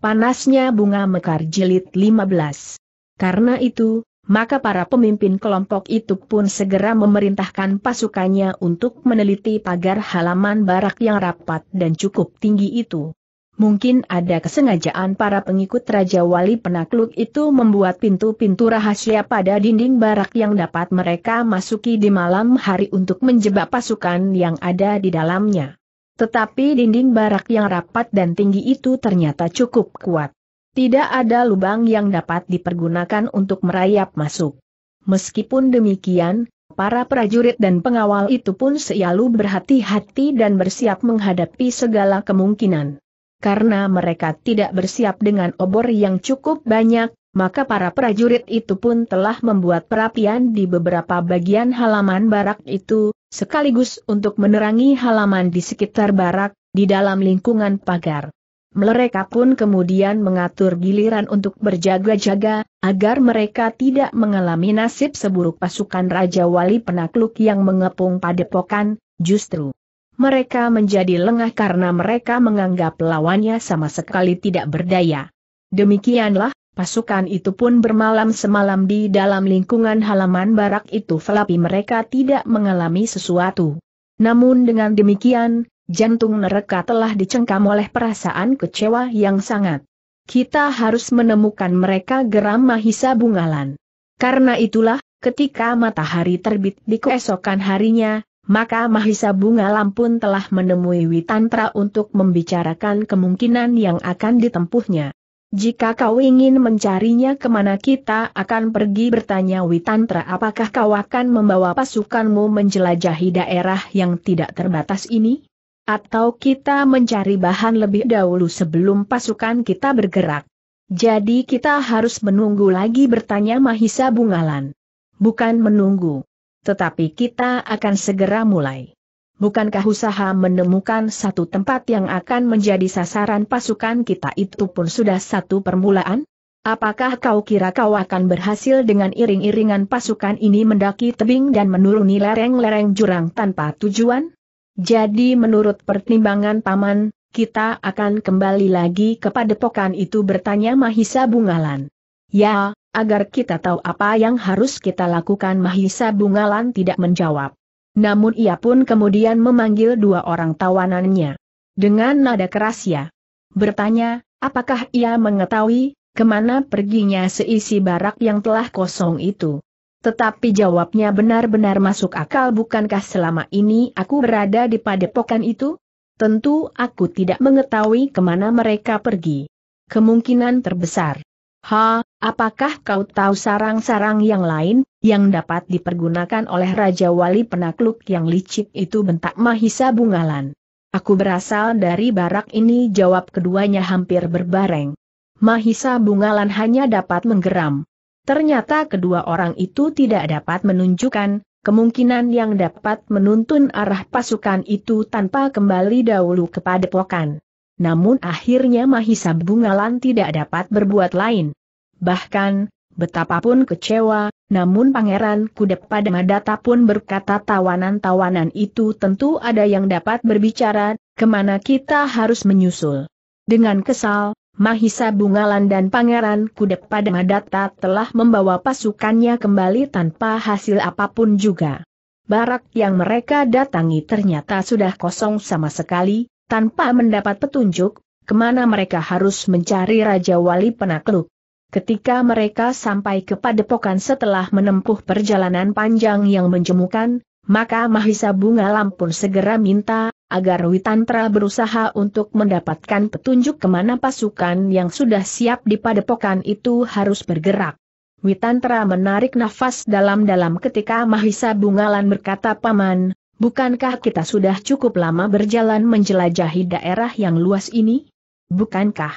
Panasnya bunga mekar jilid 15. Karena itu, maka para pemimpin kelompok itu pun segera memerintahkan pasukannya untuk meneliti pagar halaman barak yang rapat dan cukup tinggi itu. Mungkin ada kesengajaan para pengikut Raja Wali penakluk itu membuat pintu-pintu rahasia pada dinding barak yang dapat mereka masuki di malam hari untuk menjebak pasukan yang ada di dalamnya. Tetapi dinding barak yang rapat dan tinggi itu ternyata cukup kuat. Tidak ada lubang yang dapat dipergunakan untuk merayap masuk. Meskipun demikian, para prajurit dan pengawal itu pun selalu berhati-hati dan bersiap menghadapi segala kemungkinan. Karena mereka tidak bersiap dengan obor yang cukup banyak, maka para prajurit itu pun telah membuat perapian di beberapa bagian halaman barak itu, sekaligus untuk menerangi halaman di sekitar barak, di dalam lingkungan pagar. Mereka pun kemudian mengatur giliran untuk berjaga-jaga, agar mereka tidak mengalami nasib seburuk pasukan Raja Wali penakluk yang mengepung padepokan, justru. Mereka menjadi lengah karena mereka menganggap lawannya sama sekali tidak berdaya. Demikianlah, pasukan itu pun bermalam semalam di dalam lingkungan halaman barak itu Felapi mereka tidak mengalami sesuatu. Namun dengan demikian, jantung mereka telah dicengkam oleh perasaan kecewa yang sangat. Kita harus menemukan mereka geram Mahisa Bungalan. Karena itulah, ketika matahari terbit di keesokan harinya, maka Mahisa Bungalan pun telah menemui Witantra untuk membicarakan kemungkinan yang akan ditempuhnya. Jika kau ingin mencarinya ke mana kita akan pergi bertanya Witantra apakah kau akan membawa pasukanmu menjelajahi daerah yang tidak terbatas ini? Atau kita mencari bahan lebih dahulu sebelum pasukan kita bergerak? Jadi kita harus menunggu lagi bertanya Mahisa Bungalan. Bukan menunggu. Tetapi kita akan segera mulai. Bukankah usaha menemukan satu tempat yang akan menjadi sasaran pasukan kita itu pun sudah satu permulaan? Apakah kau kira kau akan berhasil dengan iring-iringan pasukan ini mendaki tebing dan menuruni lereng-lereng jurang tanpa tujuan? Jadi menurut pertimbangan paman, kita akan kembali lagi kepada pokan itu bertanya Mahisa Bungalan. Ya, agar kita tahu apa yang harus kita lakukan Mahisa Bungalan tidak menjawab. Namun ia pun kemudian memanggil dua orang tawanannya. Dengan nada keras ya. Bertanya, apakah ia mengetahui, ke mana perginya seisi barak yang telah kosong itu. Tetapi jawabnya benar-benar masuk akal bukankah selama ini aku berada di padepokan itu? Tentu aku tidak mengetahui ke mana mereka pergi. Kemungkinan terbesar. Ha, apakah kau tahu sarang-sarang yang lain, yang dapat dipergunakan oleh Raja Wali penakluk yang licik itu bentak Mahisa Bungalan? Aku berasal dari barak ini jawab keduanya hampir berbareng. Mahisa Bungalan hanya dapat menggeram. Ternyata kedua orang itu tidak dapat menunjukkan, kemungkinan yang dapat menuntun arah pasukan itu tanpa kembali dahulu kepada pokan. Namun akhirnya Mahisa Bungalan tidak dapat berbuat lain. Bahkan, betapapun kecewa, namun Pangeran Kuda pada Madata pun berkata tawanan-tawanan itu tentu ada yang dapat berbicara, ke mana kita harus menyusul. Dengan kesal, Mahisa Bungalan dan Pangeran Kuda pada Madata telah membawa pasukannya kembali tanpa hasil apa pun juga. Barak yang mereka datangi ternyata sudah kosong sama sekali, tanpa mendapat petunjuk, ke mana mereka harus mencari Raja Wali penakluk. Ketika mereka sampai ke padepokan setelah menempuh perjalanan panjang yang menjemukan, maka Mahisa Bunga Lampun segera minta, agar Witantra berusaha untuk mendapatkan petunjuk ke mana pasukan yang sudah siap di padepokan itu harus bergerak. Witantra menarik nafas dalam-dalam ketika Mahisa Bungalan berkata Paman, Bukankah kita sudah cukup lama berjalan menjelajahi daerah yang luas ini? Bukankah?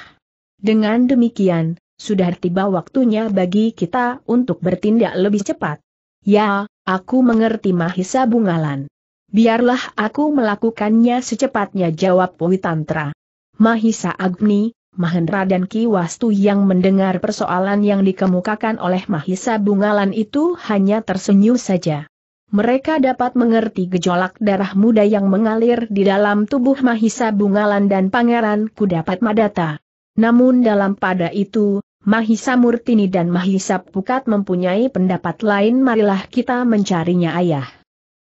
Dengan demikian, sudah tiba waktunya bagi kita untuk bertindak lebih cepat. Ya, aku mengerti Mahisa Bungalan. Biarlah aku melakukannya secepatnya jawab Witantra. Mahisa Agni, Mahendra dan Ki Wastu yang mendengar persoalan yang dikemukakan oleh Mahisa Bungalan itu hanya tersenyum saja mereka dapat mengerti gejolak darah muda yang mengalir di dalam tubuh Mahisa Bungalan dan Pangeran Kudapat Madata. Namun dalam pada itu, Mahisa Murtini dan Mahisa Pukat mempunyai pendapat lain marilah kita mencarinya ayah.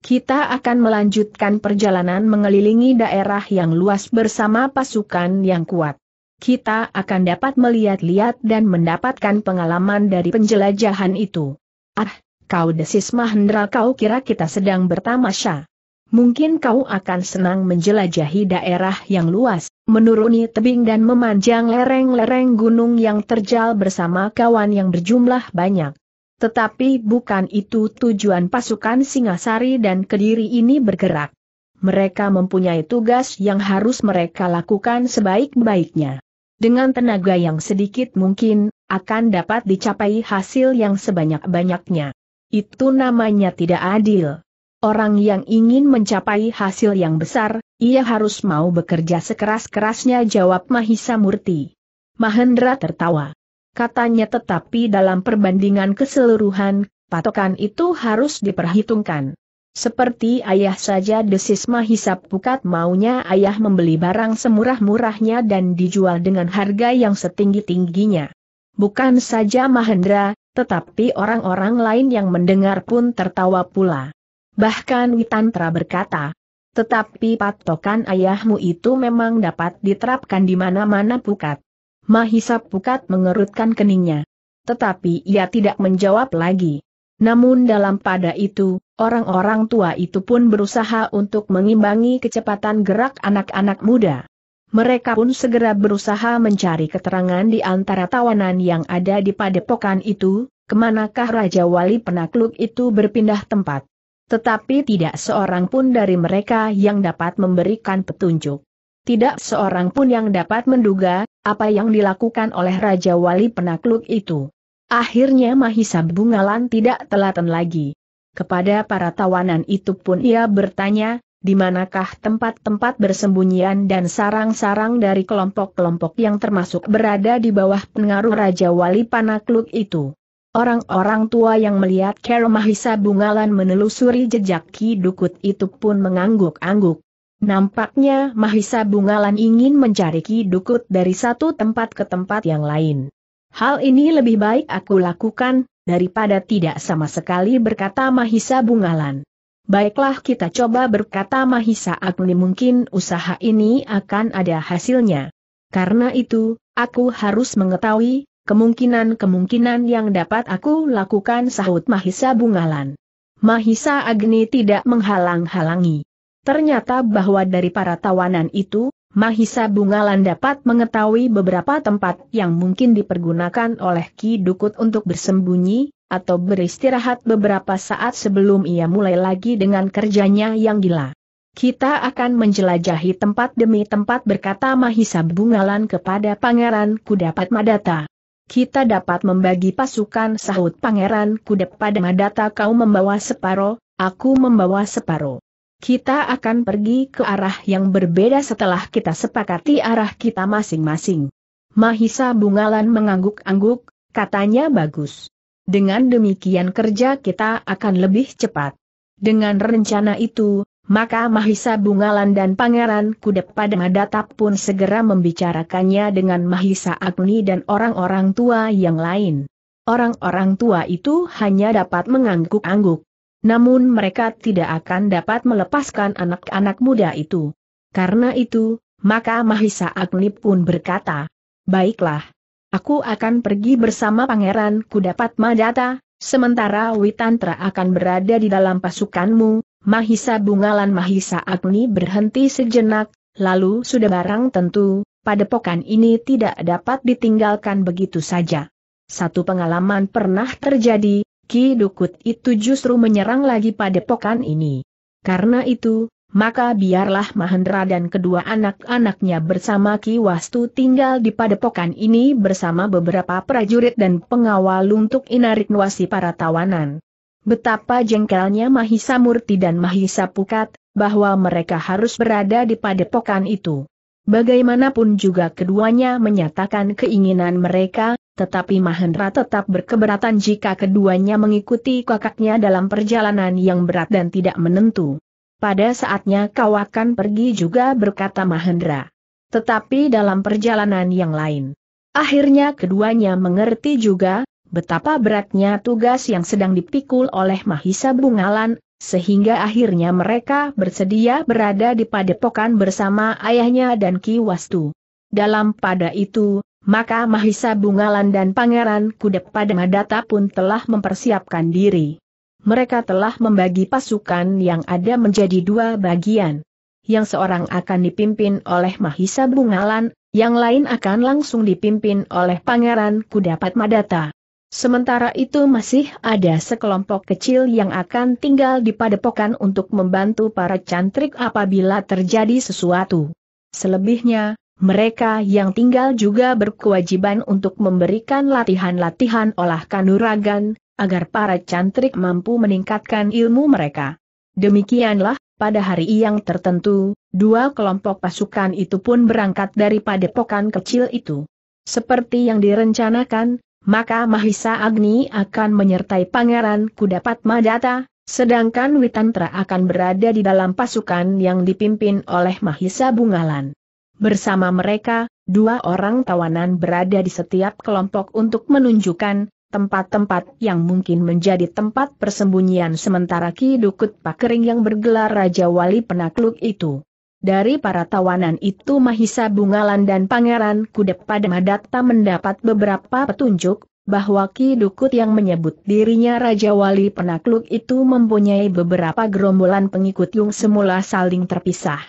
Kita akan melanjutkan perjalanan mengelilingi daerah yang luas bersama pasukan yang kuat. Kita akan dapat melihat-lihat dan mendapatkan pengalaman dari penjelajahan itu. Ah, kau desis Mahendra kau kira kita sedang bertamasya. Mungkin kau akan senang menjelajahi daerah yang luas, menuruni tebing dan memanjang lereng-lereng gunung yang terjal bersama kawan yang berjumlah banyak. Tetapi bukan itu tujuan pasukan Singasari dan Kediri ini bergerak. Mereka mempunyai tugas yang harus mereka lakukan sebaik-baiknya. Dengan tenaga yang sedikit mungkin, akan dapat dicapai hasil yang sebanyak-banyaknya. Itu namanya tidak adil. Orang yang ingin mencapai hasil yang besar, ia harus mau bekerja sekeras-kerasnya jawab Mahisa Murti. Mahendra tertawa. Katanya tetapi dalam perbandingan keseluruhan, patokan itu harus diperhitungkan. Seperti ayah saja desis Mahisa Pukat maunya ayah membeli barang semurah-murahnya dan dijual dengan harga yang setinggi-tingginya. Bukan saja Mahendra, tetapi orang-orang lain yang mendengar pun tertawa pula. Bahkan Witantra berkata, tetapi patokan ayahmu itu memang dapat diterapkan di mana-mana pukat. Mahisa pukat mengerutkan keningnya. Tetapi ia tidak menjawab lagi. Namun dalam pada itu, orang-orang tua itu pun berusaha untuk mengimbangi kecepatan gerak anak-anak muda. Mereka pun segera berusaha mencari keterangan di antara tawanan yang ada di padepokan itu, ke manakah Raja Wali penakluk itu berpindah tempat tetapi tidak seorang pun dari mereka yang dapat memberikan petunjuk. Tidak seorang pun yang dapat menduga, apa yang dilakukan oleh Raja Wali penakluk itu. Akhirnya Mahisa Bungalan tidak telaten lagi. Kepada para tawanan itu pun ia bertanya, di manakah tempat-tempat bersembunyian dan sarang-sarang dari kelompok-kelompok yang termasuk berada di bawah pengaruh Raja Wali Panakluk itu. Orang-orang tua yang melihat Kero Mahisa Bungalan menelusuri jejak Ki Dukut itu pun mengangguk-angguk. Nampaknya Mahisa Bungalan ingin mencari Ki Dukut dari satu tempat ke tempat yang lain. Hal ini lebih baik aku lakukan, daripada tidak sama sekali berkata Mahisa Bungalan. Baiklah kita coba berkata Mahisa Agni mungkin usaha ini akan ada hasilnya. Karena itu, aku harus mengetahui, kemungkinan-kemungkinan yang dapat aku lakukan sahut Mahisa Bungalan. Mahisa Agni tidak menghalang-halangi. Ternyata bahwa dari para tawanan itu, Mahisa Bungalan dapat mengetahui beberapa tempat yang mungkin dipergunakan oleh Ki Dukut untuk bersembunyi, atau beristirahat beberapa saat sebelum ia mulai lagi dengan kerjanya yang gila. Kita akan menjelajahi tempat demi tempat berkata Mahisa Bungalan kepada Pangeran Kudapat Madata. Kita dapat membagi pasukan sahut Pangeran Kudep pada Madata kau membawa separo, aku membawa separo. Kita akan pergi ke arah yang berbeda setelah kita sepakati arah kita masing-masing. Mahisa Bungalan mengangguk-angguk, katanya bagus. Dengan demikian kerja kita akan lebih cepat. Dengan rencana itu, maka Mahisa Bungalan dan Pangeran Kudep pada Madatap pun segera membicarakannya dengan Mahisa Agni dan orang-orang tua yang lain. Orang-orang tua itu hanya dapat mengangguk-angguk. Namun mereka tidak akan dapat melepaskan anak-anak muda itu. Karena itu, maka Mahisa Agni pun berkata, Baiklah, aku akan pergi bersama Pangeran Kudapat Madata, sementara Witantra akan berada di dalam pasukanmu, Mahisa Bungalan Mahisa Agni berhenti sejenak, lalu sudah barang tentu, padepokan ini tidak dapat ditinggalkan begitu saja. Satu pengalaman pernah terjadi, Ki Dukut itu justru menyerang lagi padepokan ini. Karena itu, maka biarlah Mahendra dan kedua anak-anaknya bersama Ki Wastu tinggal di padepokan ini bersama beberapa prajurit dan pengawal untuk inarik nuasi para tawanan. Betapa jengkelnya Mahisa Murti dan Mahisa Pukat, bahwa mereka harus berada di padepokan itu. Bagaimanapun juga keduanya menyatakan keinginan mereka, tetapi Mahendra tetap berkeberatan jika keduanya mengikuti kakaknya dalam perjalanan yang berat dan tidak menentu. Pada saatnya kau akan pergi juga berkata Mahendra. Tetapi dalam perjalanan yang lain. Akhirnya keduanya mengerti juga, betapa beratnya tugas yang sedang dipikul oleh Mahisa Bungalan, sehingga akhirnya mereka bersedia berada di padepokan bersama ayahnya dan Ki Wastu. Dalam pada itu, maka Mahisa Bungalan dan Pangeran Kudep Padamadata pun telah mempersiapkan diri. Mereka telah membagi pasukan yang ada menjadi dua bagian. Yang seorang akan dipimpin oleh Mahisa Bungalan, yang lain akan langsung dipimpin oleh Pangeran Kudapat Madata. Sementara itu masih ada sekelompok kecil yang akan tinggal di padepokan untuk membantu para cantrik apabila terjadi sesuatu. Selebihnya, mereka yang tinggal juga berkewajiban untuk memberikan latihan-latihan olah kanuragan, agar para cantrik mampu meningkatkan ilmu mereka. Demikianlah, pada hari yang tertentu, dua kelompok pasukan itu pun berangkat dari padepokan kecil itu. Seperti yang direncanakan, maka Mahisa Agni akan menyertai Pangeran Kudapat Madata, sedangkan Witantra akan berada di dalam pasukan yang dipimpin oleh Mahisa Bungalan. Bersama mereka, dua orang tawanan berada di setiap kelompok untuk menunjukkan tempat-tempat yang mungkin menjadi tempat persembunyian sementara Ki Dukut Pakering yang bergelar Raja Wali Penakluk itu. Dari para tawanan itu Mahisa Bungalan dan Pangeran Kudep Padamadatta mendapat beberapa petunjuk, bahwa Ki Dukut yang menyebut dirinya Raja Wali Penakluk itu mempunyai beberapa gerombolan pengikut yang semula saling terpisah.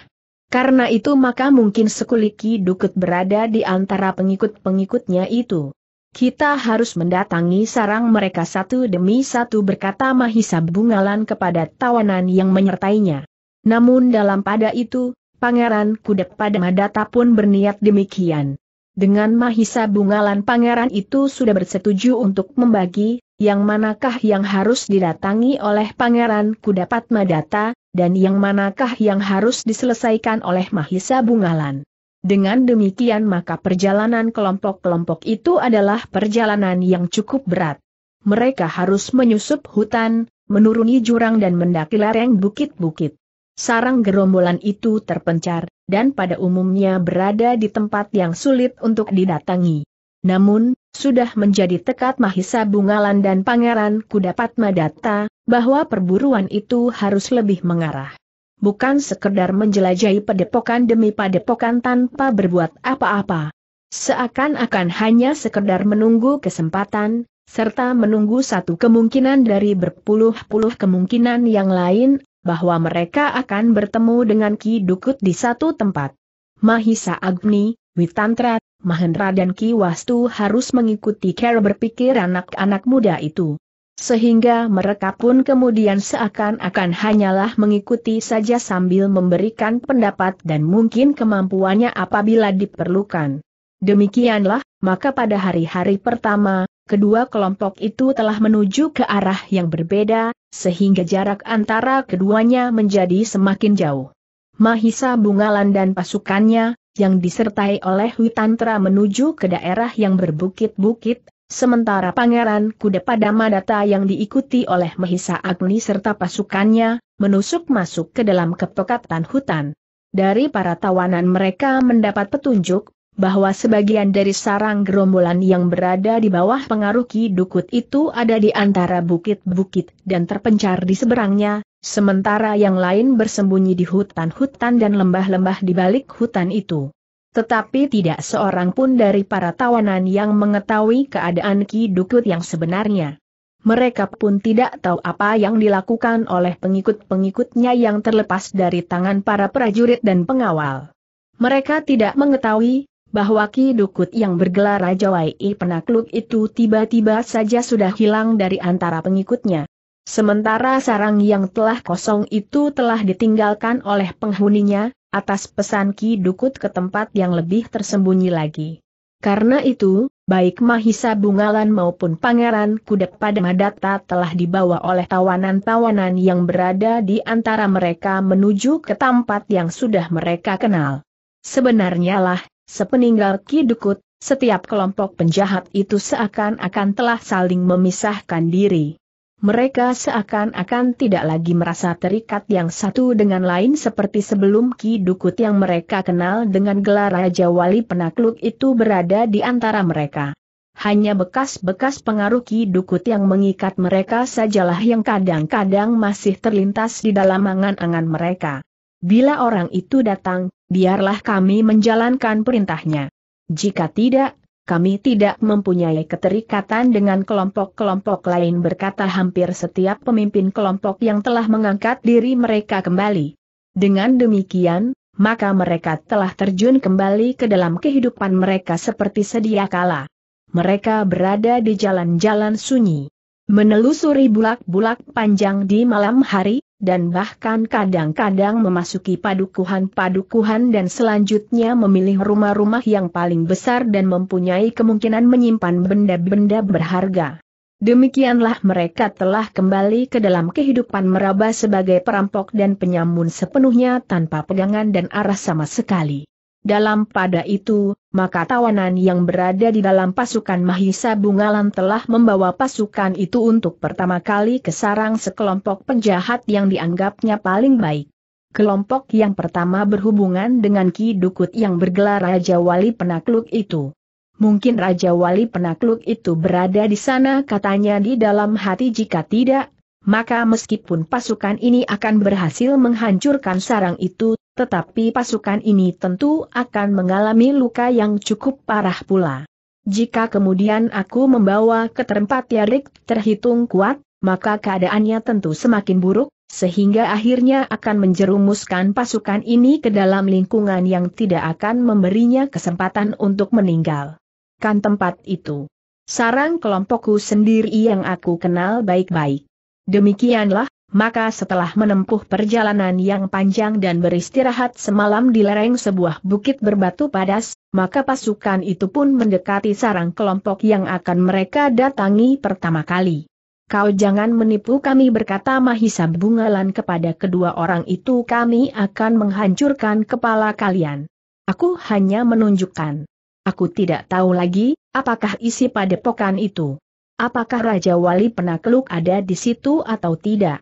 Karena itu maka mungkin sekulik Ki Dukut berada di antara pengikut-pengikutnya itu. Kita harus mendatangi sarang mereka satu demi satu berkata Mahisa Bungalan kepada tawanan yang menyertainya. Namun dalam pada itu, Pangeran Kudep Padamadata pun berniat demikian. Dengan Mahisa Bungalan Pangeran itu sudah bersetuju untuk membagi, yang manakah yang harus didatangi oleh Pangeran Kudapat Madata, dan yang manakah yang harus diselesaikan oleh Mahisa Bungalan. Dengan demikian maka perjalanan kelompok-kelompok itu adalah perjalanan yang cukup berat. Mereka harus menyusup hutan, menuruni jurang dan mendaki lereng bukit-bukit. Sarang gerombolan itu terpencar, dan pada umumnya berada di tempat yang sulit untuk didatangi. Namun, sudah menjadi tekad Mahisa Bungalan dan Pangeran Kudapat Madata, bahwa perburuan itu harus lebih mengarah. Bukan sekedar menjelajahi padepokan demi padepokan tanpa berbuat apa-apa. Seakan-akan hanya sekedar menunggu kesempatan, serta menunggu satu kemungkinan dari berpuluh-puluh kemungkinan yang lain, bahwa mereka akan bertemu dengan Ki Dukut di satu tempat. Mahisa Agni, Witantra, Mahendra dan Ki Wastu harus mengikuti cara berpikir anak-anak muda itu. Sehingga mereka pun kemudian seakan-akan hanyalah mengikuti saja sambil memberikan pendapat dan mungkin kemampuannya apabila diperlukan. Demikianlah, maka pada hari-hari pertama, kedua kelompok itu telah menuju ke arah yang berbeda, sehingga jarak antara keduanya menjadi semakin jauh. Mahisa Bungalan dan pasukannya, yang disertai oleh Witantra menuju ke daerah yang berbukit-bukit, sementara Pangeran Kuda Padamadata yang diikuti oleh Mahisa Agni serta pasukannya, menusuk masuk ke dalam kepekatan hutan. Dari para tawanan mereka mendapat petunjuk, bahwa sebagian dari sarang gerombolan yang berada di bawah pengaruh Ki Dukut itu ada di antara bukit-bukit dan terpencar di seberangnya, sementara yang lain bersembunyi di hutan-hutan dan lembah-lembah di balik hutan itu. Tetapi tidak seorang pun dari para tawanan yang mengetahui keadaan Ki Dukut yang sebenarnya. Mereka pun tidak tahu apa yang dilakukan oleh pengikut-pengikutnya yang terlepas dari tangan para prajurit dan pengawal. Mereka tidak mengetahui bahwa Ki Dukut yang bergelar Raja Wai penakluk itu tiba-tiba saja sudah hilang dari antara pengikutnya. Sementara sarang yang telah kosong itu telah ditinggalkan oleh penghuninya, atas pesan Ki Dukut ke tempat yang lebih tersembunyi lagi. Karena itu, baik Mahisa Bungalan maupun Pangeran Kudep Padamadata telah dibawa oleh tawanan-tawanan yang berada di antara mereka menuju ke tempat yang sudah mereka kenal. Sebenarnya lah, Sepeninggal Ki Dukut, setiap kelompok penjahat itu seakan-akan telah saling memisahkan diri. Mereka seakan-akan tidak lagi merasa terikat yang satu dengan lain seperti sebelum Ki Dukut yang mereka kenal dengan gelar Raja Wali Penakluk itu berada di antara mereka. Hanya bekas-bekas pengaruh Ki Dukut yang mengikat mereka sajalah yang kadang-kadang masih terlintas di dalam angan-angan mereka. Bila orang itu datang, biarlah kami menjalankan perintahnya. Jika tidak, kami tidak mempunyai keterikatan dengan kelompok-kelompok lain berkata hampir setiap pemimpin kelompok yang telah mengangkat diri mereka kembali. Dengan demikian, maka mereka telah terjun kembali ke dalam kehidupan mereka seperti sedia kala. Mereka berada di jalan-jalan sunyi. Menelusuri bulak-bulak panjang di malam hari, dan bahkan kadang-kadang memasuki padukuhan-padukuhan dan selanjutnya memilih rumah-rumah yang paling besar dan mempunyai kemungkinan menyimpan benda-benda berharga. Demikianlah mereka telah kembali ke dalam kehidupan meraba sebagai perampok dan penyamun sepenuhnya tanpa pegangan dan arah sama sekali. Dalam pada itu, maka tawanan yang berada di dalam pasukan Mahisa Bungalan telah membawa pasukan itu untuk pertama kali ke sarang sekelompok penjahat yang dianggapnya paling baik. Kelompok yang pertama berhubungan dengan Ki Dukut yang bergelar Raja Wali Penakluk itu. Mungkin Raja Wali Penakluk itu berada di sana katanya di dalam hati jika tidak, maka meskipun pasukan ini akan berhasil menghancurkan sarang itu, tetapi pasukan ini tentu akan mengalami luka yang cukup parah pula. Jika kemudian aku membawa ke tempat Yarik terhitung kuat, maka keadaannya tentu semakin buruk, sehingga akhirnya akan menjerumuskan pasukan ini ke dalam lingkungan yang tidak akan memberinya kesempatan untuk meninggal. Kan tempat itu. Sarang kelompokku sendiri yang aku kenal baik-baik. Demikianlah, maka setelah menempuh perjalanan yang panjang dan beristirahat semalam di lereng sebuah bukit berbatu padas, maka pasukan itu pun mendekati sarang kelompok yang akan mereka datangi pertama kali. Kau jangan menipu kami berkata Mahisa Bungalan kepada kedua orang itu kami akan menghancurkan kepala kalian. Aku hanya menunjukkan. Aku tidak tahu lagi, apakah isi padepokan itu. Apakah Raja Wali Penakluk ada di situ atau tidak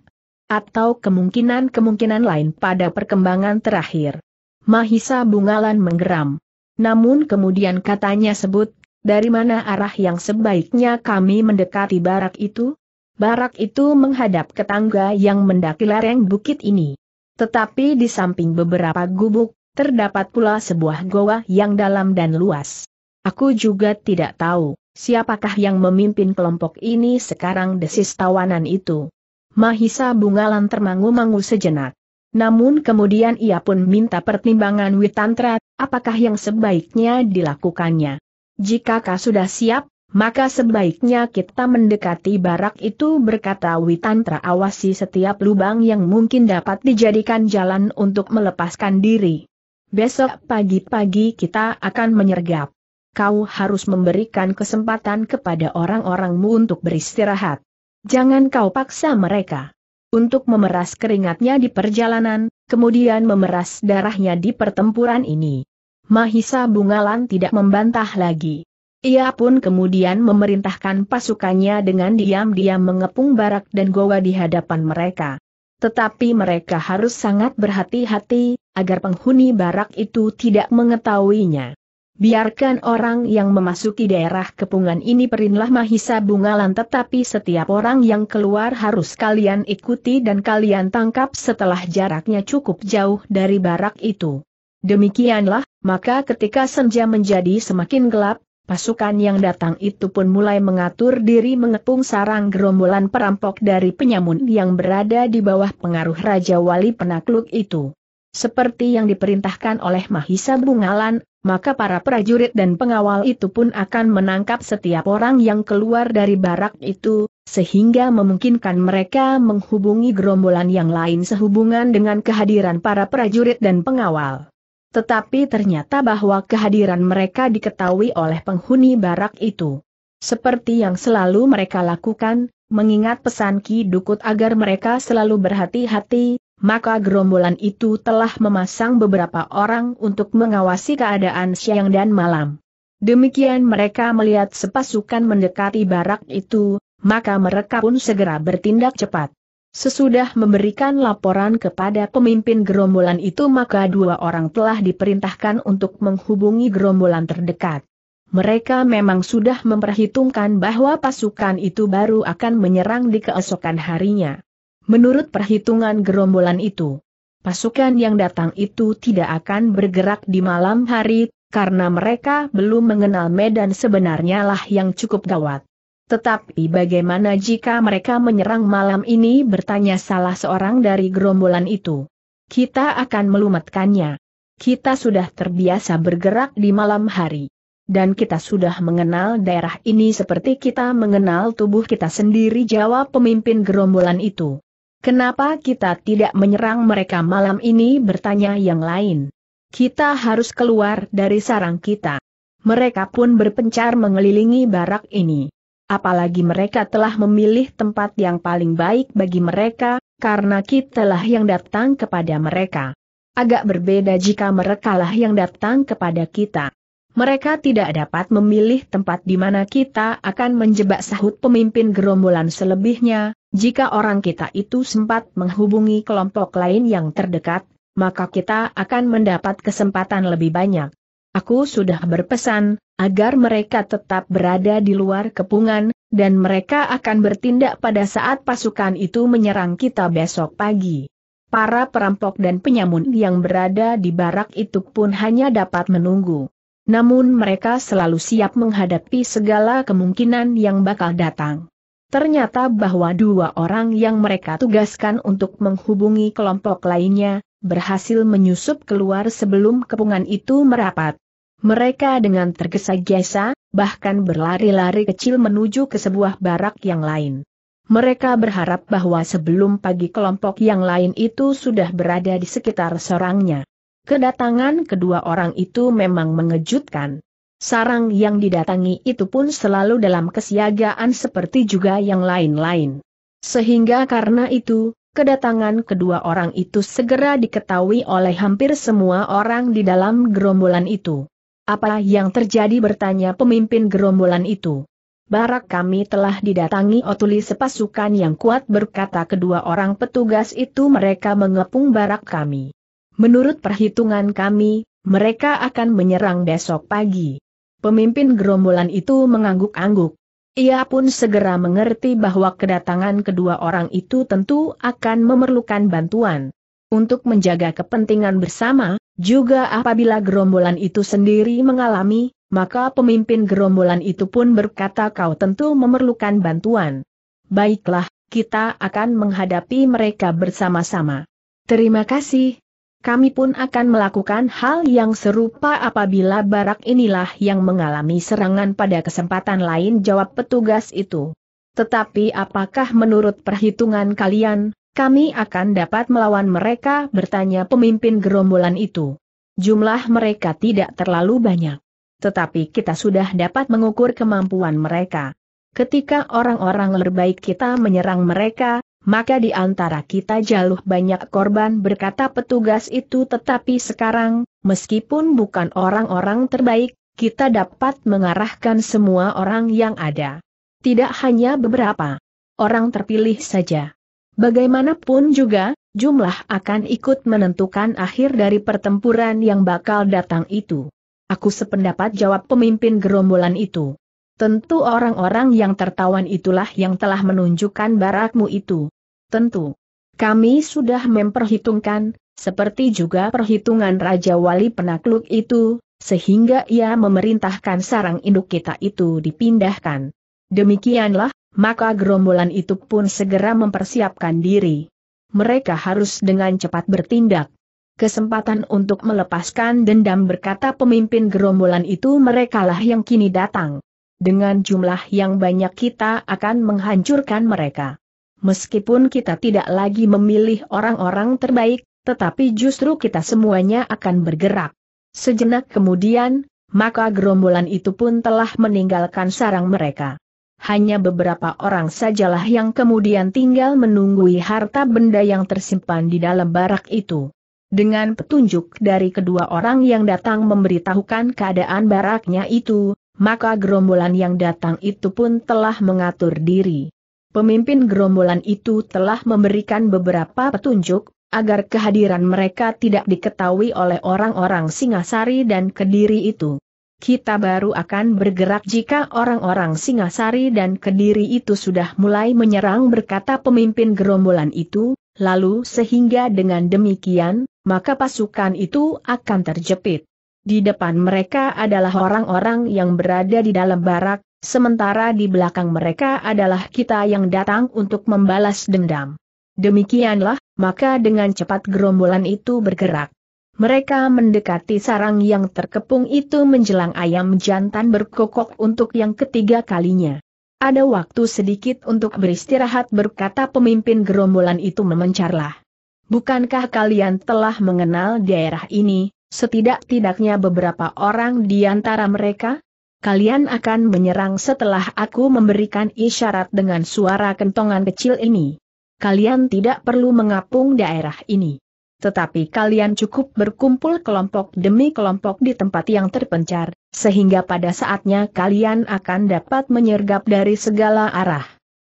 atau kemungkinan-kemungkinan lain pada perkembangan terakhir. Mahisa Bungalan menggeram. Namun kemudian katanya sebut, dari mana arah yang sebaiknya kami mendekati barak itu? Barak itu menghadap ke tangga yang mendaki lereng bukit ini. Tetapi di samping beberapa gubuk, terdapat pula sebuah goa yang dalam dan luas. Aku juga tidak tahu, siapakah yang memimpin kelompok ini sekarang desis tawanan itu. Mahisa Bungalan termangu-mangu sejenak. Namun kemudian ia pun minta pertimbangan Witantra, apakah yang sebaiknya dilakukannya. Jika kau sudah siap, maka sebaiknya kita mendekati barak itu berkata Witantra awasi setiap lubang yang mungkin dapat dijadikan jalan untuk melepaskan diri. Besok pagi-pagi kita akan menyergap. Kau harus memberikan kesempatan kepada orang-orangmu untuk beristirahat. Jangan kau paksa mereka untuk memeras keringatnya di perjalanan, kemudian memeras darahnya di pertempuran ini. Mahisa Bungalan tidak membantah lagi. Ia pun kemudian memerintahkan pasukannya dengan diam-diam mengepung barak dan goa di hadapan mereka. Tetapi mereka harus sangat berhati-hati, agar penghuni barak itu tidak mengetahuinya. Biarkan orang yang memasuki daerah kepungan ini perinlah Mahisa Bungalan tetapi setiap orang yang keluar harus kalian ikuti dan kalian tangkap setelah jaraknya cukup jauh dari barak itu. Demikianlah, maka ketika senja menjadi semakin gelap, pasukan yang datang itu pun mulai mengatur diri mengepung sarang gerombolan perampok dari penyamun yang berada di bawah pengaruh Raja Wali penakluk itu. Seperti yang diperintahkan oleh Mahisa Bungalan, maka para prajurit dan pengawal itu pun akan menangkap setiap orang yang keluar dari barak itu, sehingga memungkinkan mereka menghubungi gerombolan yang lain sehubungan dengan kehadiran para prajurit dan pengawal. Tetapi ternyata bahwa kehadiran mereka diketahui oleh penghuni barak itu. Seperti yang selalu mereka lakukan, mengingat pesan Ki Dukut agar mereka selalu berhati-hati, maka gerombolan itu telah memasang beberapa orang untuk mengawasi keadaan siang dan malam. Demikian mereka melihat sepasukan mendekati barak itu, maka mereka pun segera bertindak cepat. Sesudah memberikan laporan kepada pemimpin gerombolan itu maka dua orang telah diperintahkan untuk menghubungi gerombolan terdekat. Mereka memang sudah memperhitungkan bahwa pasukan itu baru akan menyerang di keesokan harinya. Menurut perhitungan gerombolan itu, pasukan yang datang itu tidak akan bergerak di malam hari, karena mereka belum mengenal medan sebenarnya lah yang cukup gawat. Tetapi bagaimana jika mereka menyerang malam ini bertanya salah seorang dari gerombolan itu. Kita akan melumatkannya. Kita sudah terbiasa bergerak di malam hari. Dan kita sudah mengenal daerah ini seperti kita mengenal tubuh kita sendiri jawab pemimpin gerombolan itu. Kenapa kita tidak menyerang mereka malam ini bertanya yang lain. Kita harus keluar dari sarang kita. Mereka pun berpencar mengelilingi barak ini apalagi mereka telah memilih tempat yang paling baik bagi mereka, karena kitalah yang datang kepada mereka. Agak berbeda jika merekalah yang datang kepada kita. Mereka tidak dapat memilih tempat di mana kita akan menjebak sahut pemimpin gerombolan selebihnya, jika orang kita itu sempat menghubungi kelompok lain yang terdekat, maka kita akan mendapat kesempatan lebih banyak. Aku sudah berpesan, agar mereka tetap berada di luar kepungan, dan mereka akan bertindak pada saat pasukan itu menyerang kita besok pagi. Para perampok dan penyamun yang berada di barak itu pun hanya dapat menunggu. Namun mereka selalu siap menghadapi segala kemungkinan yang bakal datang. Ternyata bahwa dua orang yang mereka tugaskan untuk menghubungi kelompok lainnya, berhasil menyusup keluar sebelum kepungan itu merapat. Mereka dengan tergesa-gesa, bahkan berlari-lari kecil menuju ke sebuah barak yang lain. Mereka berharap bahwa sebelum pagi kelompok yang lain itu sudah berada di sekitar sarangnya. Kedatangan kedua orang itu memang mengejutkan. Sarang yang didatangi itu pun selalu dalam kesiagaan seperti juga yang lain-lain. Sehingga karena itu, kedatangan kedua orang itu segera diketahui oleh hampir semua orang di dalam gerombolan itu. Apa yang terjadi bertanya pemimpin gerombolan itu. Barak kami telah didatangi otuli sepasukan yang kuat berkata kedua orang petugas itu mereka mengepung barak kami. Menurut perhitungan kami, mereka akan menyerang besok pagi. Pemimpin gerombolan itu mengangguk-angguk. Ia pun segera mengerti bahwa kedatangan kedua orang itu tentu akan memerlukan bantuan. Untuk menjaga kepentingan bersama, juga apabila gerombolan itu sendiri mengalami, maka pemimpin gerombolan itu pun berkata kau tentu memerlukan bantuan. Baiklah, kita akan menghadapi mereka bersama-sama. Terima kasih. Kami pun akan melakukan hal yang serupa apabila barak inilah yang mengalami serangan pada kesempatan lain jawab petugas itu. Tetapi apakah menurut perhitungan kalian, kami akan dapat melawan mereka bertanya pemimpin gerombolan itu. Jumlah mereka tidak terlalu banyak. Tetapi kita sudah dapat mengukur kemampuan mereka. Ketika orang-orang terbaik kita menyerang mereka, maka di antara kita jauh banyak korban berkata petugas itu tetapi sekarang, meskipun bukan orang-orang terbaik, kita dapat mengarahkan semua orang yang ada. Tidak hanya beberapa orang terpilih saja. Bagaimanapun juga, jumlah akan ikut menentukan akhir dari pertempuran yang bakal datang itu. Aku sependapat jawab pemimpin gerombolan itu. Tentu orang-orang yang tertawan itulah yang telah menunjukkan barakmu itu. Tentu. Kami sudah memperhitungkan, seperti juga perhitungan Raja Wali penakluk itu, sehingga ia memerintahkan sarang induk kita itu dipindahkan. Demikianlah, maka gerombolan itu pun segera mempersiapkan diri. Mereka harus dengan cepat bertindak. Kesempatan untuk melepaskan dendam berkata pemimpin gerombolan itu merekalah yang kini datang. Dengan jumlah yang banyak kita akan menghancurkan mereka. Meskipun kita tidak lagi memilih orang-orang terbaik, tetapi justru kita semuanya akan bergerak. Sejenak kemudian, maka gerombolan itu pun telah meninggalkan sarang mereka hanya beberapa orang sajalah yang kemudian tinggal menunggui harta benda yang tersimpan di dalam barak itu. Dengan petunjuk dari kedua orang yang datang memberitahukan keadaan baraknya itu, maka gerombolan yang datang itu pun telah mengatur diri. Pemimpin gerombolan itu telah memberikan beberapa petunjuk, agar kehadiran mereka tidak diketahui oleh orang-orang Singasari dan Kediri itu. Kita baru akan bergerak jika orang-orang Singasari dan Kediri itu sudah mulai menyerang berkata pemimpin gerombolan itu, lalu sehingga dengan demikian, maka pasukan itu akan terjepit. Di depan mereka adalah orang-orang yang berada di dalam barak, sementara di belakang mereka adalah kita yang datang untuk membalas dendam. Demikianlah, maka dengan cepat gerombolan itu bergerak. Mereka mendekati sarang yang terkepung itu menjelang ayam jantan berkokok untuk yang ketiga kalinya. Ada waktu sedikit untuk beristirahat berkata pemimpin gerombolan itu memencarlah. Bukankah kalian telah mengenal daerah ini, setidak-tidaknya beberapa orang di antara mereka? kalian akan menyerang setelah aku memberikan isyarat dengan suara kentongan kecil ini. Kalian tidak perlu mengapung daerah ini. Tetapi kalian cukup berkumpul kelompok demi kelompok di tempat yang terpencar, sehingga pada saatnya kalian akan dapat menyergap dari segala arah.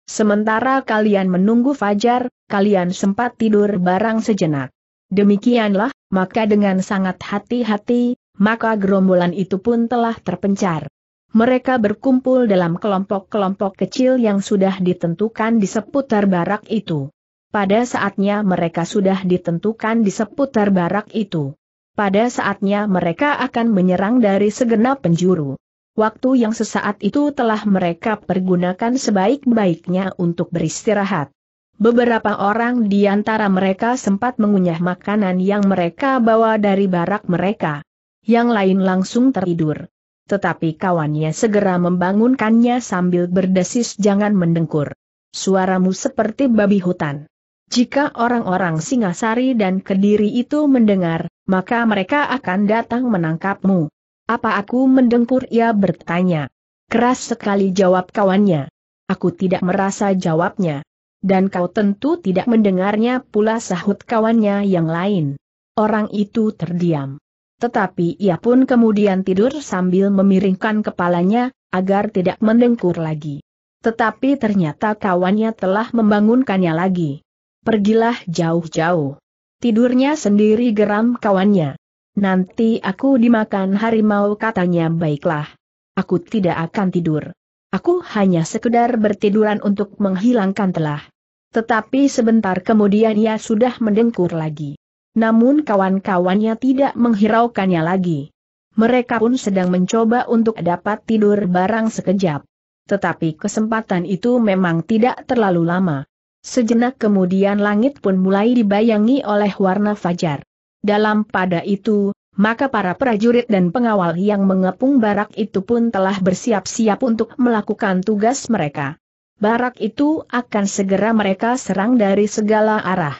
Sementara kalian menunggu fajar, kalian sempat tidur barang sejenak. Demikianlah, maka dengan sangat hati-hati, maka gerombolan itu pun telah terpencar. Mereka berkumpul dalam kelompok-kelompok kecil yang sudah ditentukan di seputar barak itu. Pada saatnya mereka sudah ditentukan di seputar barak itu. Pada saatnya mereka akan menyerang dari segenap penjuru. Waktu yang sesaat itu telah mereka pergunakan sebaik-baiknya untuk beristirahat. Beberapa orang di antara mereka sempat mengunyah makanan yang mereka bawa dari barak mereka. Yang lain langsung tertidur tetapi kawannya segera membangunkannya sambil berdesis jangan mendengkur. Suaramu seperti babi hutan. Jika orang-orang Singasari dan Kediri itu mendengar, maka mereka akan datang menangkapmu. Apa aku mendengkur ia bertanya. Keras sekali jawab kawannya. Aku tidak merasa jawabnya. Dan kau tentu tidak mendengarnya pula sahut kawannya yang lain. Orang itu terdiam tetapi ia pun kemudian tidur sambil memiringkan kepalanya, agar tidak mendengkur lagi. Tetapi ternyata kawannya telah membangunkannya lagi. Pergilah jauh-jauh. Tidurnya sendiri geram kawannya. Nanti aku dimakan harimau katanya baiklah. Aku tidak akan tidur. Aku hanya sekedar bertiduran untuk menghilangkan telah. Tetapi sebentar kemudian ia sudah mendengkur lagi. Namun kawan-kawannya tidak menghiraukannya lagi. Mereka pun sedang mencoba untuk dapat tidur barang sekejap. Tetapi kesempatan itu memang tidak terlalu lama. Sejenak kemudian langit pun mulai dibayangi oleh warna fajar. Dalam pada itu, maka para prajurit dan pengawal yang mengepung barak itu pun telah bersiap-siap untuk melakukan tugas mereka. Barak itu akan segera mereka serang dari segala arah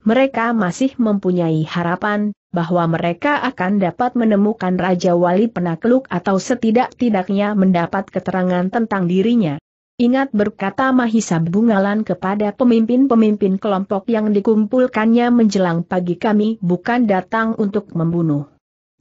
mereka masih mempunyai harapan bahwa mereka akan dapat menemukan Raja Wali Penakluk atau setidak-tidaknya mendapat keterangan tentang dirinya. Ingat berkata Mahisa Bungalan kepada pemimpin-pemimpin kelompok yang dikumpulkannya menjelang pagi kami bukan datang untuk membunuh.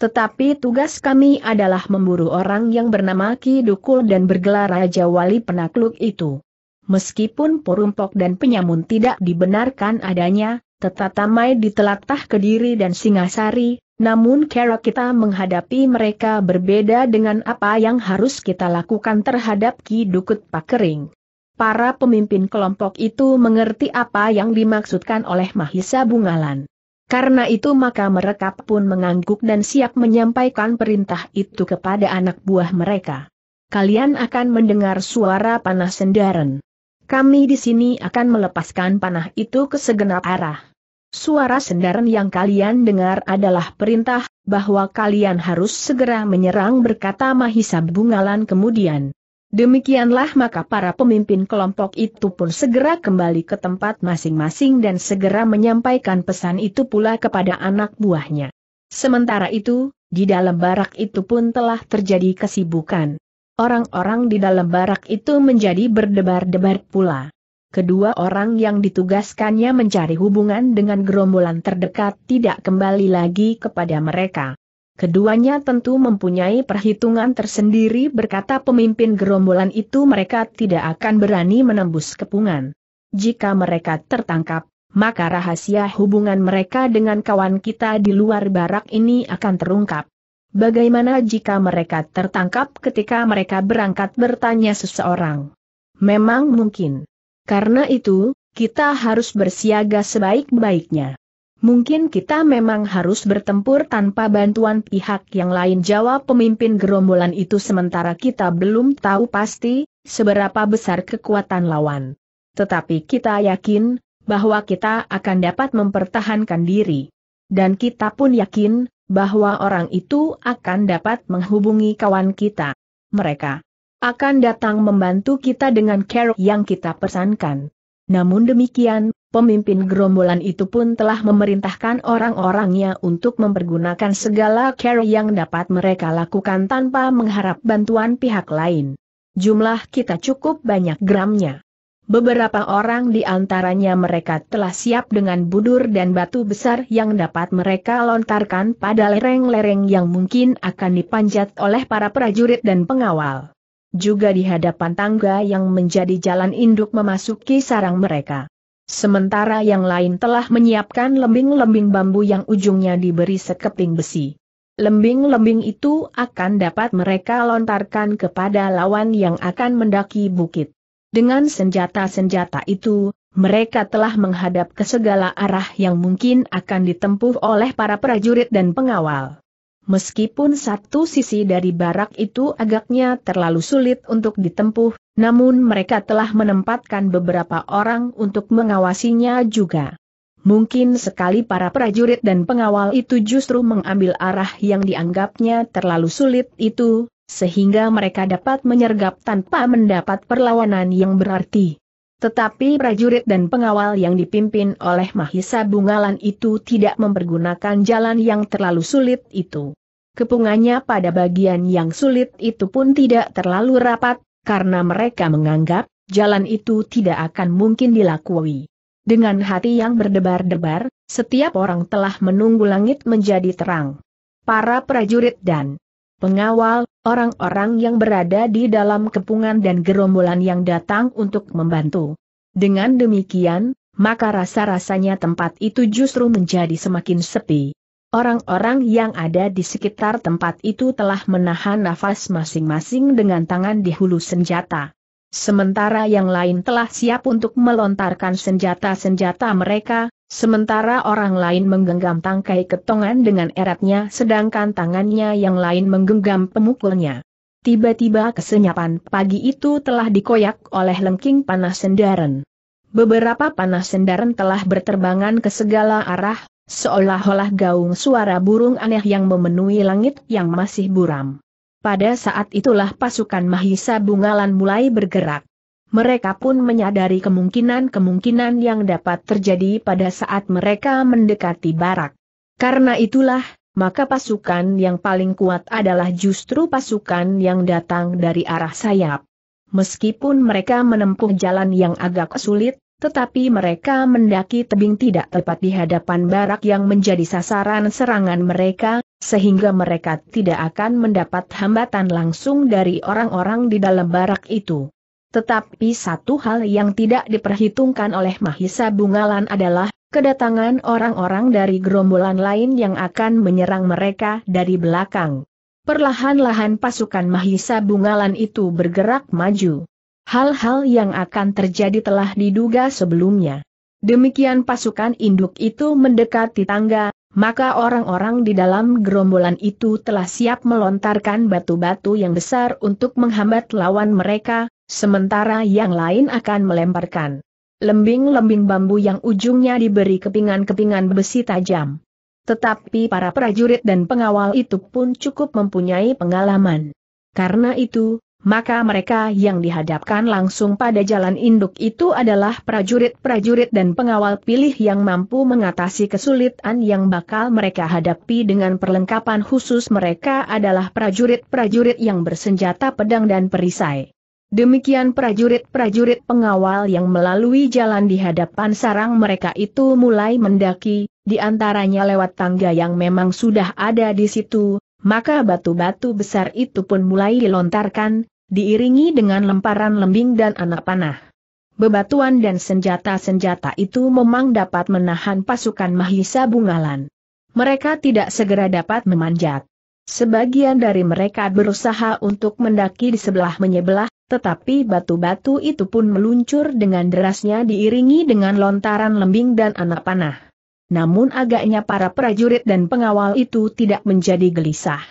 Tetapi tugas kami adalah memburu orang yang bernama Ki Dukul dan bergelar Raja Wali Penakluk itu. Meskipun Purumpok dan Penyamun tidak dibenarkan adanya, tetatamai di telatah Kediri dan Singasari, namun cara kita menghadapi mereka berbeda dengan apa yang harus kita lakukan terhadap Ki Dukut Pakering. Para pemimpin kelompok itu mengerti apa yang dimaksudkan oleh Mahisa Bungalan. Karena itu maka mereka pun mengangguk dan siap menyampaikan perintah itu kepada anak buah mereka. Kalian akan mendengar suara panah sendaren. Kami di sini akan melepaskan panah itu ke segenap arah. Suara sendaran yang kalian dengar adalah perintah, bahwa kalian harus segera menyerang berkata Mahisa Bungalan kemudian. Demikianlah maka para pemimpin kelompok itu pun segera kembali ke tempat masing-masing dan segera menyampaikan pesan itu pula kepada anak buahnya. Sementara itu, di dalam barak itu pun telah terjadi kesibukan. Orang-orang di dalam barak itu menjadi berdebar-debar pula kedua orang yang ditugaskannya mencari hubungan dengan gerombolan terdekat tidak kembali lagi kepada mereka. Keduanya tentu mempunyai perhitungan tersendiri berkata pemimpin gerombolan itu mereka tidak akan berani menembus kepungan. Jika mereka tertangkap, maka rahasia hubungan mereka dengan kawan kita di luar barak ini akan terungkap. Bagaimana jika mereka tertangkap ketika mereka berangkat bertanya seseorang? Memang mungkin. Karena itu, kita harus bersiaga sebaik-baiknya. Mungkin kita memang harus bertempur tanpa bantuan pihak yang lain jawab pemimpin gerombolan itu sementara kita belum tahu pasti seberapa besar kekuatan lawan. Tetapi kita yakin bahwa kita akan dapat mempertahankan diri. Dan kita pun yakin bahwa orang itu akan dapat menghubungi kawan kita. Mereka akan datang membantu kita dengan care yang kita pesankan. Namun demikian, pemimpin gerombolan itu pun telah memerintahkan orang-orangnya untuk mempergunakan segala care yang dapat mereka lakukan tanpa mengharap bantuan pihak lain. Jumlah kita cukup banyak gramnya. Beberapa orang di antaranya mereka telah siap dengan budur dan batu besar yang dapat mereka lontarkan pada lereng-lereng yang mungkin akan dipanjat oleh para prajurit dan pengawal. Juga di hadapan tangga yang menjadi jalan induk memasuki sarang mereka. Sementara yang lain telah menyiapkan lembing-lembing bambu yang ujungnya diberi sekeping besi. Lembing-lembing itu akan dapat mereka lontarkan kepada lawan yang akan mendaki bukit. Dengan senjata-senjata itu, mereka telah menghadap ke segala arah yang mungkin akan ditempuh oleh para prajurit dan pengawal. Meskipun satu sisi dari barak itu agaknya terlalu sulit untuk ditempuh, namun mereka telah menempatkan beberapa orang untuk mengawasinya juga. Mungkin sekali para prajurit dan pengawal itu justru mengambil arah yang dianggapnya terlalu sulit itu, sehingga mereka dapat menyergap tanpa mendapat perlawanan yang berarti. Tetapi prajurit dan pengawal yang dipimpin oleh Mahisa Bungalan itu tidak mempergunakan jalan yang terlalu sulit itu. Kepungannya pada bagian yang sulit itu pun tidak terlalu rapat, karena mereka menganggap, jalan itu tidak akan mungkin dilakukan. Dengan hati yang berdebar-debar, setiap orang telah menunggu langit menjadi terang. Para prajurit dan pengawal, orang-orang yang berada di dalam kepungan dan gerombolan yang datang untuk membantu. Dengan demikian, maka rasa-rasanya tempat itu justru menjadi semakin sepi. Orang-orang yang ada di sekitar tempat itu telah menahan nafas masing-masing dengan tangan di hulu senjata. Sementara yang lain telah siap untuk melontarkan senjata-senjata mereka, sementara orang lain menggenggam tangkai ketongan dengan eratnya sedangkan tangannya yang lain menggenggam pemukulnya. Tiba-tiba kesenyapan pagi itu telah dikoyak oleh lengking panas sendaren. Beberapa panas sendaren telah berterbangan ke segala arah, seolah-olah gaung suara burung aneh yang memenuhi langit yang masih buram. Pada saat itulah pasukan Mahisa Bungalan mulai bergerak. Mereka pun menyadari kemungkinan-kemungkinan yang dapat terjadi pada saat mereka mendekati barak. Karena itulah, maka pasukan yang paling kuat adalah justru pasukan yang datang dari arah sayap. Meskipun mereka menempuh jalan yang agak sulit, tetapi mereka mendaki tebing tidak tepat di hadapan barak yang menjadi sasaran serangan mereka, sehingga mereka tidak akan mendapat hambatan langsung dari orang-orang di dalam barak itu. Tetapi satu hal yang tidak diperhitungkan oleh Mahisa Bungalan adalah, kedatangan orang-orang dari gerombolan lain yang akan menyerang mereka dari belakang. Perlahan-lahan pasukan Mahisa Bungalan itu bergerak maju. Hal-hal yang akan terjadi telah diduga sebelumnya. Demikian pasukan induk itu mendekati tangga, maka orang-orang di dalam gerombolan itu telah siap melontarkan batu-batu yang besar untuk menghambat lawan mereka, sementara yang lain akan melemparkan lembing-lembing bambu yang ujungnya diberi kepingan-kepingan besi tajam. Tetapi para prajurit dan pengawal itu pun cukup mempunyai pengalaman. Karena itu, maka mereka yang dihadapkan langsung pada jalan induk itu adalah prajurit-prajurit dan pengawal pilih yang mampu mengatasi kesulitan yang bakal mereka hadapi dengan perlengkapan khusus mereka adalah prajurit-prajurit yang bersenjata pedang dan perisai. Demikian prajurit-prajurit pengawal yang melalui jalan di hadapan sarang mereka itu mulai mendaki, di antaranya lewat tangga yang memang sudah ada di situ, maka batu-batu besar itu pun mulai dilontarkan, diiringi dengan lemparan lembing dan anak panah. Bebatuan dan senjata-senjata itu memang dapat menahan pasukan Mahisa Bungalan. Mereka tidak segera dapat memanjat. Sebagian dari mereka berusaha untuk mendaki di sebelah menyebelah, tetapi batu-batu itu pun meluncur dengan derasnya diiringi dengan lontaran lembing dan anak panah. Namun agaknya para prajurit dan pengawal itu tidak menjadi gelisah.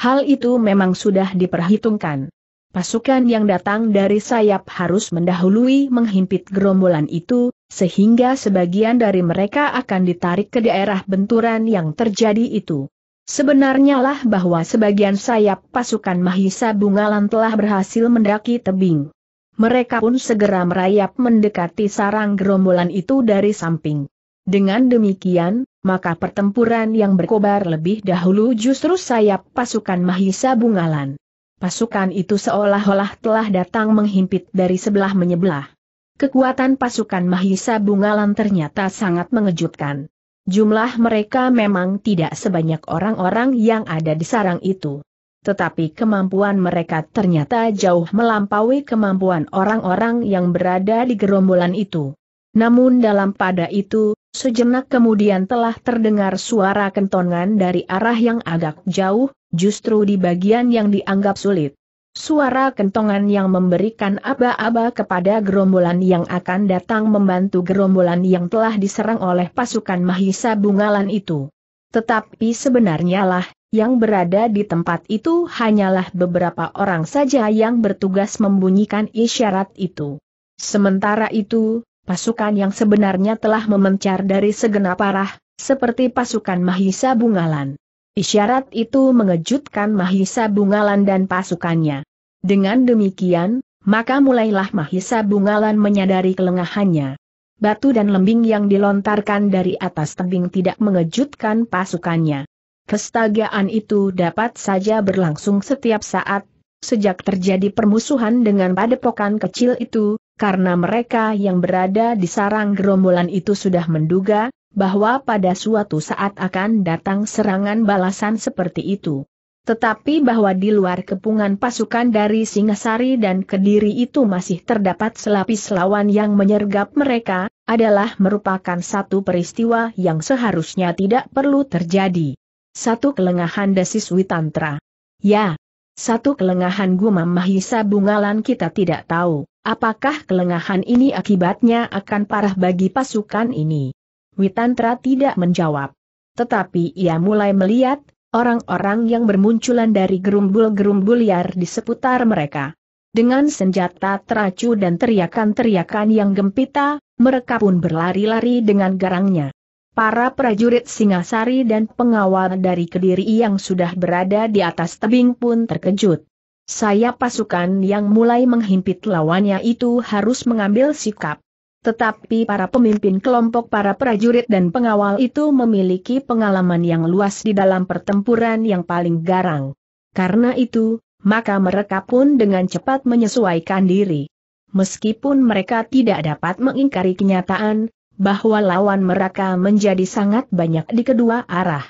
Hal itu memang sudah diperhitungkan. Pasukan yang datang dari sayap harus mendahului menghimpit gerombolan itu, sehingga sebagian dari mereka akan ditarik ke daerah benturan yang terjadi itu. Sebenarnya lah bahwa sebagian sayap pasukan Mahisa Bungalan telah berhasil mendaki tebing. Mereka pun segera merayap mendekati sarang gerombolan itu dari samping. Dengan demikian, maka pertempuran yang berkobar lebih dahulu justru sayap pasukan Mahisa Bungalan. Pasukan itu seolah-olah telah datang menghimpit dari sebelah menyebelah. Kekuatan pasukan Mahisa Bungalan ternyata sangat mengejutkan. Jumlah mereka memang tidak sebanyak orang-orang yang ada di sarang itu. Tetapi kemampuan mereka ternyata jauh melampaui kemampuan orang-orang yang berada di gerombolan itu. Namun dalam pada itu, sejenak kemudian telah terdengar suara kentongan dari arah yang agak jauh, justru di bagian yang dianggap sulit. Suara kentongan yang memberikan aba-aba kepada gerombolan yang akan datang membantu gerombolan yang telah diserang oleh pasukan Mahisa Bungalan itu. Tetapi sebenarnya lah, yang berada di tempat itu hanyalah beberapa orang saja yang bertugas membunyikan isyarat itu. Sementara itu, pasukan yang sebenarnya telah memencar dari segenap arah, seperti pasukan Mahisa Bungalan. Isyarat itu mengejutkan Mahisa Bungalan dan pasukannya. Dengan demikian, maka mulailah Mahisa Bungalan menyadari kelengahannya. Batu dan lembing yang dilontarkan dari atas tebing tidak mengejutkan pasukannya. Kestagaan itu dapat saja berlangsung setiap saat, sejak terjadi permusuhan dengan padepokan kecil itu, karena mereka yang berada di sarang gerombolan itu sudah menduga, bahwa pada suatu saat akan datang serangan balasan seperti itu. Tetapi bahwa di luar kepungan pasukan dari Singasari dan Kediri itu masih terdapat selapis lawan yang menyergap mereka, adalah merupakan satu peristiwa yang seharusnya tidak perlu terjadi. Satu kelengahan desis Witantra. Ya, satu kelengahan gumam Mahisa Bungalan kita tidak tahu. Apakah kelengahan ini akibatnya akan parah bagi pasukan ini? Witantra tidak menjawab. Tetapi ia mulai melihat, orang-orang yang bermunculan dari gerumbul-gerumbul liar di seputar mereka. Dengan senjata teracu dan teriakan-teriakan yang gempita, mereka pun berlari-lari dengan garangnya. Para prajurit Singasari dan pengawal dari Kediri yang sudah berada di atas tebing pun terkejut saya pasukan yang mulai menghimpit lawannya itu harus mengambil sikap. Tetapi para pemimpin kelompok para prajurit dan pengawal itu memiliki pengalaman yang luas di dalam pertempuran yang paling garang. Karena itu, maka mereka pun dengan cepat menyesuaikan diri. Meskipun mereka tidak dapat mengingkari kenyataan, bahwa lawan mereka menjadi sangat banyak di kedua arah.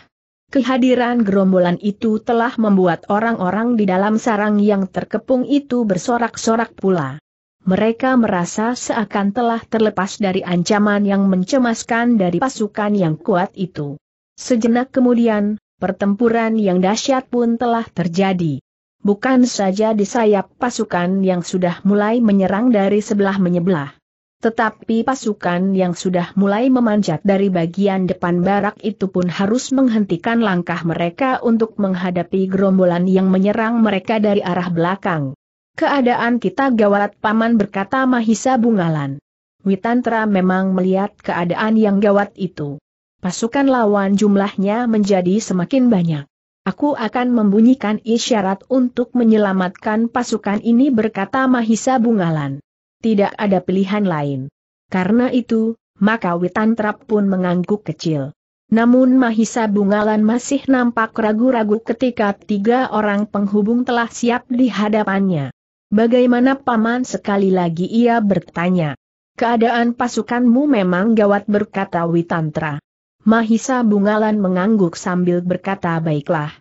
Kehadiran gerombolan itu telah membuat orang-orang di dalam sarang yang terkepung itu bersorak-sorak pula. Mereka merasa seakan telah terlepas dari ancaman yang mencemaskan dari pasukan yang kuat itu. Sejenak kemudian, pertempuran yang dahsyat pun telah terjadi. Bukan saja di sayap pasukan yang sudah mulai menyerang dari sebelah menyebelah. Tetapi pasukan yang sudah mulai memanjat dari bagian depan barak itu pun harus menghentikan langkah mereka untuk menghadapi gerombolan yang menyerang mereka dari arah belakang. Keadaan kita gawat paman berkata Mahisa Bungalan. Witantra memang melihat keadaan yang gawat itu. Pasukan lawan jumlahnya menjadi semakin banyak. Aku akan membunyikan isyarat untuk menyelamatkan pasukan ini berkata Mahisa Bungalan tidak ada pilihan lain. Karena itu, maka Witantrap pun mengangguk kecil. Namun Mahisa Bungalan masih nampak ragu-ragu ketika tiga orang penghubung telah siap di hadapannya. Bagaimana paman sekali lagi ia bertanya. Keadaan pasukanmu memang gawat berkata Witantra. Mahisa Bungalan mengangguk sambil berkata baiklah.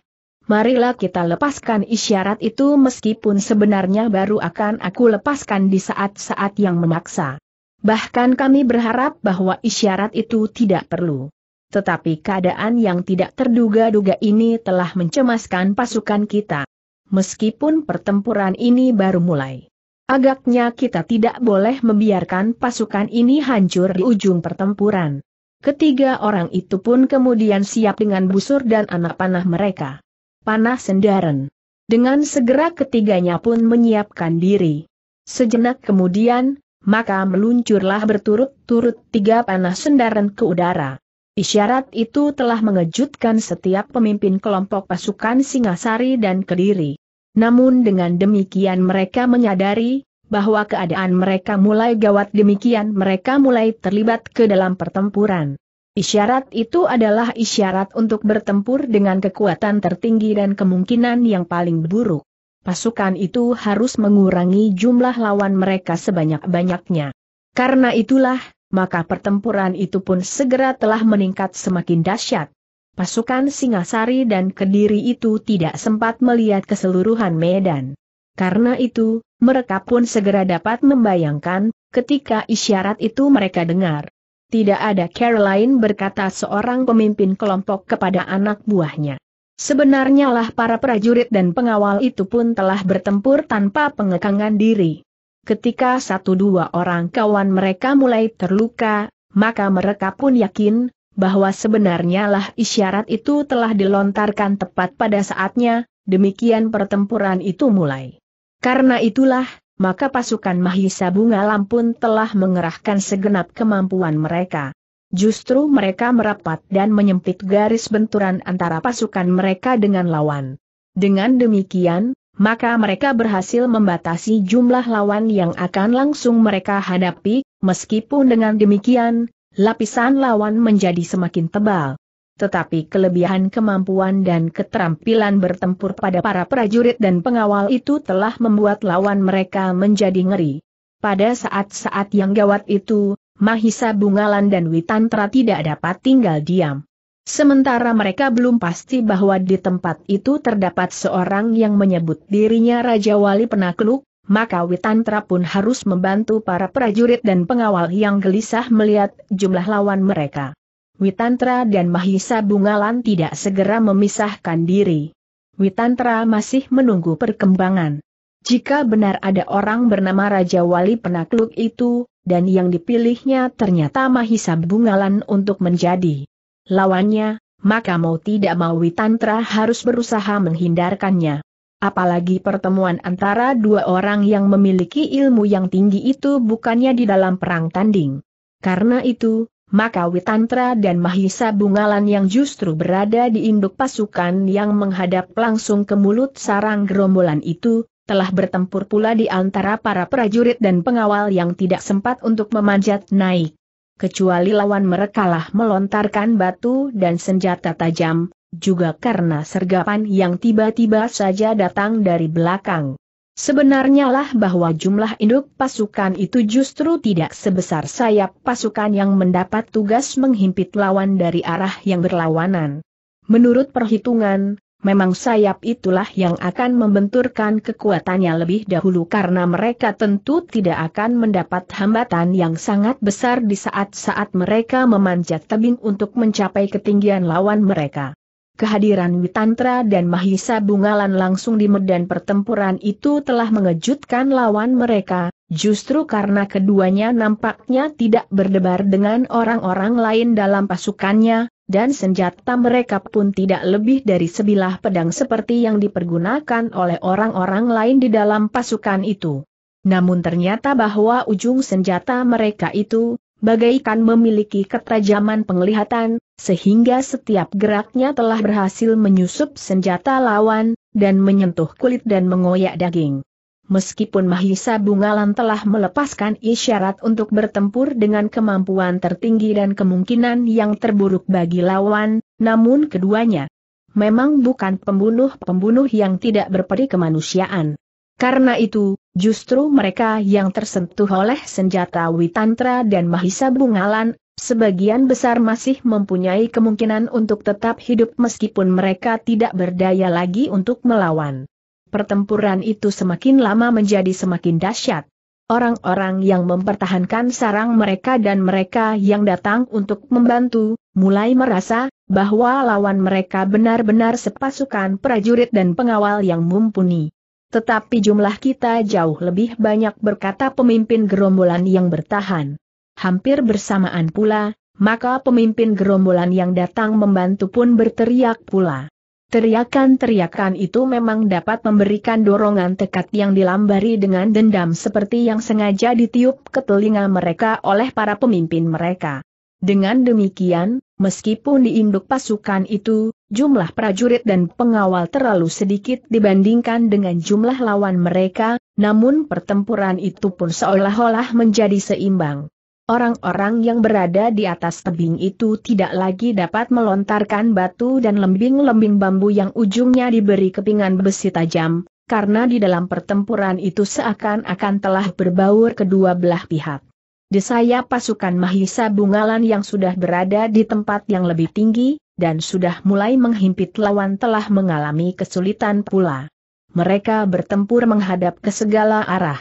marilah kita lepaskan isyarat itu meskipun sebenarnya baru akan aku lepaskan di saat-saat yang memaksa. Bahkan kami berharap bahwa isyarat itu tidak perlu. Tetapi keadaan yang tidak terduga-duga ini telah mencemaskan pasukan kita. Meskipun pertempuran ini baru mulai. Agaknya kita tidak boleh membiarkan pasukan ini hancur di ujung pertempuran. Ketiga orang itu pun kemudian siap dengan busur dan anak panah mereka. Panah sendaren. Dengan segera ketiganya pun menyiapkan diri. Sejenak kemudian, maka meluncurlah berturut-turut tiga panah sendaren ke udara. Isyarat itu telah mengejutkan setiap pemimpin kelompok pasukan Singasari dan Kediri. Namun dengan demikian mereka menyadari, bahwa keadaan mereka mulai gawat demikian mereka mulai terlibat ke dalam pertempuran. Isyarat itu adalah isyarat untuk bertempur dengan kekuatan tertinggi dan kemungkinan yang paling buruk. Pasukan itu harus mengurangi jumlah lawan mereka sebanyak-banyaknya. Karena itulah, maka pertempuran itu pun segera telah meningkat semakin dahsyat pasukan Singasari dan Kediri itu tidak sempat melihat keseluruhan medan. Karena itu, mereka pun segera dapat membayangkan, ketika isyarat itu mereka dengar. Tidak ada Caroline berkata seorang pemimpin kelompok kepada anak buahnya. Sebenarnya lah para prajurit dan pengawal itu pun telah bertempur tanpa pengekangan diri. Ketika satu dua orang kawan mereka mulai terluka, maka mereka pun yakin, bahwa sebenarnya lah isyarat itu telah dilontarkan tepat pada saatnya, demikian pertempuran itu mulai. Karena itulah, maka pasukan Mahisa Bunga Lampun telah mengerahkan segenap kemampuan mereka. Justru mereka merapat dan menyempit garis benturan antara pasukan mereka dengan lawan. Dengan demikian, maka mereka berhasil membatasi jumlah lawan yang akan langsung mereka hadapi, meskipun dengan demikian, lapisan lawan menjadi semakin tebal. Tetapi kelebihan kemampuan dan keterampilan bertempur pada para prajurit dan pengawal itu telah membuat lawan mereka menjadi ngeri. Pada saat-saat yang gawat itu, Mahisa Bungalan dan Witantra tidak dapat tinggal diam. Sementara mereka belum pasti bahwa di tempat itu terdapat seorang yang menyebut dirinya Raja Wali Penakluk, maka Witantra pun harus membantu para prajurit dan pengawal yang gelisah melihat jumlah lawan mereka. Witantra dan Mahisa Bungalan tidak segera memisahkan diri. Witantra masih menunggu perkembangan. Jika benar ada orang bernama Raja Wali Penakluk itu, dan yang dipilihnya ternyata Mahisa Bungalan untuk menjadi lawannya, maka mau tidak mau Witantra harus berusaha menghindarkannya. Apalagi pertemuan antara dua orang yang memiliki ilmu yang tinggi itu bukannya di dalam perang tanding. Karena itu, maka Witantra dan Mahisa Bungalan yang justru berada di induk pasukan yang menghadap langsung ke mulut sarang gerombolan itu, telah bertempur pula di antara para prajurit dan pengawal yang tidak sempat untuk memanjat naik. Kecuali lawan merekalah melontarkan batu dan senjata tajam, juga karena sergapan yang tiba-tiba saja datang dari belakang. Sebenarnya lah bahwa jumlah induk pasukan itu justru tidak sebesar sayap pasukan yang mendapat tugas menghimpit lawan dari arah yang berlawanan. Menurut perhitungan, memang sayap itulah yang akan membenturkan kekuatannya lebih dahulu karena mereka tentu tidak akan mendapat hambatan yang sangat besar di saat-saat mereka memanjat tebing untuk mencapai ketinggian lawan mereka kehadiran Witantra dan Mahisa Bungalan langsung di medan pertempuran itu telah mengejutkan lawan mereka, justru karena keduanya nampaknya tidak berdebar dengan orang-orang lain dalam pasukannya, dan senjata mereka pun tidak lebih dari sebilah pedang seperti yang dipergunakan oleh orang-orang lain di dalam pasukan itu. Namun ternyata bahwa ujung senjata mereka itu, bagaikan memiliki ketajaman penglihatan, sehingga setiap geraknya telah berhasil menyusup senjata lawan, dan menyentuh kulit dan mengoyak daging. Meskipun Mahisa Bungalan telah melepaskan isyarat untuk bertempur dengan kemampuan tertinggi dan kemungkinan yang terburuk bagi lawan, namun keduanya memang bukan pembunuh-pembunuh yang tidak berperi kemanusiaan. Karena itu, justru mereka yang tersentuh oleh senjata Witantra dan Mahisa Bungalan, Sebagian besar masih mempunyai kemungkinan untuk tetap hidup meskipun mereka tidak berdaya lagi untuk melawan. Pertempuran itu semakin lama menjadi semakin dahsyat. Orang-orang yang mempertahankan sarang mereka dan mereka yang datang untuk membantu, mulai merasa bahwa lawan mereka benar-benar sepasukan prajurit dan pengawal yang mumpuni. Tetapi jumlah kita jauh lebih banyak berkata pemimpin gerombolan yang bertahan. Hampir bersamaan pula, maka pemimpin gerombolan yang datang membantu pun berteriak pula. Teriakan-teriakan itu memang dapat memberikan dorongan tekad yang dilambari dengan dendam seperti yang sengaja ditiup ke telinga mereka oleh para pemimpin mereka. Dengan demikian, meskipun diinduk pasukan itu, jumlah prajurit dan pengawal terlalu sedikit dibandingkan dengan jumlah lawan mereka, namun pertempuran itu pun seolah-olah menjadi seimbang. Orang-orang yang berada di atas tebing itu tidak lagi dapat melontarkan batu dan lembing-lembing bambu yang ujungnya diberi kepingan besi tajam, karena di dalam pertempuran itu seakan-akan telah berbaur kedua belah pihak. Di sayap pasukan Mahisa Bungalan yang sudah berada di tempat yang lebih tinggi, dan sudah mulai menghimpit lawan telah mengalami kesulitan pula. Mereka bertempur menghadap ke segala arah.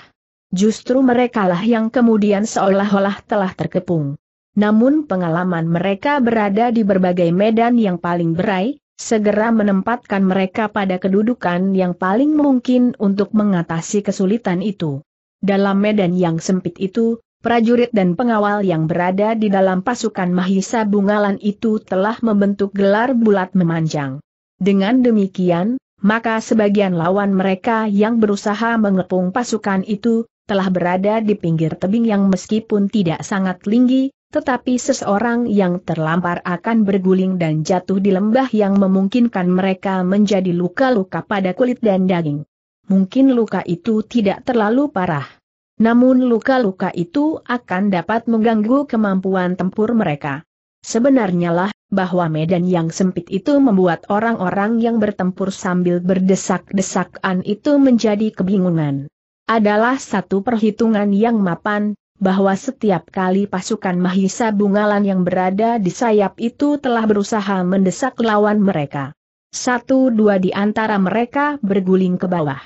Justru merekalah yang kemudian seolah-olah telah terkepung. Namun pengalaman mereka berada di berbagai medan yang paling berai, segera menempatkan mereka pada kedudukan yang paling mungkin untuk mengatasi kesulitan itu. Dalam medan yang sempit itu, prajurit dan pengawal yang berada di dalam pasukan Mahisa Bungalan itu telah membentuk gelar bulat memanjang. Dengan demikian, maka sebagian lawan mereka yang berusaha mengepung pasukan itu, telah berada di pinggir tebing yang meskipun tidak sangat tinggi, tetapi seseorang yang terlampar akan berguling dan jatuh di lembah yang memungkinkan mereka menjadi luka-luka pada kulit dan daging. Mungkin luka itu tidak terlalu parah. Namun luka-luka itu akan dapat mengganggu kemampuan tempur mereka. Sebenarnya lah, bahwa medan yang sempit itu membuat orang-orang yang bertempur sambil berdesak-desakan itu menjadi kebingungan adalah satu perhitungan yang mapan, bahwa setiap kali pasukan Mahisa Bungalan yang berada di sayap itu telah berusaha mendesak lawan mereka. Satu dua di antara mereka berguling ke bawah.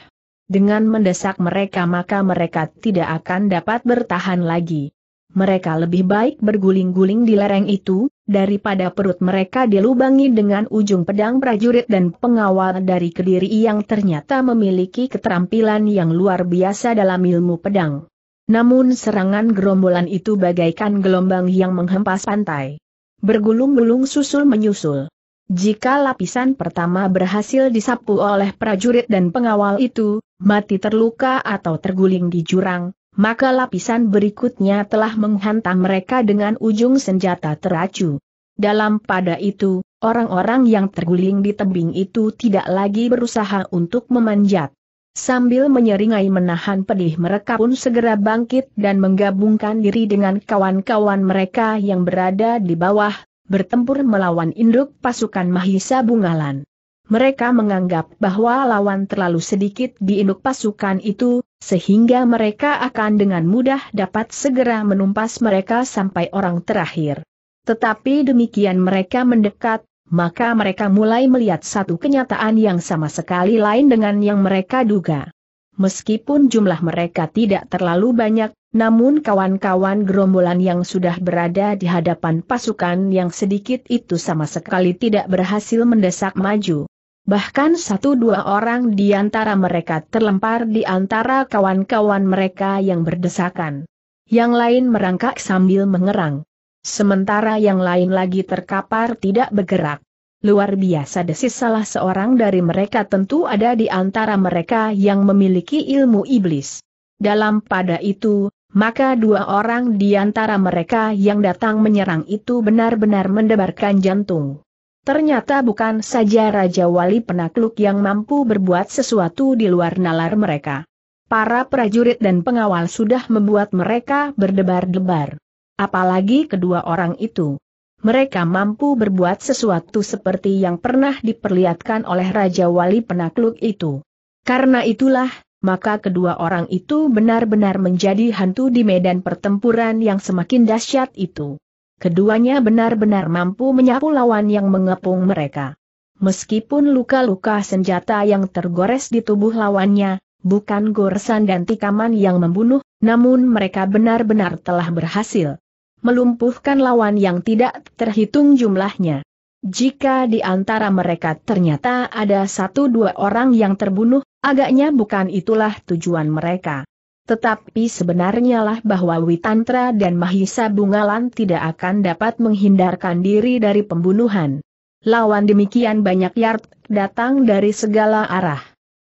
Dengan mendesak mereka maka mereka tidak akan dapat bertahan lagi mereka lebih baik berguling-guling di lereng itu, daripada perut mereka dilubangi dengan ujung pedang prajurit dan pengawal dari Kediri yang ternyata memiliki keterampilan yang luar biasa dalam ilmu pedang. Namun serangan gerombolan itu bagaikan gelombang yang menghempas pantai. Bergulung-gulung susul menyusul. Jika lapisan pertama berhasil disapu oleh prajurit dan pengawal itu, mati terluka atau terguling di jurang, maka lapisan berikutnya telah menghantam mereka dengan ujung senjata teracu. Dalam pada itu, orang-orang yang terguling di tebing itu tidak lagi berusaha untuk memanjat. Sambil menyeringai menahan pedih mereka pun segera bangkit dan menggabungkan diri dengan kawan-kawan mereka yang berada di bawah, bertempur melawan induk pasukan Mahisa Bungalan. Mereka menganggap bahwa lawan terlalu sedikit di induk pasukan itu, sehingga mereka akan dengan mudah dapat segera menumpas mereka sampai orang terakhir. Tetapi demikian mereka mendekat, maka mereka mulai melihat satu kenyataan yang sama sekali lain dengan yang mereka duga. Meskipun jumlah mereka tidak terlalu banyak, namun kawan-kawan gerombolan yang sudah berada di hadapan pasukan yang sedikit itu sama sekali tidak berhasil mendesak maju. Bahkan satu dua orang di antara mereka terlempar di antara kawan-kawan mereka yang berdesakan. Yang lain merangkak sambil mengerang. Sementara yang lain lagi terkapar tidak bergerak. Luar biasa desis salah seorang dari mereka tentu ada di antara mereka yang memiliki ilmu iblis. Dalam pada itu, maka dua orang di antara mereka yang datang menyerang itu benar-benar mendebarkan jantung. Ternyata bukan saja Raja Wali penakluk yang mampu berbuat sesuatu di luar nalar mereka. Para prajurit dan pengawal sudah membuat mereka berdebar-debar. Apalagi kedua orang itu. Mereka mampu berbuat sesuatu seperti yang pernah diperlihatkan oleh Raja Wali penakluk itu. Karena itulah, maka kedua orang itu benar-benar menjadi hantu di medan pertempuran yang semakin dahsyat itu. keduanya benar-benar mampu menyapu lawan yang mengepung mereka. Meskipun luka-luka senjata yang tergores di tubuh lawannya, bukan goresan dan tikaman yang membunuh, namun mereka benar-benar telah berhasil melumpuhkan lawan yang tidak terhitung jumlahnya. Jika di antara mereka ternyata ada satu dua orang yang terbunuh, agaknya bukan itulah tujuan mereka. Tetapi sebenarnya lah bahwa Witantra dan Mahisa Bungalan tidak akan dapat menghindarkan diri dari pembunuhan. Lawan demikian banyak yard datang dari segala arah.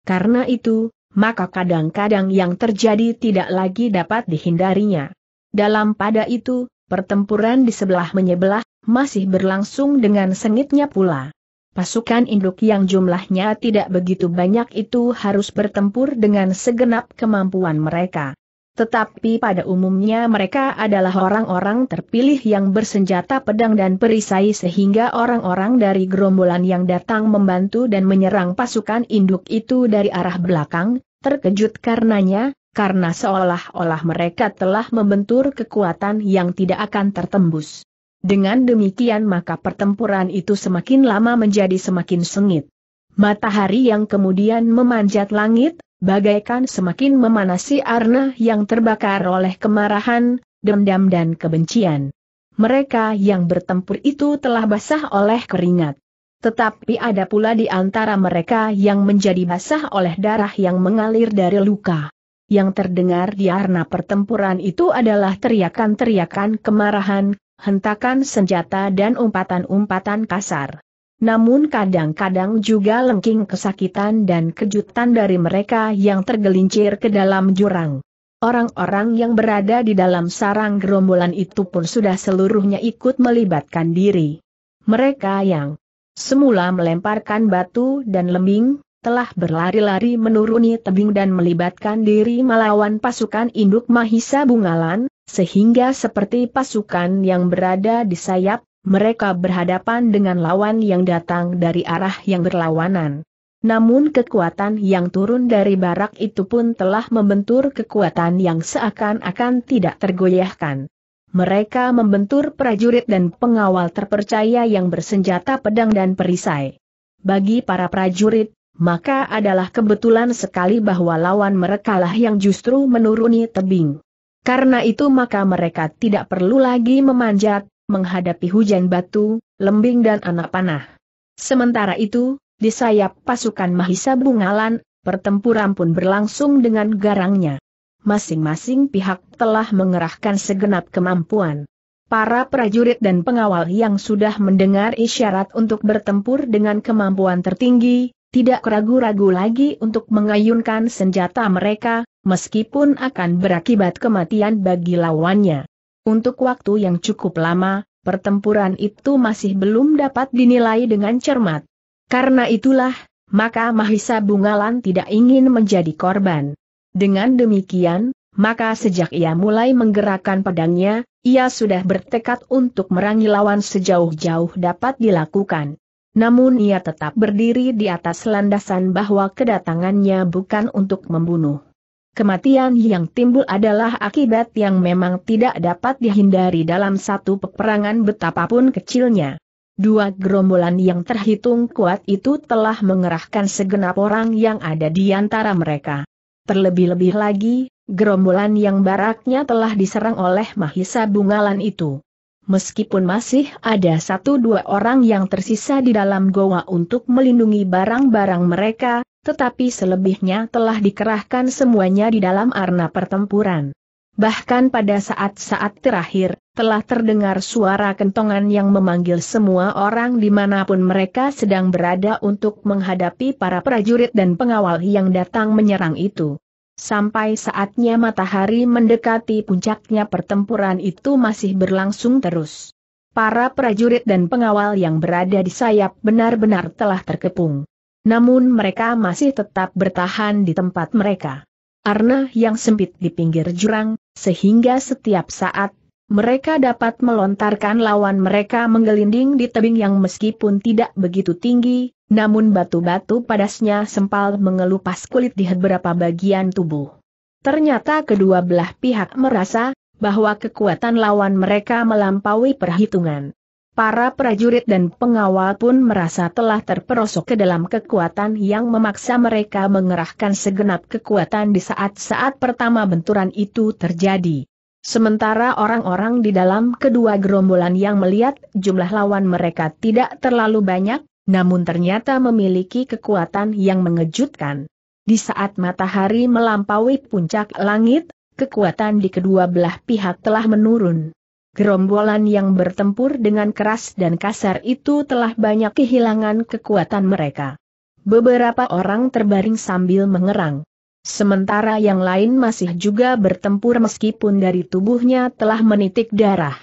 Karena itu, maka kadang-kadang yang terjadi tidak lagi dapat dihindarinya. Dalam pada itu, pertempuran di sebelah menyebelah, masih berlangsung dengan sengitnya pula. Pasukan induk yang jumlahnya tidak begitu banyak itu harus bertempur dengan segenap kemampuan mereka. Tetapi pada umumnya mereka adalah orang-orang terpilih yang bersenjata pedang dan perisai sehingga orang-orang dari gerombolan yang datang membantu dan menyerang pasukan induk itu dari arah belakang, terkejut karenanya, karena seolah-olah mereka telah membentur kekuatan yang tidak akan tertembus. Dengan demikian maka pertempuran itu semakin lama menjadi semakin sengit. Matahari yang kemudian memanjat langit, bagaikan semakin memanasi arna yang terbakar oleh kemarahan, dendam dan kebencian. Mereka yang bertempur itu telah basah oleh keringat. Tetapi ada pula di antara mereka yang menjadi basah oleh darah yang mengalir dari luka yang terdengar di arena pertempuran itu adalah teriakan-teriakan kemarahan, hentakan senjata dan umpatan-umpatan kasar. Namun kadang-kadang juga lengking kesakitan dan kejutan dari mereka yang tergelincir ke dalam jurang. Orang-orang yang berada di dalam sarang gerombolan itu pun sudah seluruhnya ikut melibatkan diri. Mereka yang semula melemparkan batu dan lembing, telah berlari-lari menuruni tebing dan melibatkan diri melawan pasukan induk Mahisa Bungalan, sehingga seperti pasukan yang berada di sayap, mereka berhadapan dengan lawan yang datang dari arah yang berlawanan. Namun kekuatan yang turun dari barak itu pun telah membentur kekuatan yang seakan-akan tidak tergoyahkan. Mereka membentur prajurit dan pengawal terpercaya yang bersenjata pedang dan perisai. Bagi para prajurit, maka adalah kebetulan sekali bahwa lawan mereka lah yang justru menuruni tebing. Karena itu maka mereka tidak perlu lagi memanjat, menghadapi hujan batu, lembing dan anak panah. Sementara itu, di sayap pasukan Mahisa Bungalan, pertempuran pun berlangsung dengan garangnya. Masing-masing pihak telah mengerahkan segenap kemampuan. Para prajurit dan pengawal yang sudah mendengar isyarat untuk bertempur dengan kemampuan tertinggi, tidak ragu-ragu lagi untuk mengayunkan senjata mereka, meskipun akan berakibat kematian bagi lawannya. Untuk waktu yang cukup lama, pertempuran itu masih belum dapat dinilai dengan cermat. Karena itulah, maka Mahisa Bungalan tidak ingin menjadi korban. Dengan demikian, maka sejak ia mulai menggerakkan pedangnya, ia sudah bertekad untuk merangi lawan sejauh-jauh dapat dilakukan. Namun ia tetap berdiri di atas landasan bahwa kedatangannya bukan untuk membunuh. Kematian yang timbul adalah akibat yang memang tidak dapat dihindari dalam satu peperangan betapapun kecilnya. Dua gerombolan yang terhitung kuat itu telah mengerahkan segenap orang yang ada di antara mereka. Terlebih-lebih lagi, gerombolan yang baraknya telah diserang oleh Mahisa Bungalan itu meskipun masih ada satu dua orang yang tersisa di dalam goa untuk melindungi barang-barang mereka, tetapi selebihnya telah dikerahkan semuanya di dalam arna pertempuran. Bahkan pada saat-saat terakhir, telah terdengar suara kentongan yang memanggil semua orang di mana pun mereka sedang berada untuk menghadapi para prajurit dan pengawal yang datang menyerang itu. Sampai saatnya matahari mendekati puncaknya pertempuran itu masih berlangsung terus. Para prajurit dan pengawal yang berada di sayap benar-benar telah terkepung. Namun mereka masih tetap bertahan di tempat mereka. Arna yang sempit di pinggir jurang, sehingga setiap saat, mereka dapat melontarkan lawan mereka menggelinding di tebing yang meskipun tidak begitu tinggi, namun batu-batu padasnya sempal mengelupas kulit di beberapa bagian tubuh. Ternyata kedua belah pihak merasa bahwa kekuatan lawan mereka melampaui perhitungan. Para prajurit dan pengawal pun merasa telah terperosok ke dalam kekuatan yang memaksa mereka mengerahkan segenap kekuatan di saat-saat pertama benturan itu terjadi. Sementara orang-orang di dalam kedua gerombolan yang melihat jumlah lawan mereka tidak terlalu banyak, namun ternyata memiliki kekuatan yang mengejutkan. Di saat matahari melampaui puncak langit, kekuatan di kedua belah pihak telah menurun. Gerombolan yang bertempur dengan keras dan kasar itu telah banyak kehilangan kekuatan mereka. Beberapa orang terbaring sambil mengerang. Sementara yang lain masih juga bertempur meskipun dari tubuhnya telah menitik darah.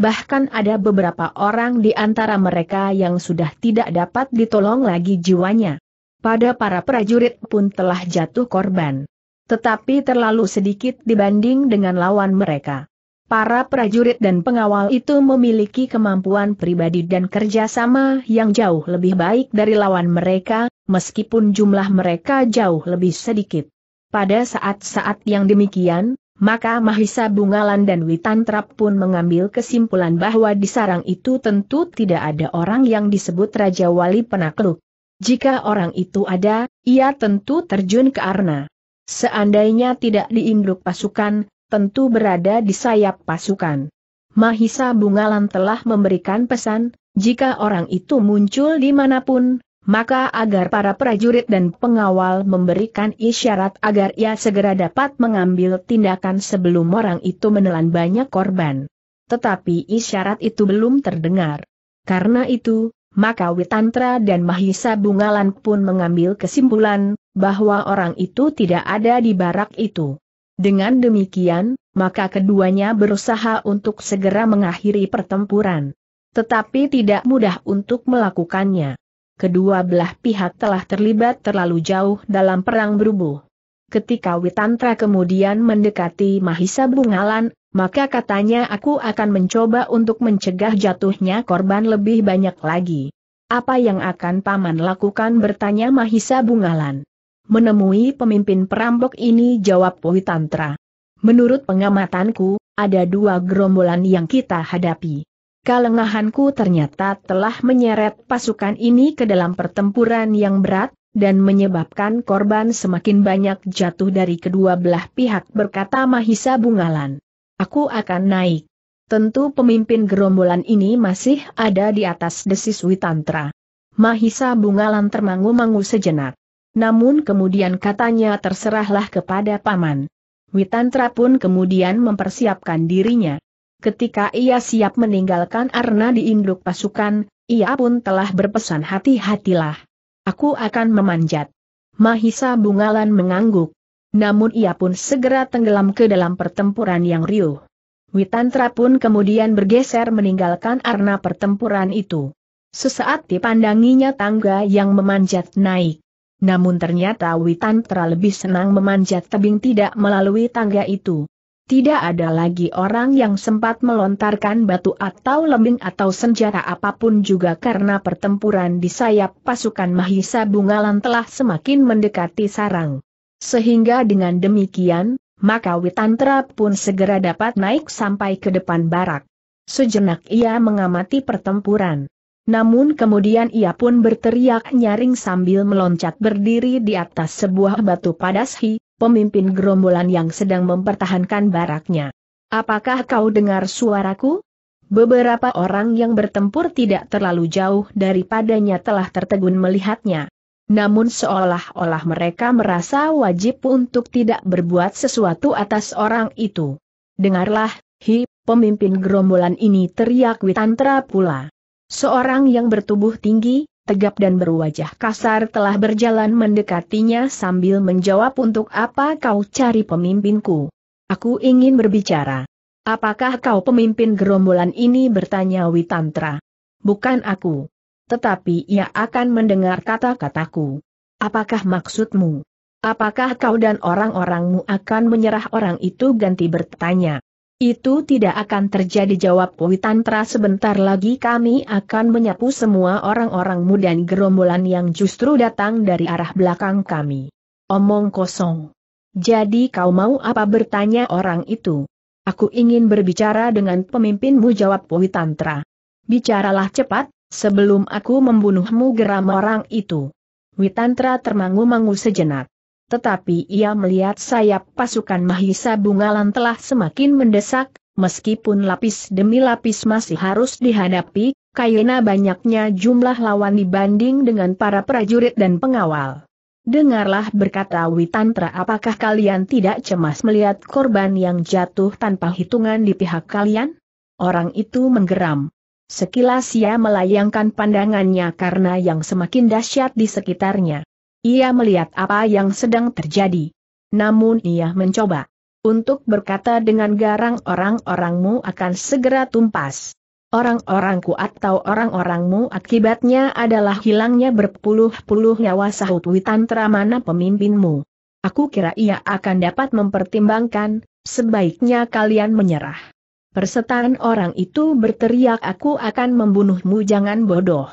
Bahkan ada beberapa orang di antara mereka yang sudah tidak dapat ditolong lagi jiwanya. Pada para prajurit pun telah jatuh korban. Tetapi terlalu sedikit dibanding dengan lawan mereka. Para prajurit dan pengawal itu memiliki kemampuan pribadi dan kerjasama yang jauh lebih baik dari lawan mereka, meskipun jumlah mereka jauh lebih sedikit. Pada saat-saat yang demikian, maka Mahisa Bungalan dan Witantrap pun mengambil kesimpulan bahwa di sarang itu tentu tidak ada orang yang disebut Raja Wali Penakluk. Jika orang itu ada, ia tentu terjun ke Arna. Seandainya tidak diinduk pasukan, tentu berada di sayap pasukan. Mahisa Bungalan telah memberikan pesan, jika orang itu muncul di mana pun, maka agar para prajurit dan pengawal memberikan isyarat agar ia segera dapat mengambil tindakan sebelum orang itu menelan banyak korban. Tetapi isyarat itu belum terdengar. Karena itu, maka Witantra dan Mahisa Bungalan pun mengambil kesimpulan, bahwa orang itu tidak ada di barak itu. Dengan demikian, maka keduanya berusaha untuk segera mengakhiri pertempuran. Tetapi tidak mudah untuk melakukannya. Kedua belah pihak telah terlibat terlalu jauh dalam perang berubuh. Ketika Witantra kemudian mendekati Mahisa Bungalan, maka katanya aku akan mencoba untuk mencegah jatuhnya korban lebih banyak lagi. Apa yang akan Paman lakukan bertanya Mahisa Bungalan. Menemui pemimpin perampok ini jawab Witantra. Menurut pengamatanku, ada dua gerombolan yang kita hadapi. Kalengahanku ternyata telah menyeret pasukan ini ke dalam pertempuran yang berat, dan menyebabkan korban semakin banyak jatuh dari kedua belah pihak berkata Mahisa Bungalan. Aku akan naik. Tentu pemimpin gerombolan ini masih ada di atas desis Witantra. Mahisa Bungalan termangu-mangu sejenak. Namun kemudian katanya terserahlah kepada paman. Witantra pun kemudian mempersiapkan dirinya. Ketika ia siap meninggalkan Arna di induk pasukan, ia pun telah berpesan hati-hatilah. Aku akan memanjat. Mahisa Bungalan mengangguk. Namun ia pun segera tenggelam ke dalam pertempuran yang riuh. Witantra pun kemudian bergeser meninggalkan arna pertempuran itu. Sesaat dipandanginya tangga yang memanjat naik. Namun ternyata Witantra lebih senang memanjat tebing tidak melalui tangga itu. Tidak ada lagi orang yang sempat melontarkan batu atau lembing atau senjata apa pun juga karena pertempuran di sayap pasukan Mahisa Bungalan telah semakin mendekati sarang. Sehingga dengan demikian, maka Witantra pun segera dapat naik sampai ke depan barak. Sejenak ia mengamati pertempuran. Namun kemudian ia pun berteriak nyaring sambil meloncat berdiri di atas sebuah batu padas hi, pemimpin gerombolan yang sedang mempertahankan baraknya. Apakah kau dengar suaraku? Beberapa orang yang bertempur tidak terlalu jauh daripadanya telah tertegun melihatnya. Namun seolah-olah mereka merasa wajib untuk tidak berbuat sesuatu atas orang itu. Dengarlah, hi, pemimpin gerombolan ini teriak Witantra pula. Seorang yang bertubuh tinggi, tegap dan berwajah kasar telah berjalan mendekatinya sambil menjawab untuk apa kau cari pemimpinku. Aku ingin berbicara. Apakah kau pemimpin gerombolan ini bertanya Witantra. Bukan aku. Tetapi ia akan mendengar kata-kataku. Apakah maksudmu? Apakah kau dan orang-orangmu akan menyerah orang itu ganti bertanya? Itu tidak akan terjadi jawab Witantra sebentar lagi kami akan menyapu semua orang-orang muda dan gerombolan yang justru datang dari arah belakang kami. Omong kosong. Jadi kau mau apa bertanya orang itu? Aku ingin berbicara dengan pemimpinmu jawab Witantra. Bicaralah cepat, sebelum aku membunuhmu geram orang itu. Witantra termangu-mangu sejenak. Tetapi ia melihat sayap pasukan Mahisa Bungalan telah semakin mendesak, meskipun lapis demi lapis masih harus dihadapi, karena banyaknya jumlah lawan dibanding dengan para prajurit dan pengawal. Dengarlah berkata Witantra apakah kalian tidak cemas melihat korban yang jatuh tanpa hitungan di pihak kalian? Orang itu menggeram. Sekilas ia melayangkan pandangannya karena yang semakin dahsyat di sekitarnya. Ia melihat apa yang sedang terjadi. Namun ia mencoba untuk berkata dengan garang orang-orangmu akan segera tumpas orang-orangku atau orang-orangmu akibatnya adalah hilangnya berpuluh-puluh nyawa sahut Witantra mana pemimpinmu. Aku kira ia akan dapat mempertimbangkan, sebaiknya kalian menyerah. Persetan orang itu berteriak aku akan membunuhmu jangan bodoh.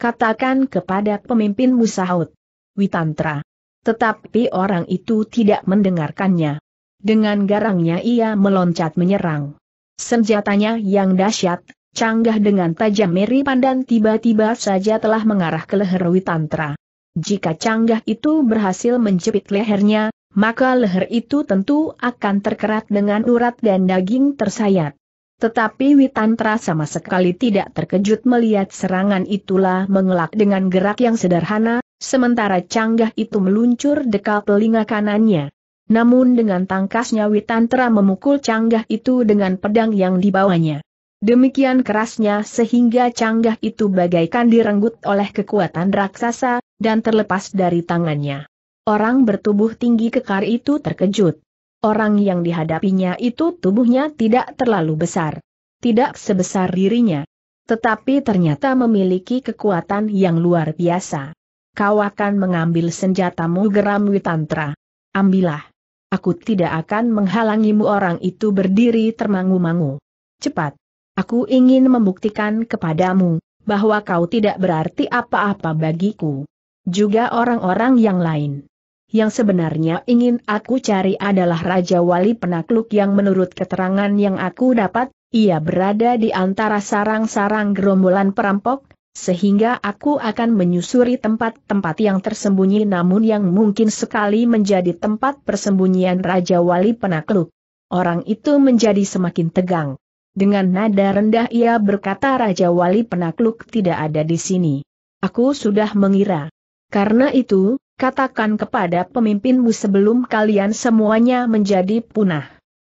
Katakan kepada pemimpinmu sahut. Witantra. Tetapi orang itu tidak mendengarkannya. Dengan garangnya ia meloncat menyerang. Senjatanya yang dahsyat, canggah dengan tajam meri pandan tiba-tiba saja telah mengarah ke leher Witantra. Jika canggah itu berhasil menjepit lehernya, maka leher itu tentu akan terkerat dengan urat dan daging tersayat. Tetapi Witantra sama sekali tidak terkejut melihat serangan itulah mengelak dengan gerak yang sederhana, sementara canggah itu meluncur dekat telinga kanannya. Namun dengan tangkasnya Witantra memukul canggah itu dengan pedang yang dibawanya. Demikian kerasnya sehingga canggah itu bagaikan direnggut oleh kekuatan raksasa, dan terlepas dari tangannya. Orang bertubuh tinggi kekar itu terkejut. Orang yang dihadapinya itu tubuhnya tidak terlalu besar. Tidak sebesar dirinya. Tetapi ternyata memiliki kekuatan yang luar biasa. Kau akan mengambil senjatamu geram Witantra. Ambillah. Aku tidak akan menghalangimu orang itu berdiri termangu-mangu. Cepat. Aku ingin membuktikan kepadamu, bahwa kau tidak berarti apa-apa bagiku. Juga orang-orang yang lain. Yang sebenarnya ingin aku cari adalah Raja Wali penakluk yang menurut keterangan yang aku dapat, ia berada di antara sarang-sarang gerombolan perampok, sehingga aku akan menyusuri tempat-tempat yang tersembunyi namun yang mungkin sekali menjadi tempat persembunyian Raja Wali penakluk. Orang itu menjadi semakin tegang. Dengan nada rendah ia berkata Raja Wali penakluk tidak ada di sini. Aku sudah mengira. Karena itu, katakan kepada pemimpinmu sebelum kalian semuanya menjadi punah.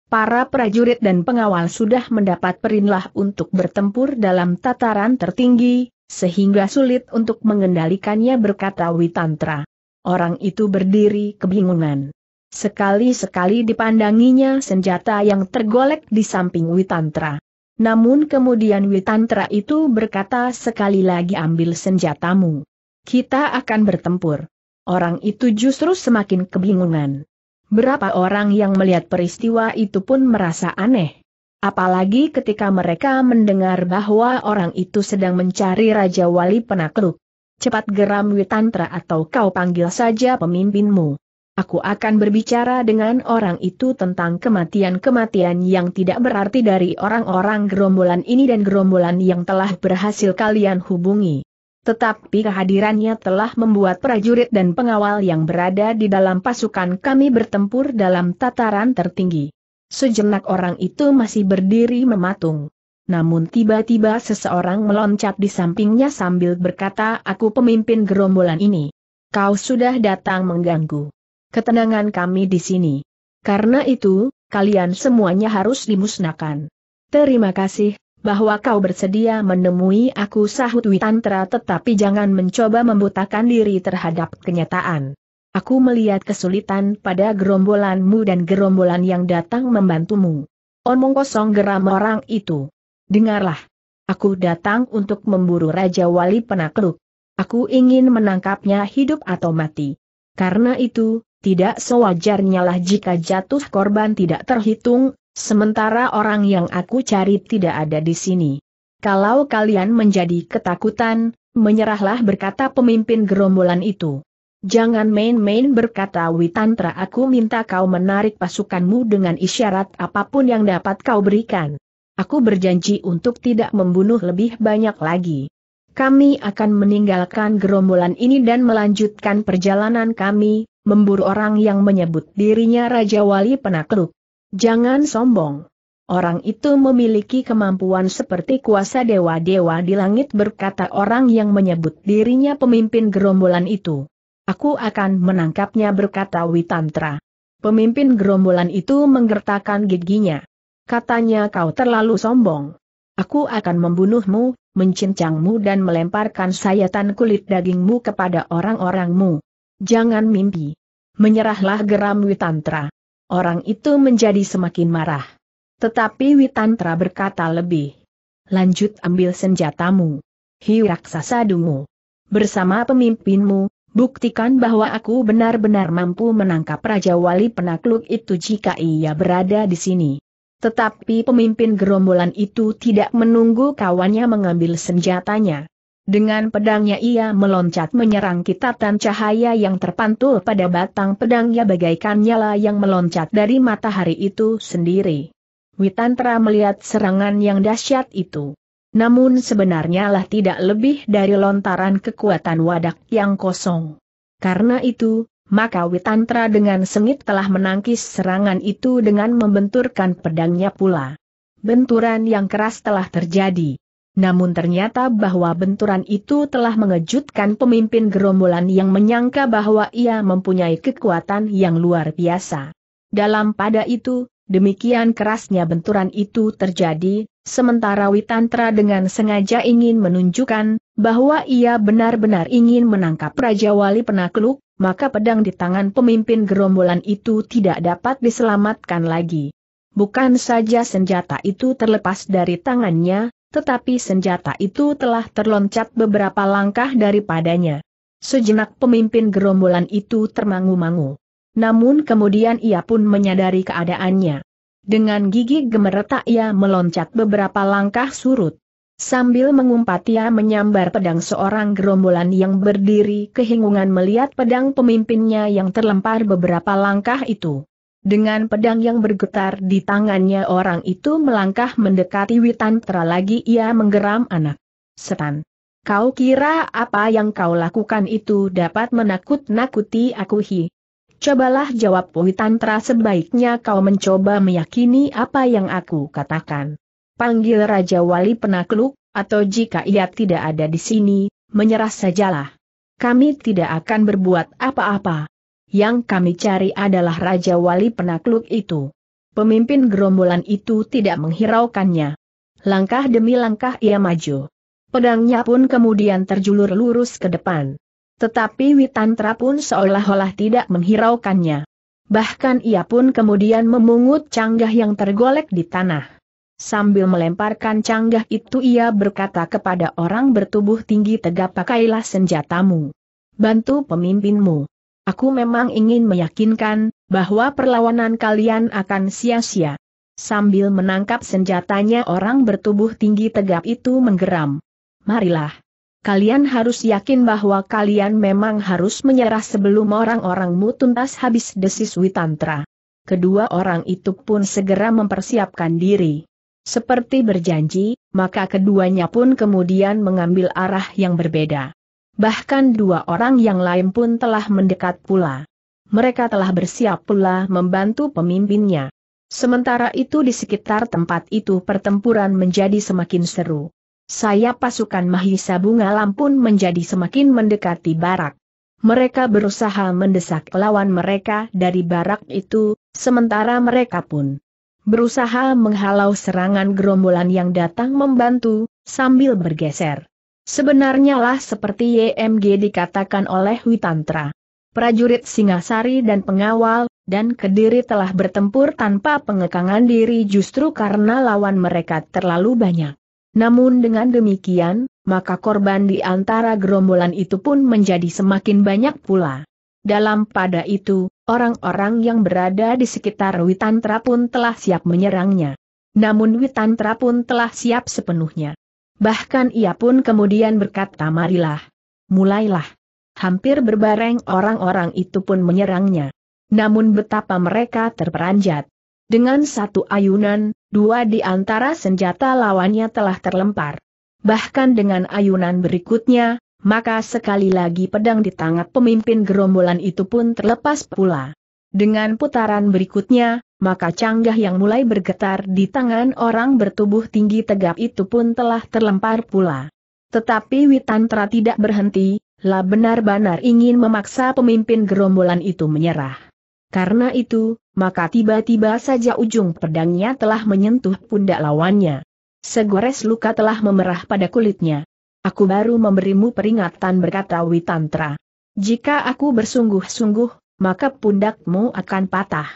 Para prajurit dan pengawal sudah mendapat perintah untuk bertempur dalam tataran tertinggi, sehingga sulit untuk mengendalikannya berkata Witantra. Orang itu berdiri kebingungan. Sekali-sekali dipandanginya senjata yang tergolek di samping Witantra. Namun kemudian Witantra itu berkata sekali lagi ambil senjatamu. Kita akan bertempur. Orang itu justru semakin kebingungan. Berapa orang yang melihat peristiwa itu pun merasa aneh. Apalagi ketika mereka mendengar bahwa orang itu sedang mencari Raja Wali penakluk. Cepat geram Witantra atau kau panggil saja pemimpinmu. Aku akan berbicara dengan orang itu tentang kematian-kematian yang tidak berarti dari orang-orang gerombolan ini dan gerombolan yang telah berhasil kalian hubungi. Tetapi kehadirannya telah membuat prajurit dan pengawal yang berada di dalam pasukan kami bertempur dalam tataran tertinggi. Sejenak orang itu masih berdiri mematung. Namun tiba-tiba seseorang meloncat di sampingnya sambil berkata aku pemimpin gerombolan ini. Kau sudah datang mengganggu ketenangan kami di sini. Karena itu, kalian semuanya harus dimusnahkan. Terima kasih, bahwa kau bersedia menemui aku sahut Witantra tetapi jangan mencoba membutakan diri terhadap kenyataan. Aku melihat kesulitan pada gerombolanmu dan gerombolan yang datang membantumu. Omong kosong geram orang itu. Dengarlah. Aku datang untuk memburu Raja Wali penakluk. Aku ingin menangkapnya hidup atau mati. Karena itu, tidak sewajarnya lah jika jatuh korban tidak terhitung, sementara orang yang aku cari tidak ada di sini. Kalau kalian menjadi ketakutan, menyerahlah berkata pemimpin gerombolan itu. Jangan main-main berkata Witantra aku minta kau menarik pasukanmu dengan isyarat apa pun yang dapat kau berikan. Aku berjanji untuk tidak membunuh lebih banyak lagi. Kami akan meninggalkan gerombolan ini dan melanjutkan perjalanan kami, memburu orang yang menyebut dirinya Raja Wali Penakluk. Jangan sombong. Orang itu memiliki kemampuan seperti kuasa dewa-dewa di langit berkata orang yang menyebut dirinya pemimpin gerombolan itu. Aku akan menangkapnya berkata Witantra. Pemimpin gerombolan itu menggertakkan giginya. Katanya kau terlalu sombong. Aku akan membunuhmu, mencincangmu dan melemparkan sayatan kulit dagingmu kepada orang-orangmu. Jangan mimpi. Menyerahlah geram Witantra. Orang itu menjadi semakin marah. Tetapi Witantra berkata lebih. Lanjut ambil senjatamu. Hi raksasa dungu. Bersama pemimpinmu, buktikan bahwa aku benar-benar mampu menangkap Raja Wali penakluk itu jika ia berada di sini. Tetapi pemimpin gerombolan itu tidak menunggu kawannya mengambil senjatanya. Dengan pedangnya ia meloncat menyerang kitatan cahaya yang terpantul pada batang pedangnya bagaikan nyala yang meloncat dari matahari itu sendiri. Witantra melihat serangan yang dahsyat itu. Namun sebenarnya lah tidak lebih dari lontaran kekuatan wadak yang kosong. Karena itu, maka Witantra dengan sengit telah menangkis serangan itu dengan membenturkan pedangnya pula. Benturan yang keras telah terjadi. Namun ternyata bahwa benturan itu telah mengejutkan pemimpin gerombolan yang menyangka bahwa ia mempunyai kekuatan yang luar biasa. Dalam pada itu, demikian kerasnya benturan itu terjadi, sementara Witantra dengan sengaja ingin menunjukkan bahwa ia benar-benar ingin menangkap Raja Wali penakluk, maka pedang di tangan pemimpin gerombolan itu tidak dapat diselamatkan lagi. Bukan saja senjata itu terlepas dari tangannya, tetapi senjata itu telah terloncat beberapa langkah daripadanya. Sejenak pemimpin gerombolan itu termangu-mangu. Namun kemudian ia pun menyadari keadaannya. Dengan gigi gemeretak ia meloncat beberapa langkah surut. Sambil mengumpat ia menyambar pedang seorang gerombolan yang berdiri kehingungan melihat pedang pemimpinnya yang terlempar beberapa langkah itu. Dengan pedang yang bergetar di tangannya orang itu melangkah mendekati Witantra lagi ia menggeram anak. Setan. Kau kira apa yang kau lakukan itu dapat menakut-nakuti aku hi? Cobalah jawab Witantra sebaiknya kau mencoba meyakini apa yang aku katakan panggil Raja Wali penakluk, atau jika ia tidak ada di sini, menyerah sajalah. Kami tidak akan berbuat apa-apa. Yang kami cari adalah Raja Wali penakluk itu. Pemimpin gerombolan itu tidak menghiraukannya. Langkah demi langkah ia maju. Pedangnya pun kemudian terjulur lurus ke depan. Tetapi Witantra pun seolah-olah tidak menghiraukannya. Bahkan ia pun kemudian memungut canggah yang tergolek di tanah. Sambil melemparkan canggah itu ia berkata kepada orang bertubuh tinggi tegap pakailah senjatamu. Bantu pemimpinmu. Aku memang ingin meyakinkan, bahwa perlawanan kalian akan sia-sia. Sambil menangkap senjatanya orang bertubuh tinggi tegap itu menggeram. Marilah. Kalian harus yakin bahwa kalian memang harus menyerah sebelum orang-orangmu tuntas habis desis Witantra. Kedua orang itu pun segera mempersiapkan diri. Seperti berjanji, maka keduanya pun kemudian mengambil arah yang berbeda. Bahkan dua orang yang lain pun telah mendekat pula. Mereka telah bersiap pula membantu pemimpinnya. Sementara itu di sekitar tempat itu pertempuran menjadi semakin seru. Saya pasukan Mahisa Bunga Lampun menjadi semakin mendekati barak. Mereka berusaha mendesak lawan mereka dari barak itu, sementara mereka pun berusaha menghalau serangan gerombolan yang datang membantu, sambil bergeser. Sebenarnya lah seperti YMG dikatakan oleh Witantra. Prajurit Singasari dan pengawal, dan Kediri telah bertempur tanpa pengekangan diri justru karena lawan mereka terlalu banyak. Namun dengan demikian, maka korban di antara gerombolan itu pun menjadi semakin banyak pula. Dalam pada itu, Orang-orang yang berada di sekitar Witantra pun telah siap menyerangnya. Namun Witantra pun telah siap sepenuhnya. Bahkan ia pun kemudian berkata marilah. Mulailah. hampir berbareng orang-orang itu pun menyerangnya. Namun betapa mereka terperanjat. Dengan satu ayunan, dua di antara senjata lawannya telah terlempar. Bahkan dengan ayunan berikutnya, maka sekali lagi pedang di tangan pemimpin gerombolan itu pun terlepas pula. Dengan putaran berikutnya, maka canggah yang mulai bergetar di tangan orang bertubuh tinggi tegap itu pun telah terlempar pula. Tetapi Witantra tidak berhenti, lah benar-benar ingin memaksa pemimpin gerombolan itu menyerah. Karena itu, maka tiba-tiba saja ujung pedangnya telah menyentuh pundak lawannya. Segores luka telah memerah pada kulitnya. Aku baru memberimu peringatan berkata Witantra. Jika aku bersungguh-sungguh, maka pundakmu akan patah.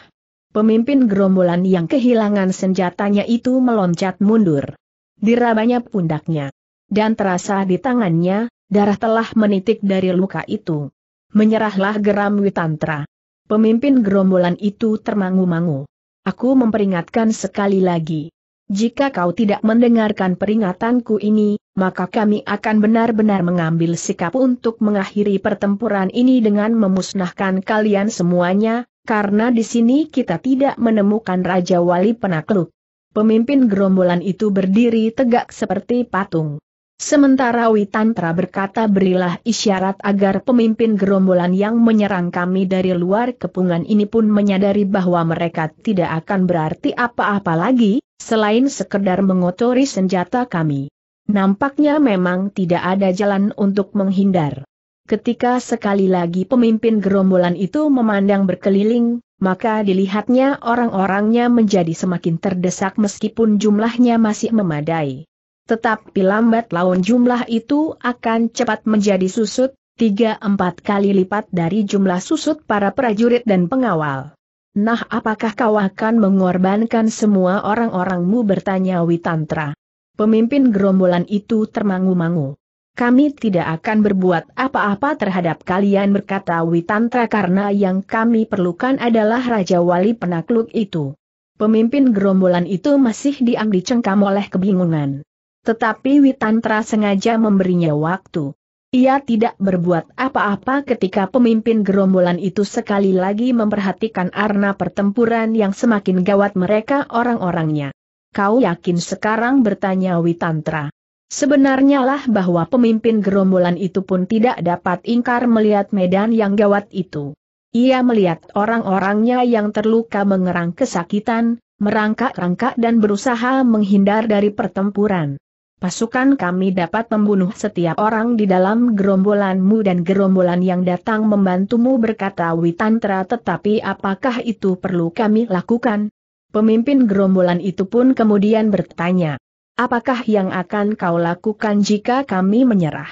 Pemimpin gerombolan yang kehilangan senjatanya itu meloncat mundur. Dirabanya pundaknya. Dan terasa di tangannya, darah telah menitik dari luka itu. Menyerahlah geram Witantra. Pemimpin gerombolan itu termangu-mangu. Aku memperingatkan sekali lagi. Jika kau tidak mendengarkan peringatanku ini, maka kami akan benar-benar mengambil sikap untuk mengakhiri pertempuran ini dengan memusnahkan kalian semuanya, karena di sini kita tidak menemukan Raja Wali penakluk. Pemimpin gerombolan itu berdiri tegak seperti patung. Sementara Witantra berkata berilah isyarat agar pemimpin gerombolan yang menyerang kami dari luar kepungan ini pun menyadari bahwa mereka tidak akan berarti apa-apa lagi, selain sekedar mengotori senjata kami. Nampaknya memang tidak ada jalan untuk menghindar. Ketika sekali lagi pemimpin gerombolan itu memandang berkeliling, maka dilihatnya orang-orangnya menjadi semakin terdesak meskipun jumlahnya masih memadai. Tetapi lambat laun jumlah itu akan cepat menjadi susut, tiga empat kali lipat dari jumlah susut para prajurit dan pengawal. Nah apakah kau akan mengorbankan semua orang-orangmu bertanya Witantra. Pemimpin gerombolan itu termangu-mangu. Kami tidak akan berbuat apa-apa terhadap kalian berkata Witantra karena yang kami perlukan adalah Raja Wali penakluk itu. Pemimpin gerombolan itu masih diam dicengkam oleh kebingungan. Tetapi Witantra sengaja memberinya waktu. Ia tidak berbuat apa-apa ketika pemimpin gerombolan itu sekali lagi memperhatikan arna pertempuran yang semakin gawat mereka orang-orangnya. Kau yakin sekarang bertanya Witantra. Sebenarnya lah bahwa pemimpin gerombolan itu pun tidak dapat ingkar melihat medan yang gawat itu. Ia melihat orang-orangnya yang terluka mengerang kesakitan, merangkak-rangkak dan berusaha menghindar dari pertempuran. Pasukan kami dapat membunuh setiap orang di dalam gerombolanmu dan gerombolan yang datang membantumu berkata Witantra tetapi apakah itu perlu kami lakukan? Pemimpin gerombolan itu pun kemudian bertanya. Apakah yang akan kau lakukan jika kami menyerah?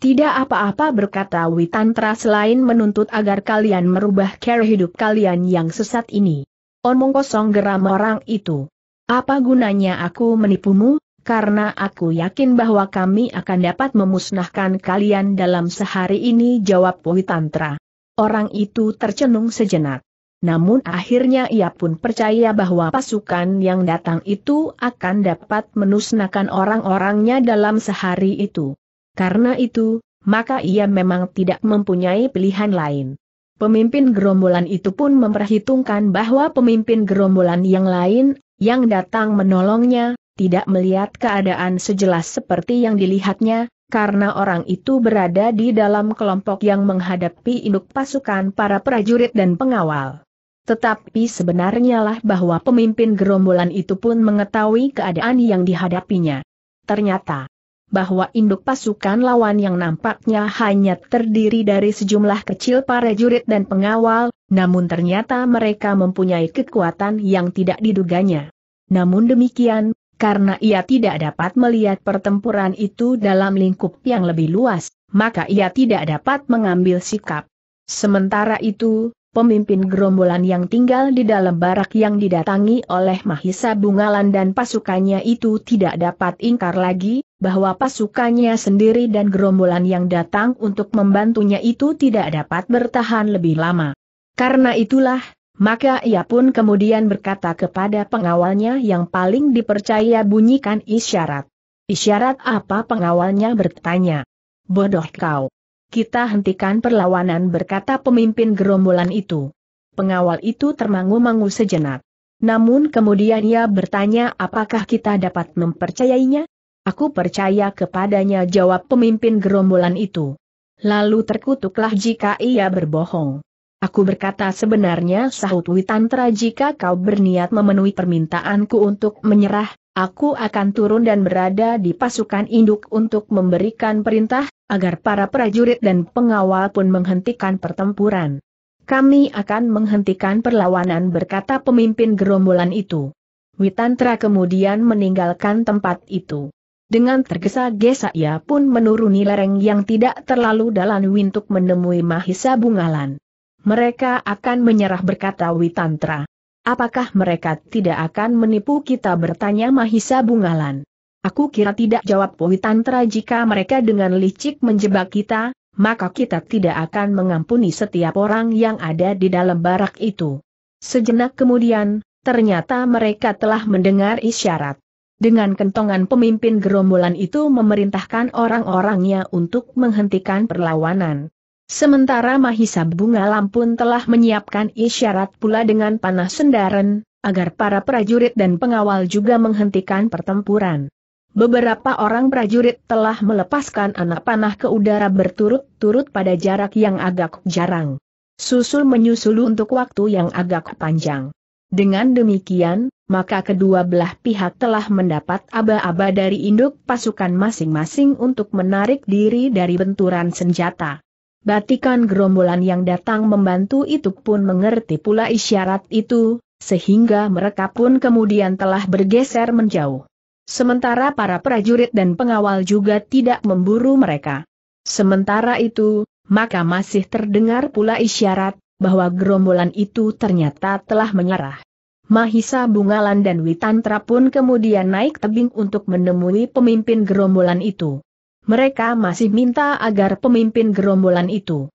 Tidak apa-apa berkata Witantra selain menuntut agar kalian merubah cara hidup kalian yang sesat ini. Omong kosong geram orang itu. Apa gunanya aku menipumu, karena aku yakin bahwa kami akan dapat memusnahkan kalian dalam sehari ini jawab Witantra. Orang itu tercenung sejenak. Namun akhirnya ia pun percaya bahwa pasukan yang datang itu akan dapat menusnakan orang-orangnya dalam sehari itu. Karena itu, maka ia memang tidak mempunyai pilihan lain. Pemimpin gerombolan itu pun memperhitungkan bahwa pemimpin gerombolan yang lain, yang datang menolongnya, tidak melihat keadaan sejelas seperti yang dilihatnya, karena orang itu berada di dalam kelompok yang menghadapi induk pasukan para prajurit dan pengawal. Tetapi sebenarnya lah bahwa pemimpin gerombolan itu pun mengetahui keadaan yang dihadapinya. Ternyata, bahwa induk pasukan lawan yang nampaknya hanya terdiri dari sejumlah kecil para jurid dan pengawal, namun ternyata mereka mempunyai kekuatan yang tidak diduganya. Namun demikian, karena ia tidak dapat melihat pertempuran itu dalam lingkup yang lebih luas, maka ia tidak dapat mengambil sikap. Sementara itu, pemimpin gerombolan yang tinggal di dalam barak yang didatangi oleh Mahisa Bungalan dan pasukannya itu tidak dapat ingkar lagi, bahwa pasukannya sendiri dan gerombolan yang datang untuk membantunya itu tidak dapat bertahan lebih lama. Karena itulah, maka ia pun kemudian berkata kepada pengawalnya yang paling dipercaya bunyikan isyarat. Isyarat apa pengawalnya bertanya. Bodoh kau. kita hentikan perlawanan berkata pemimpin gerombolan itu. Pengawal itu termangu-mangu sejenak. Namun kemudian ia bertanya apakah kita dapat mempercayainya? Aku percaya kepadanya jawab pemimpin gerombolan itu. Lalu terkutuklah jika ia berbohong. Aku berkata sebenarnya sahut Witantra jika kau berniat memenuhi permintaanku untuk menyerah, aku akan turun dan berada di pasukan induk untuk memberikan perintah, agar para prajurit dan pengawal pun menghentikan pertempuran. Kami akan menghentikan perlawanan berkata pemimpin gerombolan itu. Witantra kemudian meninggalkan tempat itu. Dengan tergesa-gesa ia pun menuruni lereng yang tidak terlalu dalam untuk menemui Mahisa Bungalan. Mereka akan menyerah berkata Witantra. Apakah mereka tidak akan menipu kita bertanya Mahisa Bungalan. Aku kira tidak jawab Witantra jika mereka dengan licik menjebak kita, maka kita tidak akan mengampuni setiap orang yang ada di dalam barak itu. Sejenak kemudian, ternyata mereka telah mendengar isyarat. Dengan kentongan pemimpin gerombolan itu memerintahkan orang-orangnya untuk menghentikan perlawanan. Sementara Mahisa Bunga Lampun telah menyiapkan isyarat pula dengan panah sendaren, agar para prajurit dan pengawal juga menghentikan pertempuran. Beberapa orang prajurit telah melepaskan anak panah ke udara berturut-turut pada jarak yang agak jarang. Susul menyusul untuk waktu yang agak panjang. Dengan demikian, maka kedua belah pihak telah mendapat aba-aba dari induk pasukan masing-masing untuk menarik diri dari benturan senjata. Batikan gerombolan yang datang membantu itu pun mengerti pula isyarat itu, sehingga mereka pun kemudian telah bergeser menjauh. Sementara para prajurit dan pengawal juga tidak memburu mereka. Sementara itu, maka masih terdengar pula isyarat, bahwa gerombolan itu ternyata telah menyerah. Mahisa Bungalan dan Witantra pun kemudian naik tebing untuk menemui pemimpin gerombolan itu. Mereka masih minta agar pemimpin gerombolan itu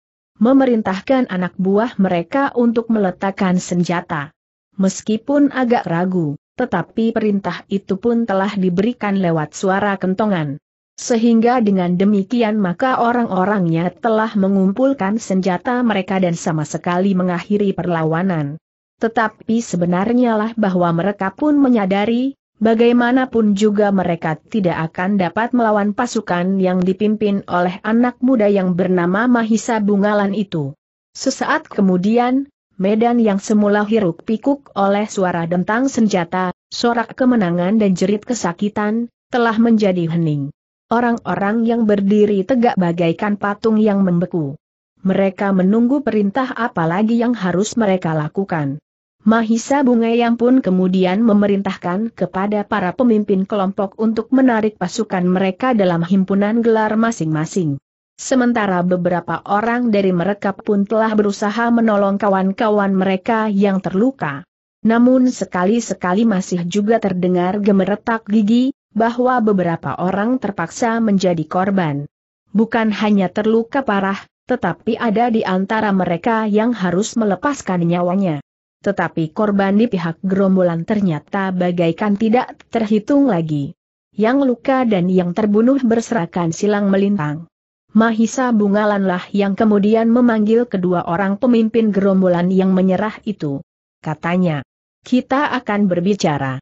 memerintahkan anak buah mereka untuk meletakkan senjata. Meskipun agak ragu, tetapi perintah itu pun telah diberikan lewat suara kentongan. Sehingga dengan demikian maka orang-orangnya telah mengumpulkan senjata mereka dan sama sekali mengakhiri perlawanan. Tetapi sebenarnya lah bahwa mereka pun menyadari, bagaimanapun juga mereka tidak akan dapat melawan pasukan yang dipimpin oleh anak muda yang bernama Mahisa Bungalan itu. Sesaat kemudian, medan yang semula hiruk pikuk oleh suara dentang senjata, sorak kemenangan dan jerit kesakitan, telah menjadi hening. Orang-orang yang berdiri tegak bagaikan patung yang membeku. Mereka menunggu perintah apa lagi yang harus mereka lakukan. Mahisa Bungayang pun kemudian memerintahkan kepada para pemimpin kelompok untuk menarik pasukan mereka dalam himpunan gelar masing-masing. Sementara beberapa orang dari mereka pun telah berusaha menolong kawan-kawan mereka yang terluka. Namun sekali-sekali masih juga terdengar gemeretak gigi, bahwa beberapa orang terpaksa menjadi korban. Bukan hanya terluka parah, tetapi ada di antara mereka yang harus melepaskan nyawanya. Tetapi korban di pihak gerombolan ternyata bagaikan tidak terhitung lagi. Yang luka dan yang terbunuh berserakan silang melintang. Mahisa Bungalanlah yang kemudian memanggil kedua orang pemimpin gerombolan yang menyerah itu. Katanya, kita akan berbicara.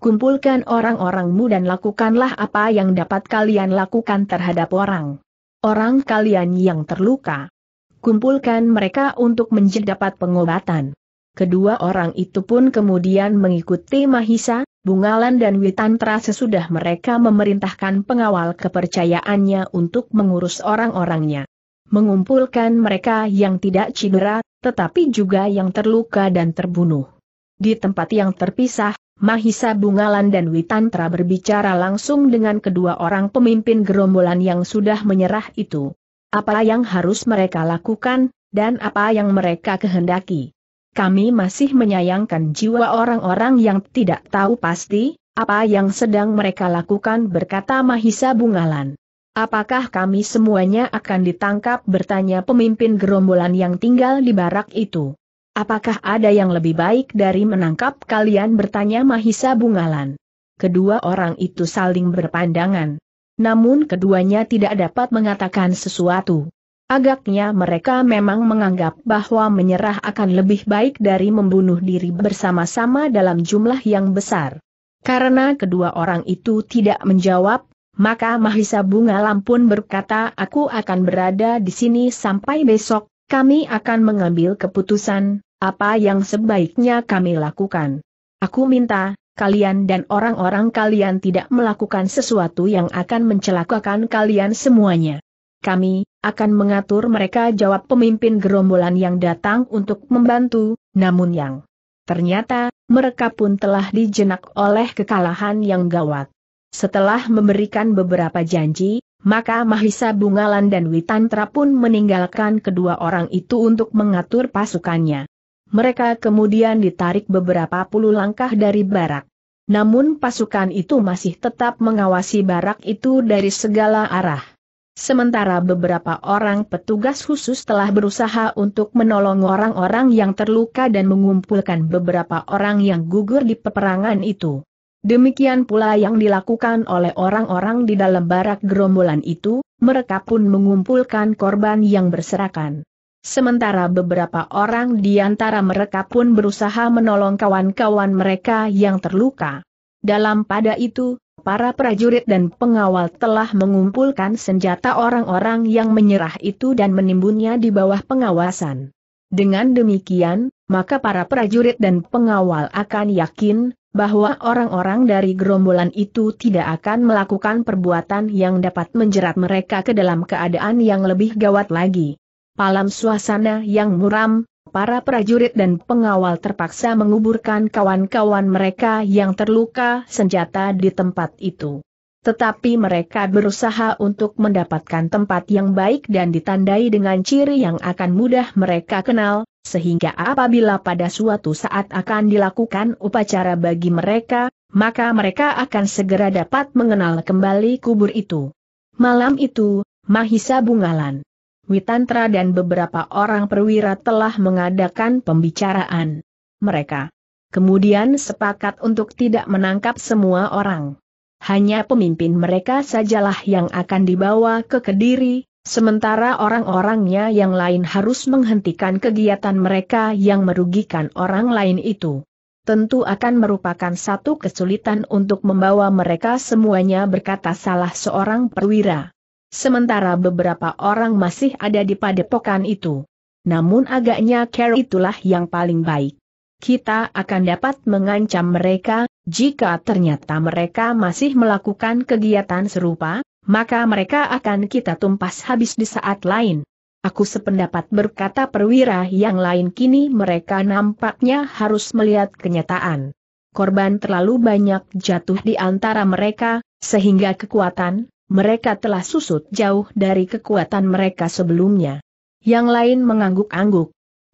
Kumpulkan orang-orangmu dan lakukanlah apa yang dapat kalian lakukan terhadap orang. Orang kalian yang terluka. Kumpulkan mereka untuk menjedapat pengobatan. Kedua orang itu pun kemudian mengikuti Mahisa, Bungalan dan Witantra sesudah mereka memerintahkan pengawal kepercayaannya untuk mengurus orang-orangnya. Mengumpulkan mereka yang tidak cedera, tetapi juga yang terluka dan terbunuh. Di tempat yang terpisah, Mahisa Bungalan dan Witantra berbicara langsung dengan kedua orang pemimpin gerombolan yang sudah menyerah itu. Apa yang harus mereka lakukan, dan apa yang mereka kehendaki. Kami masih menyayangkan jiwa orang-orang yang tidak tahu pasti, apa yang sedang mereka lakukan berkata Mahisa Bungalan. Apakah kami semuanya akan ditangkap bertanya pemimpin gerombolan yang tinggal di barak itu? Apakah ada yang lebih baik dari menangkap kalian bertanya Mahisa Bungalan? Kedua orang itu saling berpandangan. Namun keduanya tidak dapat mengatakan sesuatu. Agaknya mereka memang menganggap bahwa menyerah akan lebih baik dari membunuh diri bersama-sama dalam jumlah yang besar. Karena kedua orang itu tidak menjawab, maka Mahisa Bungalam pun berkata aku akan berada di sini sampai besok, kami akan mengambil keputusan, apa yang sebaiknya kami lakukan. Aku minta, kalian dan orang-orang kalian tidak melakukan sesuatu yang akan mencelakakan kalian semuanya. Kami, akan mengatur mereka jawab pemimpin gerombolan yang datang untuk membantu, namun yang ternyata, mereka pun telah dijenak oleh kekalahan yang gawat. Setelah memberikan beberapa janji, maka Mahisa Bungalan dan Witantra pun meninggalkan kedua orang itu untuk mengatur pasukannya. Mereka kemudian ditarik beberapa puluh langkah dari barak. Namun pasukan itu masih tetap mengawasi barak itu dari segala arah. Sementara beberapa orang petugas khusus telah berusaha untuk menolong orang-orang yang terluka dan mengumpulkan beberapa orang yang gugur di peperangan itu. Demikian pula yang dilakukan oleh orang-orang di dalam barak gerombolan itu, mereka pun mengumpulkan korban yang berserakan. Sementara beberapa orang di antara mereka pun berusaha menolong kawan-kawan mereka yang terluka. Dalam pada itu, para prajurit dan pengawal telah mengumpulkan senjata orang-orang yang menyerah itu dan menimbunnya di bawah pengawasan. Dengan demikian, maka para prajurit dan pengawal akan yakin bahwa orang-orang dari gerombolan itu tidak akan melakukan perbuatan yang dapat menjerat mereka ke dalam keadaan yang lebih gawat lagi. Palam suasana yang muram, para prajurit dan pengawal terpaksa menguburkan kawan-kawan mereka yang terluka senjata di tempat itu. Tetapi mereka berusaha untuk mendapatkan tempat yang baik dan ditandai dengan ciri yang akan mudah mereka kenal, sehingga apabila pada suatu saat akan dilakukan upacara bagi mereka, maka mereka akan segera dapat mengenal kembali kubur itu. Malam itu, Mahisa Bungalan Witantra dan beberapa orang perwira telah mengadakan pembicaraan. Mereka kemudian sepakat untuk tidak menangkap semua orang. Hanya pemimpin mereka sajalah yang akan dibawa ke Kediri, sementara orang-orangnya yang lain harus menghentikan kegiatan mereka yang merugikan orang lain itu. Tentu akan merupakan satu kesulitan untuk membawa mereka semuanya berkata salah seorang perwira sementara beberapa orang masih ada di padepokan itu. Namun agaknya care itulah yang paling baik. Kita akan dapat mengancam mereka, jika ternyata mereka masih melakukan kegiatan serupa, maka mereka akan kita tumpas habis di saat lain. Aku sependapat berkata perwira yang lain kini mereka nampaknya harus melihat kenyataan. Korban terlalu banyak jatuh di antara mereka, sehingga kekuatan, mereka telah susut jauh dari kekuatan mereka sebelumnya. Yang lain mengangguk-angguk.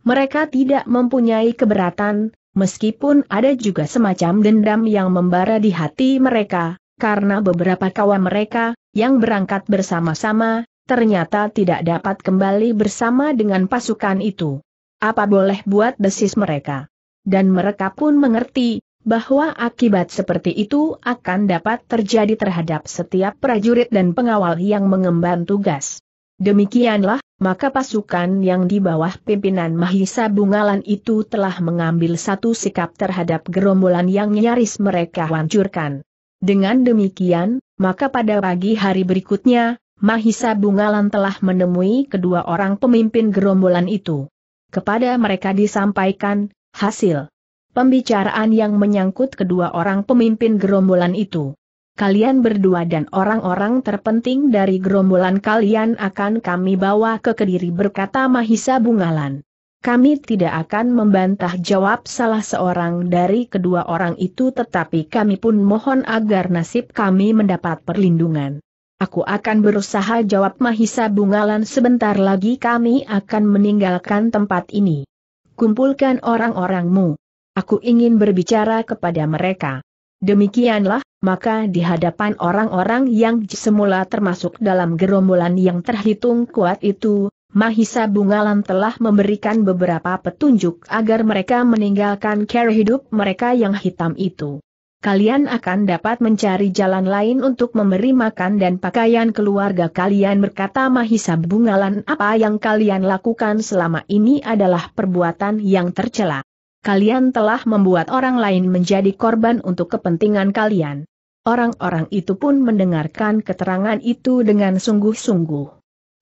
Mereka tidak mempunyai keberatan, meskipun ada juga semacam dendam yang membara di hati mereka, karena beberapa kawan mereka, yang berangkat bersama-sama, ternyata tidak dapat kembali bersama dengan pasukan itu. Apa boleh buat desis mereka? Dan mereka pun mengerti, bahwa akibat seperti itu akan dapat terjadi terhadap setiap prajurit dan pengawal yang mengemban tugas. Demikianlah, maka pasukan yang di bawah pimpinan Mahisa Bungalan itu telah mengambil satu sikap terhadap gerombolan yang nyaris mereka hancurkan. Dengan demikian, maka pada pagi hari berikutnya, Mahisa Bungalan telah menemui kedua orang pemimpin gerombolan itu. Kepada mereka disampaikan, hasil pembicaraan yang menyangkut kedua orang pemimpin gerombolan itu. Kalian berdua dan orang-orang terpenting dari gerombolan kalian akan kami bawa ke Kediri berkata Mahisa Bungalan. Kami tidak akan membantah jawab salah seorang dari kedua orang itu tetapi kami pun mohon agar nasib kami mendapat perlindungan. Aku akan berusaha jawab Mahisa Bungalan sebentar lagi kami akan meninggalkan tempat ini. Kumpulkan orang-orangmu aku ingin berbicara kepada mereka. Demikianlah, maka di hadapan orang-orang yang semula termasuk dalam gerombolan yang terhitung kuat itu, Mahisa Bungalan telah memberikan beberapa petunjuk agar mereka meninggalkan cara hidup mereka yang hitam itu. kalian akan dapat mencari jalan lain untuk memberi makan dan pakaian keluarga kalian berkata Mahisa Bungalan apa yang kalian lakukan selama ini adalah perbuatan yang tercela. Kalian telah membuat orang lain menjadi korban untuk kepentingan kalian. Orang-orang itu pun mendengarkan keterangan itu dengan sungguh-sungguh.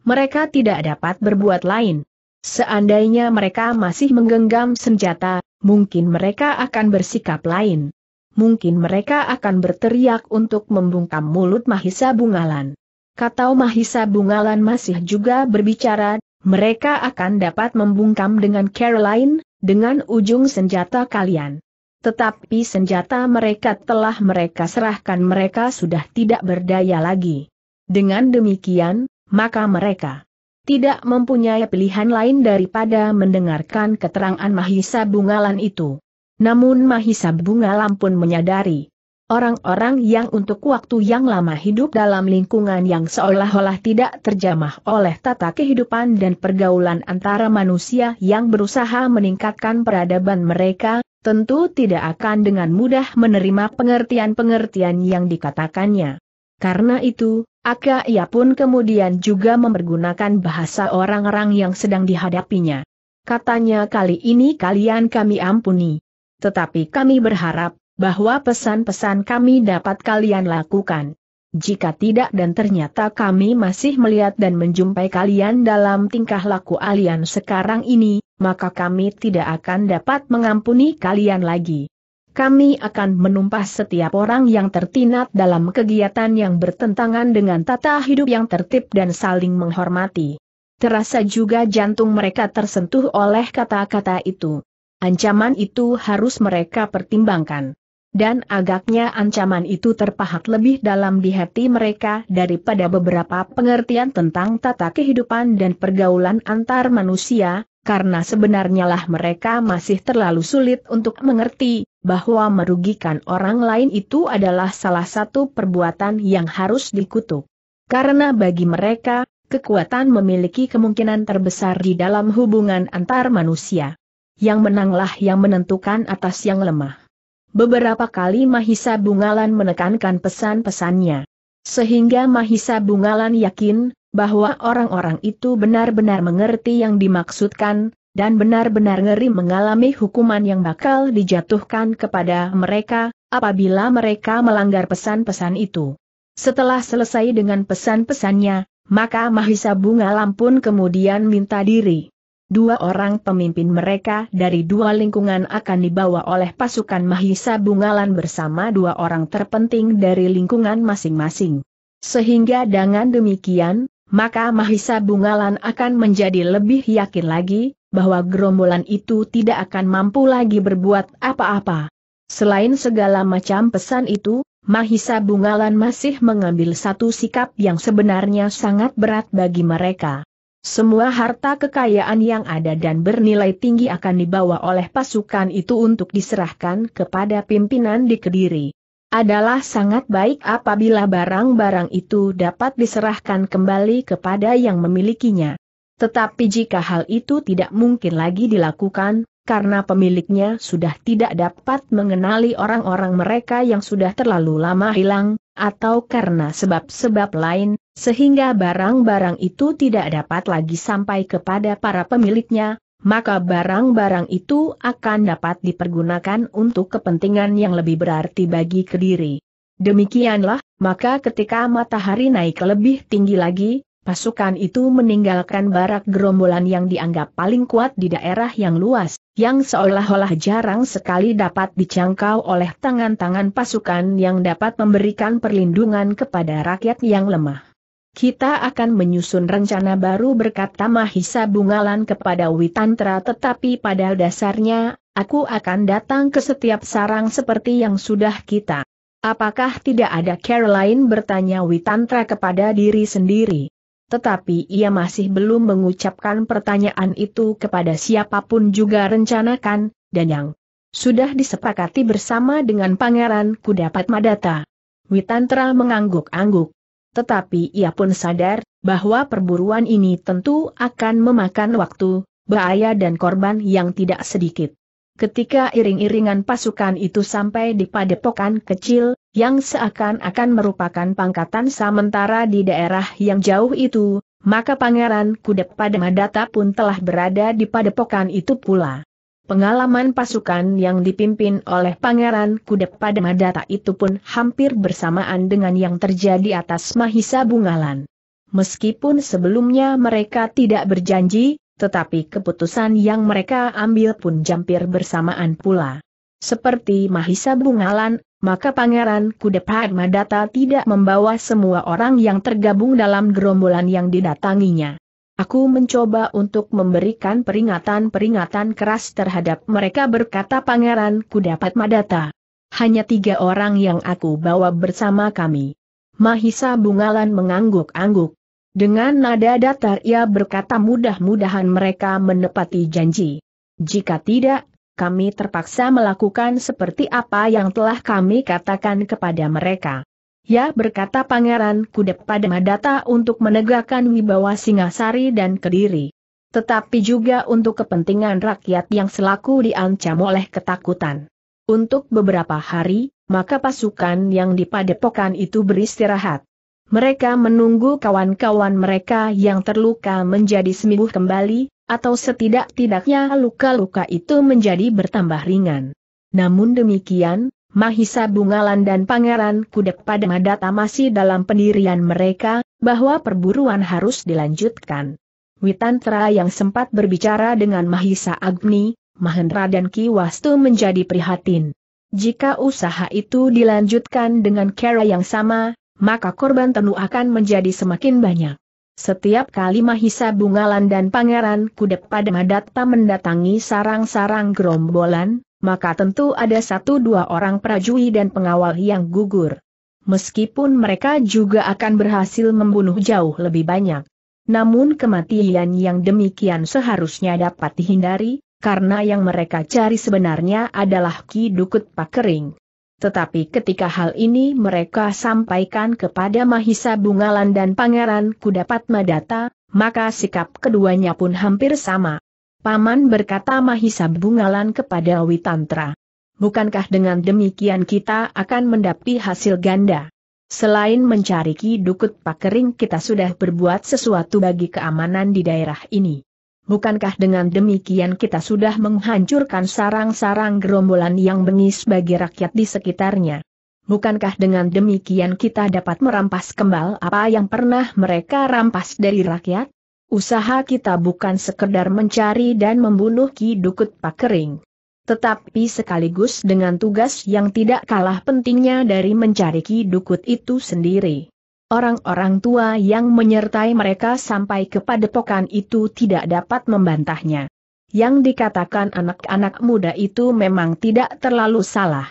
Mereka tidak dapat berbuat lain. Seandainya mereka masih menggenggam senjata, mungkin mereka akan bersikap lain. Mungkin mereka akan berteriak untuk membungkam mulut Mahisa Bungalan. Kata Mahisa Bungalan masih juga berbicara, mereka akan dapat membungkam dengan Caroline, dengan ujung senjata kalian. Tetapi senjata mereka telah mereka serahkan mereka sudah tidak berdaya lagi. Dengan demikian, maka mereka tidak mempunyai pilihan lain daripada mendengarkan keterangan Mahisa Bungalan itu. Namun Mahisa Bungalan pun menyadari, orang-orang yang untuk waktu yang lama hidup dalam lingkungan yang seolah-olah tidak terjamah oleh tata kehidupan dan pergaulan antara manusia yang berusaha meningkatkan peradaban mereka, tentu tidak akan dengan mudah menerima pengertian-pengertian yang dikatakannya. Karena itu, Aka ia pun kemudian juga mempergunakan bahasa orang-orang yang sedang dihadapinya. Katanya kali ini kalian kami ampuni. Tetapi kami berharap, bahwa pesan-pesan kami dapat kalian lakukan. Jika tidak dan ternyata kami masih melihat dan menjumpai kalian dalam tingkah laku alian sekarang ini, maka kami tidak akan dapat mengampuni kalian lagi kami akan menumpah setiap orang yang tertinat dalam kegiatan yang bertentangan dengan tata hidup yang tertib dan saling menghormati. Terasa juga jantung mereka tersentuh oleh kata-kata itu. Ancaman itu harus mereka pertimbangkan. Dan agaknya ancaman itu terpahat lebih dalam di hati mereka daripada beberapa pengertian tentang tata kehidupan dan pergaulan antar manusia, karena sebenarnya lah mereka masih terlalu sulit untuk mengerti, bahwa merugikan orang lain itu adalah salah satu perbuatan yang harus dikutuk. Karena bagi mereka, kekuatan memiliki kemungkinan terbesar di dalam hubungan antar manusia. Yang menanglah yang menentukan atas yang lemah. Beberapa kali Mahisa Bungalan menekankan pesan-pesannya. Sehingga Mahisa Bungalan yakin, bahwa orang-orang itu benar-benar mengerti yang dimaksudkan, dan benar-benar ngeri mengalami hukuman yang bakal dijatuhkan kepada mereka, apabila mereka melanggar pesan-pesan itu. Setelah selesai dengan pesan-pesannya, maka Mahisa Bunga Lampun kemudian minta diri. Dua orang pemimpin mereka dari dua lingkungan akan dibawa oleh pasukan Mahisa Bungalan bersama dua orang terpenting dari lingkungan masing-masing. Sehingga dengan demikian, maka Mahisa Bungalan akan menjadi lebih yakin lagi, bahwa gerombolan itu tidak akan mampu lagi berbuat apa-apa. Selain segala macam pesan itu, Mahisa Bungalan masih mengambil satu sikap yang sebenarnya sangat berat bagi mereka. Semua harta kekayaan yang ada dan bernilai tinggi akan dibawa oleh pasukan itu untuk diserahkan kepada pimpinan di Kediri adalah sangat baik apabila barang-barang itu dapat diserahkan kembali kepada yang memilikinya. Tetapi jika hal itu tidak mungkin lagi dilakukan, karena pemiliknya sudah tidak dapat mengenali orang-orang mereka yang sudah terlalu lama hilang, atau karena sebab-sebab lain, sehingga barang-barang itu tidak dapat lagi sampai kepada para pemiliknya, maka barang-barang itu akan dapat dipergunakan untuk kepentingan yang lebih berarti bagi Kediri. Demikianlah, maka ketika matahari naik lebih tinggi lagi, pasukan itu meninggalkan barak gerombolan yang dianggap paling kuat di daerah yang luas, yang seolah-olah jarang sekali dapat dicangkau oleh tangan-tangan pasukan yang dapat memberikan perlindungan kepada rakyat yang lemah. Kita akan menyusun rencana baru berkata Mahisa Bungalan kepada Witantra tetapi pada dasarnya, aku akan datang ke setiap sarang seperti yang sudah kita. Apakah tidak ada Caroline bertanya Witantra kepada diri sendiri. Tetapi ia masih belum mengucapkan pertanyaan itu kepada siapa pun juga rencanakan, dan yang sudah disepakati bersama dengan Pangeran Kudapat Madata. Witantra mengangguk-angguk tetapi ia pun sadar, bahwa perburuan ini tentu akan memakan waktu, bahaya dan korban yang tidak sedikit. Ketika iring-iringan pasukan itu sampai di padepokan kecil, yang seakan-akan merupakan pangkatan sementara di daerah yang jauh itu, maka Pangeran Kudep Padamadata pun telah berada di padepokan itu pula. Pengalaman pasukan yang dipimpin oleh Pangeran Kudep Padamadata itu pun hampir bersamaan dengan yang terjadi atas Mahisa Bungalan. Meskipun sebelumnya mereka tidak berjanji, tetapi keputusan yang mereka ambil pun jampir bersamaan pula. Seperti Mahisa Bungalan, maka Pangeran Kudepat Madata tidak membawa semua orang yang tergabung dalam gerombolan yang didatanginya. Aku mencoba untuk memberikan peringatan-peringatan keras terhadap mereka berkata Pangeran Kudapat Madata. Hanya tiga orang yang aku bawa bersama kami. Mahisa Bungalan mengangguk-angguk. Dengan nada datar ia berkata mudah-mudahan mereka menepati janji. Jika tidak, kami terpaksa melakukan seperti apa yang telah kami katakan kepada mereka. Ya berkata Pangeran Kudep pada Madata untuk menegakkan wibawa Singasari dan Kediri. Tetapi juga untuk kepentingan rakyat yang selaku diancam oleh ketakutan. Untuk beberapa hari, maka pasukan yang di padepokan itu beristirahat. Mereka menunggu kawan-kawan mereka yang terluka menjadi sembuh kembali, atau setidak-tidaknya luka-luka itu menjadi bertambah ringan. Namun demikian, Mahisa Bungalan dan Pangeran Kudep pada Madata masih dalam pendirian mereka, bahwa perburuan harus dilanjutkan. Witantra yang sempat berbicara dengan Mahisa Agni, Mahendra dan Ki Wastu menjadi prihatin. Jika usaha itu dilanjutkan dengan cara yang sama, maka korban tentu akan menjadi semakin banyak. Setiap kali Mahisa Bungalan dan Pangeran Kudep pada Madatta mendatangi sarang-sarang gerombolan, maka tentu ada satu dua orang prajui dan pengawal yang gugur. Meskipun mereka juga akan berhasil membunuh jauh lebih banyak. Namun kematian yang demikian seharusnya dapat dihindari, karena yang mereka cari sebenarnya adalah Ki Dukut Pakering. Tetapi ketika hal ini mereka sampaikan kepada Mahisa Bungalan dan Pangeran Kudapat Madata, maka sikap keduanya pun hampir sama. Paman berkata Mahisa Bungalan kepada Witantra. Bukankah dengan demikian kita akan mendapi hasil ganda? Selain mencari Ki Dukut Pakering kita sudah berbuat sesuatu bagi keamanan di daerah ini. Bukankah dengan demikian kita sudah menghancurkan sarang-sarang gerombolan yang bengis bagi rakyat di sekitarnya? Bukankah dengan demikian kita dapat merampas kembal apa yang pernah mereka rampas dari rakyat? Usaha kita bukan sekedar mencari dan membunuh Ki Dukut Pakering. Tetapi sekaligus dengan tugas yang tidak kalah pentingnya dari mencari Ki Dukut itu sendiri. Orang-orang tua yang menyertai mereka sampai ke padepokan itu tidak dapat membantahnya. Yang dikatakan anak-anak muda itu memang tidak terlalu salah.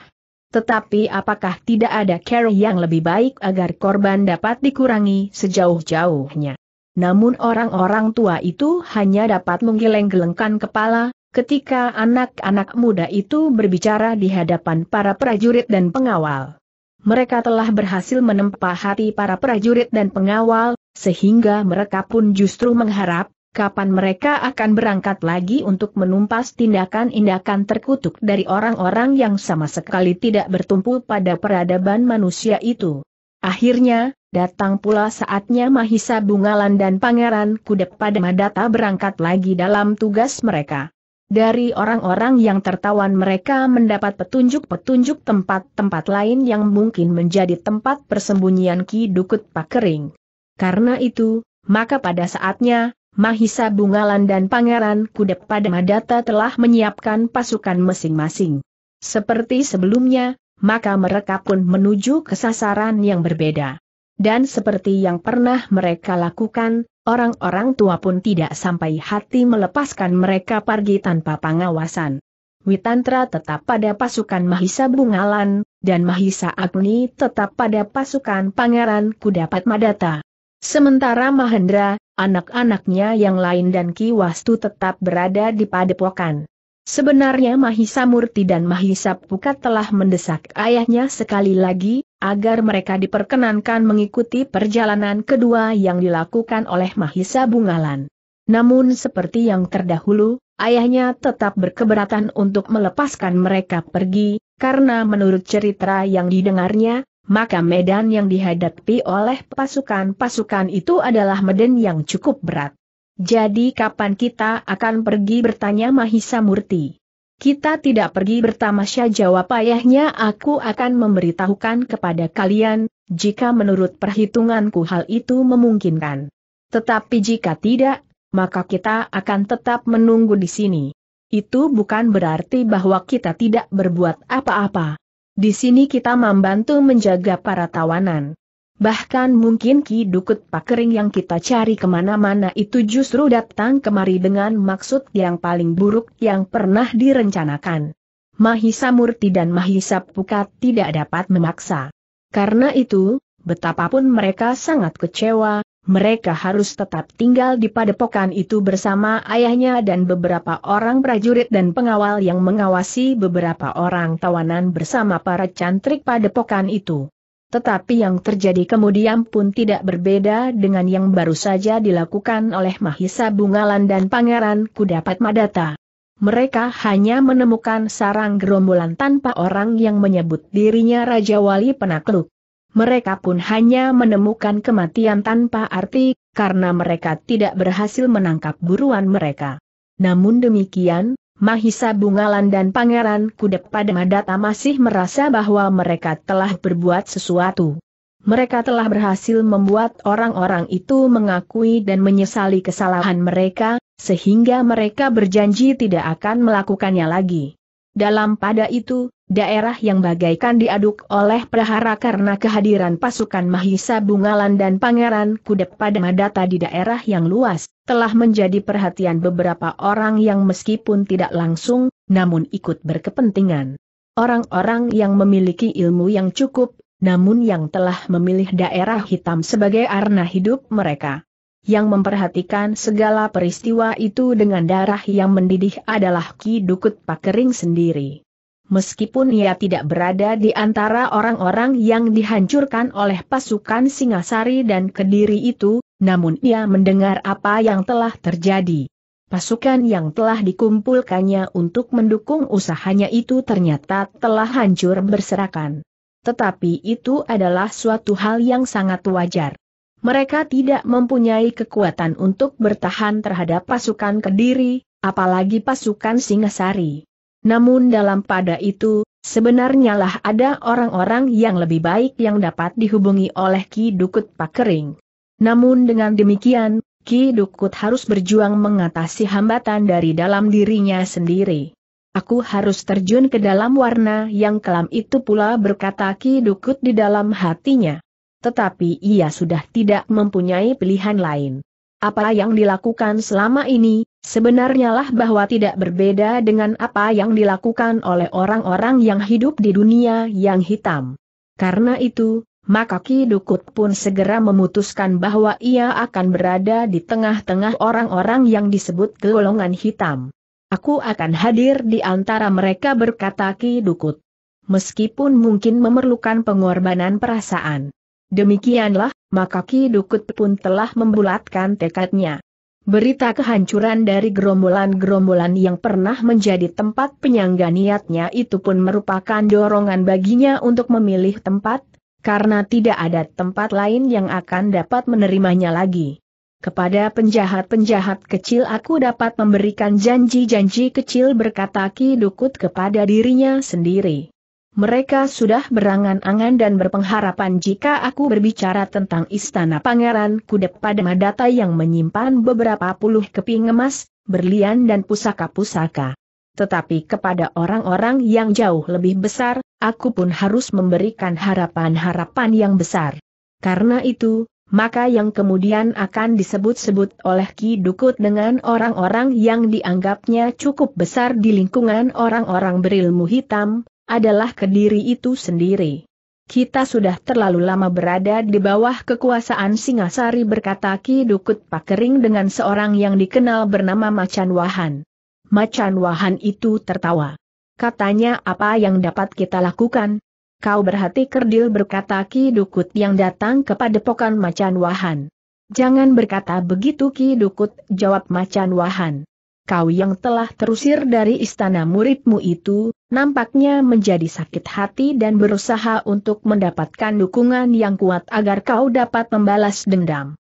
Tetapi apakah tidak ada cara yang lebih baik agar korban dapat dikurangi sejauh-jauhnya? Namun orang-orang tua itu hanya dapat menggeleng-gelengkan kepala, ketika anak-anak muda itu berbicara di hadapan para prajurit dan pengawal mereka telah berhasil menempa hati para prajurit dan pengawal, sehingga mereka pun justru mengharap, kapan mereka akan berangkat lagi untuk menumpas tindakan-tindakan terkutuk dari orang-orang yang sama sekali tidak bertumpu pada peradaban manusia itu. Akhirnya, datang pula saatnya Mahisa Bungalan dan Pangeran Kudep pada Madata berangkat lagi dalam tugas mereka. Dari orang-orang yang tertawan mereka mendapat petunjuk-petunjuk tempat-tempat lain yang mungkin menjadi tempat persembunyian Ki Dukut Pakering. Karena itu, maka pada saatnya, Mahisa Bungalan dan Pangeran Kudep pada Madata telah menyiapkan pasukan masing-masing. Seperti sebelumnya, maka mereka pun menuju ke sasaran yang berbeda. Dan seperti yang pernah mereka lakukan, Orang-orang tua pun tidak sampai hati melepaskan mereka pergi tanpa pengawasan. Witantra tetap pada pasukan Mahisa Bungalan, dan Mahisa Agni tetap pada pasukan Pangeran Kudapat Madata. Sementara Mahendra, anak-anaknya yang lain dan Ki Wastu tetap berada di padepokan. Sebenarnya Mahisa Murti dan Mahisa Pukat telah mendesak ayahnya sekali lagi, agar mereka diperkenankan mengikuti perjalanan kedua yang dilakukan oleh Mahisa Bungalan. Namun seperti yang terdahulu, ayahnya tetap berkeberatan untuk melepaskan mereka pergi, karena menurut cerita yang didengarnya, maka medan yang dihadapi oleh pasukan-pasukan itu adalah medan yang cukup berat. Jadi kapan kita akan pergi bertanya Mahisa Murti? Kita tidak pergi bertamasya jawab ayahnya aku akan memberitahukan kepada kalian, jika menurut perhitunganku hal itu memungkinkan. Tetapi jika tidak, maka kita akan tetap menunggu di sini. Itu bukan berarti bahwa kita tidak berbuat apa-apa. Di sini kita membantu menjaga para tawanan. Bahkan mungkin Ki Dukut Pakering yang kita cari ke mana-mana itu justru datang kemari dengan maksud yang paling buruk yang pernah direncanakan. Mahisa Murti dan Mahisa Pukat tidak dapat memaksa. Karena itu, betapapun mereka sangat kecewa, mereka harus tetap tinggal di padepokan itu bersama ayahnya dan beberapa orang prajurit dan pengawal yang mengawasi beberapa orang tawanan bersama para cantrik padepokan itu. Tetapi yang terjadi kemudian pun tidak berbeda dengan yang baru saja dilakukan oleh Mahisa Bungalan dan Pangeran Kudapat Madata. Mereka hanya menemukan sarang gerombolan tanpa orang yang menyebut dirinya Raja Wali Penakluk mereka pun hanya menemukan kematian tanpa arti, karena mereka tidak berhasil menangkap buruan mereka. Namun demikian, Mahisa Bungalan dan Pangeran Kudep pada Madata masih merasa bahwa mereka telah berbuat sesuatu. Mereka telah berhasil membuat orang-orang itu mengakui dan menyesali kesalahan mereka, sehingga mereka berjanji tidak akan melakukannya lagi. Dalam pada itu, daerah yang bagaikan diaduk oleh prahara karena kehadiran pasukan Mahisa Bungalan dan Pangeran Kudep pada Madata di daerah yang luas, telah menjadi perhatian beberapa orang yang meskipun tidak langsung, namun ikut berkepentingan. Orang-orang yang memiliki ilmu yang cukup, namun yang telah memilih daerah hitam sebagai arna hidup mereka. Yang memperhatikan segala peristiwa itu dengan darah yang mendidih adalah Ki Dukut Pakering sendiri meskipun ia tidak berada di antara orang-orang yang dihancurkan oleh pasukan Singasari dan Kediri itu, namun ia mendengar apa yang telah terjadi. Pasukan yang telah dikumpulkannya untuk mendukung usahanya itu ternyata telah hancur berserakan. Tetapi itu adalah suatu hal yang sangat wajar. Mereka tidak mempunyai kekuatan untuk bertahan terhadap pasukan Kediri, apalagi pasukan Singasari. Namun dalam pada itu, sebenarnya lah ada orang-orang yang lebih baik yang dapat dihubungi oleh Ki Dukut Pakering. Namun dengan demikian, Ki Dukut harus berjuang mengatasi hambatan dari dalam dirinya sendiri. Aku harus terjun ke dalam warna yang kelam itu pula berkata Ki Dukut di dalam hatinya. Tetapi ia sudah tidak mempunyai pilihan lain. Apa yang dilakukan selama ini, Sebenarnya lah bahwa tidak berbeda dengan apa yang dilakukan oleh orang-orang yang hidup di dunia yang hitam. Karena itu, maka Ki Dukut pun segera memutuskan bahwa ia akan berada di tengah-tengah orang-orang yang disebut golongan hitam. Aku akan hadir di antara mereka berkata Ki Dukut. Meskipun mungkin memerlukan pengorbanan perasaan. Demikianlah, maka Ki Dukut pun telah membulatkan tekadnya. Berita kehancuran dari gerombolan-gerombolan yang pernah menjadi tempat penyangga niatnya itu pun merupakan dorongan baginya untuk memilih tempat, karena tidak ada tempat lain yang akan dapat menerimanya lagi. Kepada penjahat-penjahat kecil aku dapat memberikan janji-janji kecil berkata Ki Dukut kepada dirinya sendiri. Mereka sudah berangan-angan dan berpengharapan jika aku berbicara tentang istana Pangeran Kudep pada Madata yang menyimpan beberapa puluh keping emas, berlian dan pusaka-pusaka. Tetapi kepada orang-orang yang jauh lebih besar, aku pun harus memberikan harapan-harapan yang besar. Karena itu, maka yang kemudian akan disebut-sebut oleh Ki Dukut dengan orang-orang yang dianggapnya cukup besar di lingkungan orang-orang berilmu hitam, adalah Kediri itu sendiri. Kita sudah terlalu lama berada di bawah kekuasaan Singasari berkata Ki Dukut Pakering dengan seorang yang dikenal bernama Macan Wahan. Macan Wahan itu tertawa. Katanya apa yang dapat kita lakukan? Kau berhati kerdil berkata Ki Dukut yang datang kepada pokan Macan Wahan. Jangan berkata begitu Ki Dukut, jawab Macan Wahan. Kau yang telah terusir dari istana muridmu itu, nampaknya menjadi sakit hati dan berusaha untuk mendapatkan dukungan yang kuat agar kau dapat membalas dendam.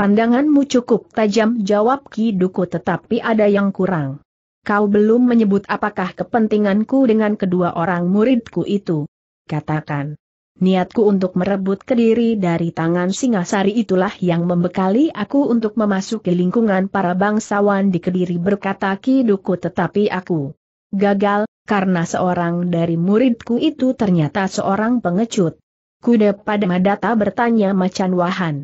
Pandanganmu cukup tajam jawab Ki Duku tetapi ada yang kurang. Kau belum menyebut apakah kepentinganku dengan kedua orang muridku itu. Katakan. Niatku untuk merebut kediri dari tangan Singasari itulah yang membekali aku untuk memasuki lingkungan para bangsawan di kediri berkata Ki Duku tetapi aku gagal, karena seorang dari muridku itu ternyata seorang pengecut. Kuda pada Madata bertanya Macan Wahan.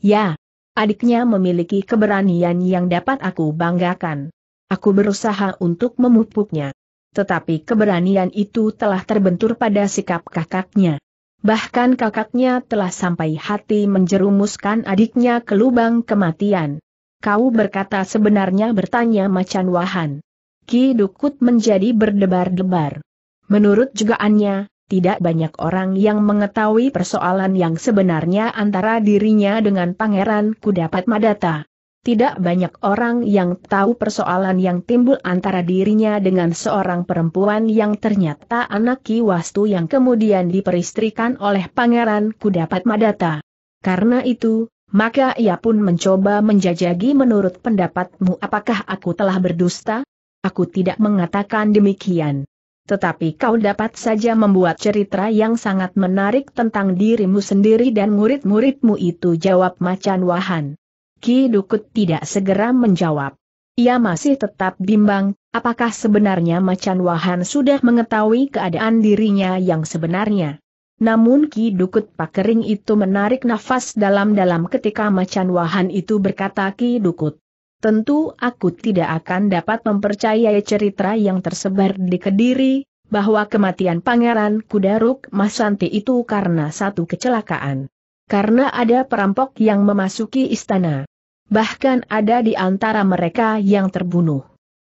Ya, adiknya memiliki keberanian yang dapat aku banggakan. Aku berusaha untuk memupuknya. Tetapi keberanian itu telah terbentur pada sikap kakaknya. Bahkan kakaknya telah sampai hati menjerumuskan adiknya ke lubang kematian. Kau berkata sebenarnya bertanya Macan Wahan. Ki Dukut menjadi berdebar-debar. Menurut jugaannya, tidak banyak orang yang mengetahui persoalan yang sebenarnya antara dirinya dengan Pangeran Kudapat Madata. Tidak banyak orang yang tahu persoalan yang timbul antara dirinya dengan seorang perempuan yang ternyata anak Ki Wastu yang kemudian diperistrikan oleh Pangeran Kudapat Madata. Karena itu, maka ia pun mencoba menjajagi menurut pendapatmu apakah aku telah berdusta? Aku tidak mengatakan demikian. Tetapi kau dapat saja membuat cerita yang sangat menarik tentang dirimu sendiri dan murid-muridmu itu jawab Macan Wahan. Ki Dukut tidak segera menjawab. Ia masih tetap bimbang, apakah sebenarnya Macan Wahan sudah mengetahui keadaan dirinya yang sebenarnya. Namun Ki Dukut Pakering itu menarik nafas dalam-dalam ketika Macan Wahan itu berkata Ki Dukut. Tentu aku tidak akan dapat mempercayai cerita yang tersebar di Kediri, bahwa kematian Pangeran Kudaruk Masanti itu karena satu kecelakaan. Karena ada perampok yang memasuki istana. Bahkan ada di antara mereka yang terbunuh.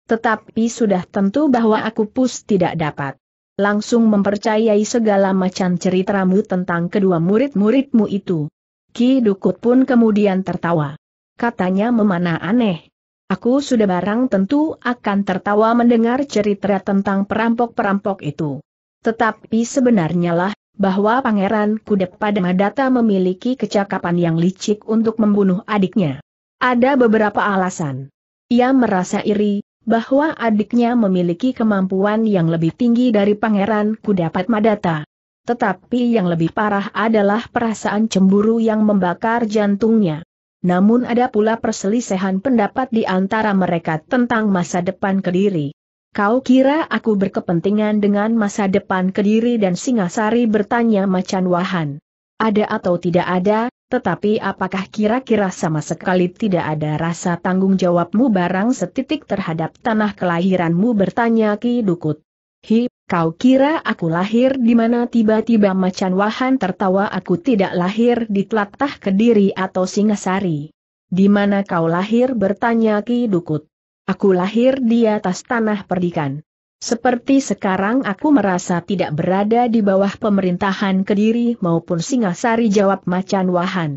Tetapi sudah tentu bahwa aku pus tidak dapat langsung mempercayai segala macam ceritamu tentang kedua murid-muridmu itu. Ki Dukut pun kemudian tertawa. Katanya memanah aneh. Aku sudah barang tentu akan tertawa mendengar cerita tentang perampok-perampok itu. Tetapi sebenarnya lah, bahwa Pangeran Kudep pada Madata memiliki kecakapan yang licik untuk membunuh adiknya. Ada beberapa alasan. Ia merasa iri, bahwa adiknya memiliki kemampuan yang lebih tinggi dari Pangeran Kudapat Madata. Tetapi yang lebih parah adalah perasaan cemburu yang membakar jantungnya. Namun ada pula perselisihan pendapat di antara mereka tentang masa depan Kediri. Kau kira aku berkepentingan dengan masa depan Kediri dan Singasari bertanya Macan Wahan. Ada atau tidak ada, tetapi apakah kira-kira sama sekali tidak ada rasa tanggung jawabmu barang setitik terhadap tanah kelahiranmu bertanya Ki Dukut. Hi, kau kira aku lahir di mana tiba-tiba macan wahan tertawa aku tidak lahir di telatah Kediri atau Singasari. Di mana kau lahir bertanya Ki Dukut. Aku lahir di atas tanah perdikan. Seperti sekarang aku merasa tidak berada di bawah pemerintahan Kediri maupun Singasari jawab Macan Wahan.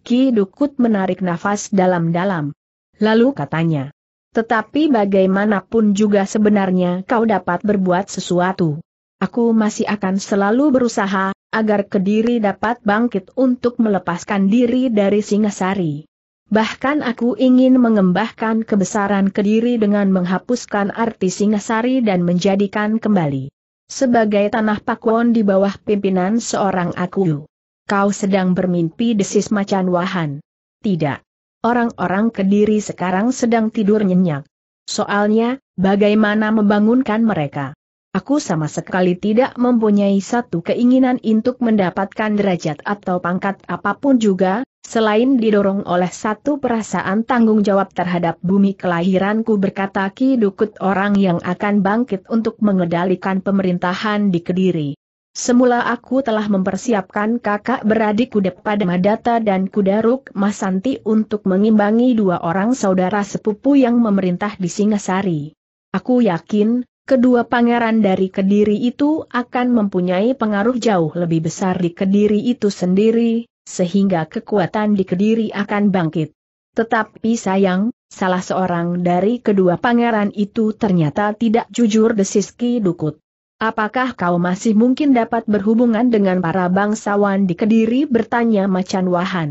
Ki Dukut menarik nafas dalam-dalam. Lalu katanya. Tetapi bagaimanapun juga sebenarnya kau dapat berbuat sesuatu. Aku masih akan selalu berusaha, agar Kediri dapat bangkit untuk melepaskan diri dari Singasari. Bahkan aku ingin mengembahkan kebesaran Kediri dengan menghapuskan arti Singasari dan menjadikan kembali sebagai tanah pakuan di bawah pimpinan seorang aku. Kau sedang bermimpi desis macan wahan. Tidak. Orang-orang Kediri sekarang sedang tidur nyenyak. Soalnya, bagaimana membangunkan mereka? Aku sama sekali tidak mempunyai satu keinginan untuk mendapatkan derajat atau pangkat apa pun juga, selain didorong oleh satu perasaan tanggung jawab terhadap bumi kelahiranku berkata Ki Dukut orang yang akan bangkit untuk mengendalikan pemerintahan di Kediri. Semula aku telah mempersiapkan kakak beradik Kudep pada Madata dan Kudaruk Masanti untuk mengimbangi dua orang saudara sepupu yang memerintah di Singasari. Aku yakin, kedua pangeran dari Kediri itu akan mempunyai pengaruh jauh lebih besar di Kediri itu sendiri, sehingga kekuatan di Kediri akan bangkit. Tetapi sayang, salah seorang dari kedua pangeran itu ternyata tidak jujur desis Ki Dukut. Apakah kau masih mungkin dapat berhubungan dengan para bangsawan di Kediri bertanya Macan Wahan.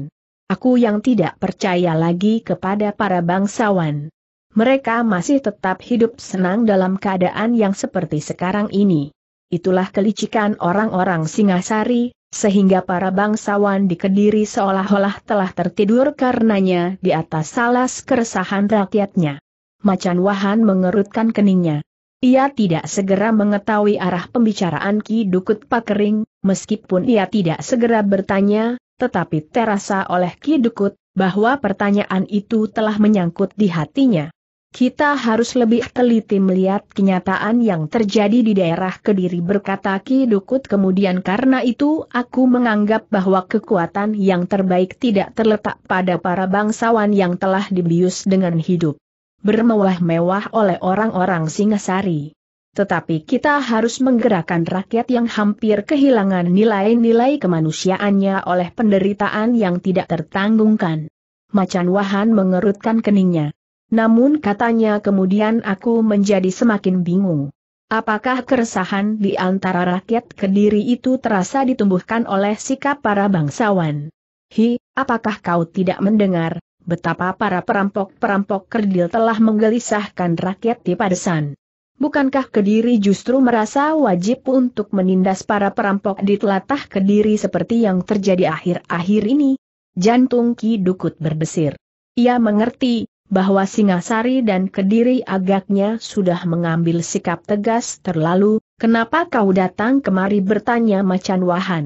Aku yang tidak percaya lagi kepada para bangsawan. Mereka masih tetap hidup senang dalam keadaan yang seperti sekarang ini. Itulah kelicikan orang-orang Singasari, sehingga para bangsawan di Kediri seolah-olah telah tertidur karenanya di atas salas keresahan rakyatnya. Macan Wahan mengerutkan keningnya. Ia tidak segera mengetahui arah pembicaraan Ki Dukut Pakering, meskipun ia tidak segera bertanya, tetapi terasa oleh Ki Dukut, bahwa pertanyaan itu telah menyangkut di hatinya. Kita harus lebih teliti melihat kenyataan yang terjadi di daerah Kediri berkata Ki Dukut kemudian karena itu aku menganggap bahwa kekuatan yang terbaik tidak terletak pada para bangsawan yang telah dibius dengan hidup bermewah-mewah oleh orang-orang Singasari. Tetapi kita harus menggerakkan rakyat yang hampir kehilangan nilai-nilai kemanusiaannya oleh penderitaan yang tidak tertanggungkan. Macan Wahan mengerutkan keningnya. Namun katanya kemudian aku menjadi semakin bingung. Apakah keresahan di antara rakyat Kediri itu terasa ditumbuhkan oleh sikap para bangsawan? Hi, apakah kau tidak mendengar, betapa para perampok-perampok kerdil telah menggelisahkan rakyat di Padesan. Bukankah Kediri justru merasa wajib untuk menindas para perampok di telatah Kediri seperti yang terjadi akhir-akhir ini? Jantung Ki Dukut berdesir. Ia mengerti, bahwa Singasari dan Kediri agaknya sudah mengambil sikap tegas terlalu, kenapa kau datang kemari bertanya Macan Wahan?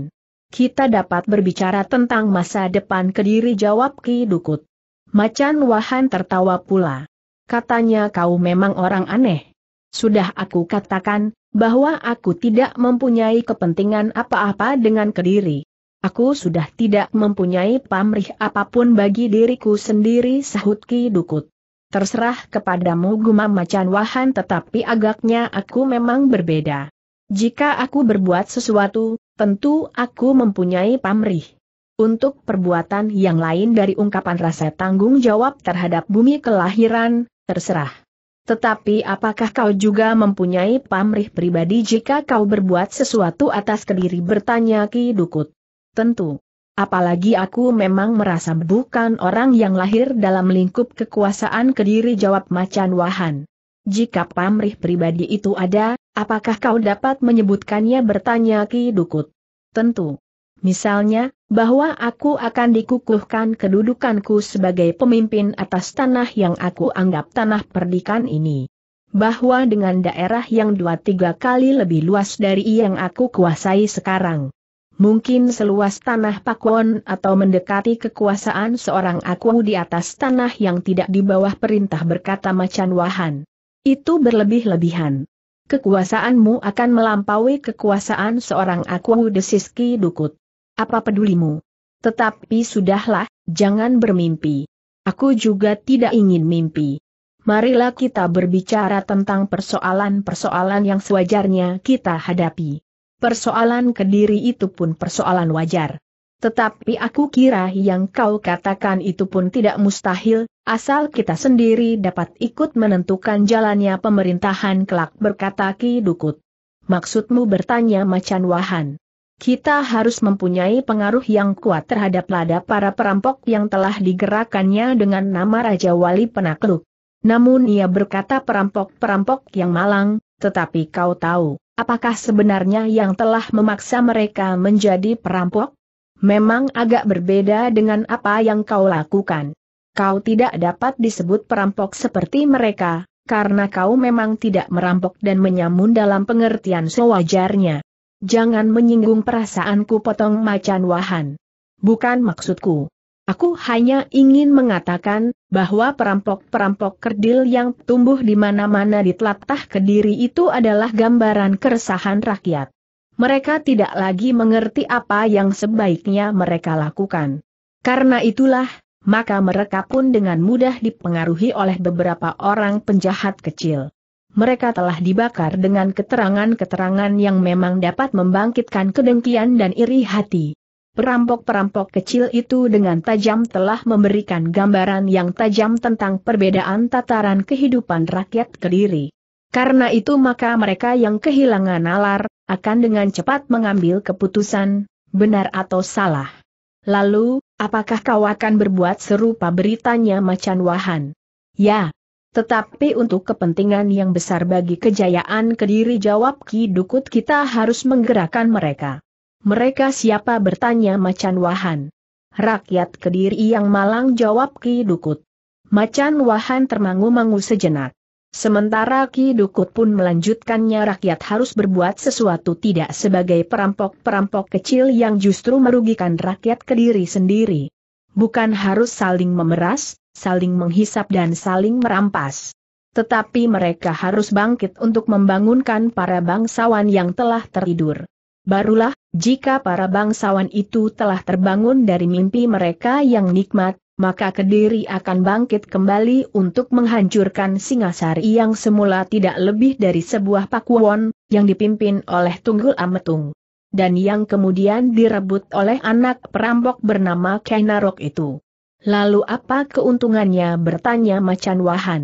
Kita dapat berbicara tentang masa depan Kediri jawab Ki Dukut. Macan Wahan tertawa pula. Katanya kau memang orang aneh. Sudah aku katakan, bahwa aku tidak mempunyai kepentingan apa-apa dengan Kediri. Aku sudah tidak mempunyai pamrih apa pun bagi diriku sendiri sahut Ki Dukut. Terserah kepadamu gumam macan wahan tetapi agaknya aku memang berbeda. Jika aku berbuat sesuatu, tentu aku mempunyai pamrih untuk perbuatan yang lain dari ungkapan rasa tanggung jawab terhadap bumi kelahiran, terserah. Tetapi apakah kau juga mempunyai pamrih pribadi jika kau berbuat sesuatu atas kediri bertanya Ki Dukut? Tentu. Apalagi aku memang merasa bukan orang yang lahir dalam lingkup kekuasaan kediri jawab macan wahan. Jika pamrih pribadi itu ada, apakah kau dapat menyebutkannya bertanya Ki Dukut? Tentu. Misalnya, bahwa aku akan dikukuhkan kedudukanku sebagai pemimpin atas tanah yang aku anggap tanah perdikan ini. Bahwa dengan daerah yang dua tiga kali lebih luas dari yang aku kuasai sekarang. Mungkin seluas tanah Pakuan atau mendekati kekuasaan seorang aku di atas tanah yang tidak di bawah perintah berkata Macan Wahan. Itu berlebih-lebihan. Kekuasaanmu akan melampaui kekuasaan seorang aku desiski dukut. Apa pedulimu? Tetapi sudahlah, jangan bermimpi. Aku juga tidak ingin mimpi. Marilah kita berbicara tentang persoalan-persoalan yang sewajarnya kita hadapi. Persoalan kediri itu pun persoalan wajar. Tetapi aku kira yang kau katakan itu pun tidak mustahil, asal kita sendiri dapat ikut menentukan jalannya pemerintahan kelak berkata Ki Dukut. Maksudmu bertanya Macan Wahan. Kita harus mempunyai pengaruh yang kuat terhadap lada para perampok yang telah digerakkannya dengan nama Raja Wali Penakluk. Namun ia berkata perampok-perampok yang malang, tetapi kau tahu, apakah sebenarnya yang telah memaksa mereka menjadi perampok? Memang agak berbeda dengan apa yang kau lakukan. Kau tidak dapat disebut perampok seperti mereka, karena kau memang tidak merampok dan menyamun dalam pengertian sewajarnya. Jangan menyinggung perasaanku potong macan wahan. Bukan maksudku. Aku hanya ingin mengatakan, bahwa perampok-perampok kerdil yang tumbuh di mana-mana di telatah kediri itu adalah gambaran keresahan rakyat. Mereka tidak lagi mengerti apa yang sebaiknya mereka lakukan. Karena itulah, maka mereka pun dengan mudah dipengaruhi oleh beberapa orang penjahat kecil mereka telah dibakar dengan keterangan-keterangan yang memang dapat membangkitkan kedengkian dan iri hati. Perampok-perampok kecil itu dengan tajam telah memberikan gambaran yang tajam tentang perbedaan tataran kehidupan rakyat Kediri. Karena itu maka mereka yang kehilangan nalar, akan dengan cepat mengambil keputusan, benar atau salah. Lalu, apakah kau akan berbuat serupa beritanya Macan Wahan? Ya. Tetapi untuk kepentingan yang besar bagi kejayaan Kediri jawab Ki Dukut kita harus menggerakkan mereka. Mereka siapa bertanya Macan Wahan. Rakyat Kediri yang malang jawab Ki Dukut. Macan Wahan termangu-mangu sejenak. Sementara Ki Dukut pun melanjutkannya rakyat harus berbuat sesuatu tidak sebagai perampok-perampok kecil yang justru merugikan rakyat Kediri sendiri. Bukan harus saling memeras, saling menghisap dan saling merampas. Tetapi mereka harus bangkit untuk membangunkan para bangsawan yang telah tertidur. Barulah, jika para bangsawan itu telah terbangun dari mimpi mereka yang nikmat, maka Kediri akan bangkit kembali untuk menghancurkan Singasari yang semula tidak lebih dari sebuah pakuwon, yang dipimpin oleh Tunggul Ametung. Dan yang kemudian direbut oleh anak perampok bernama Kainarok itu. Lalu apa keuntungannya bertanya Macan Wahan.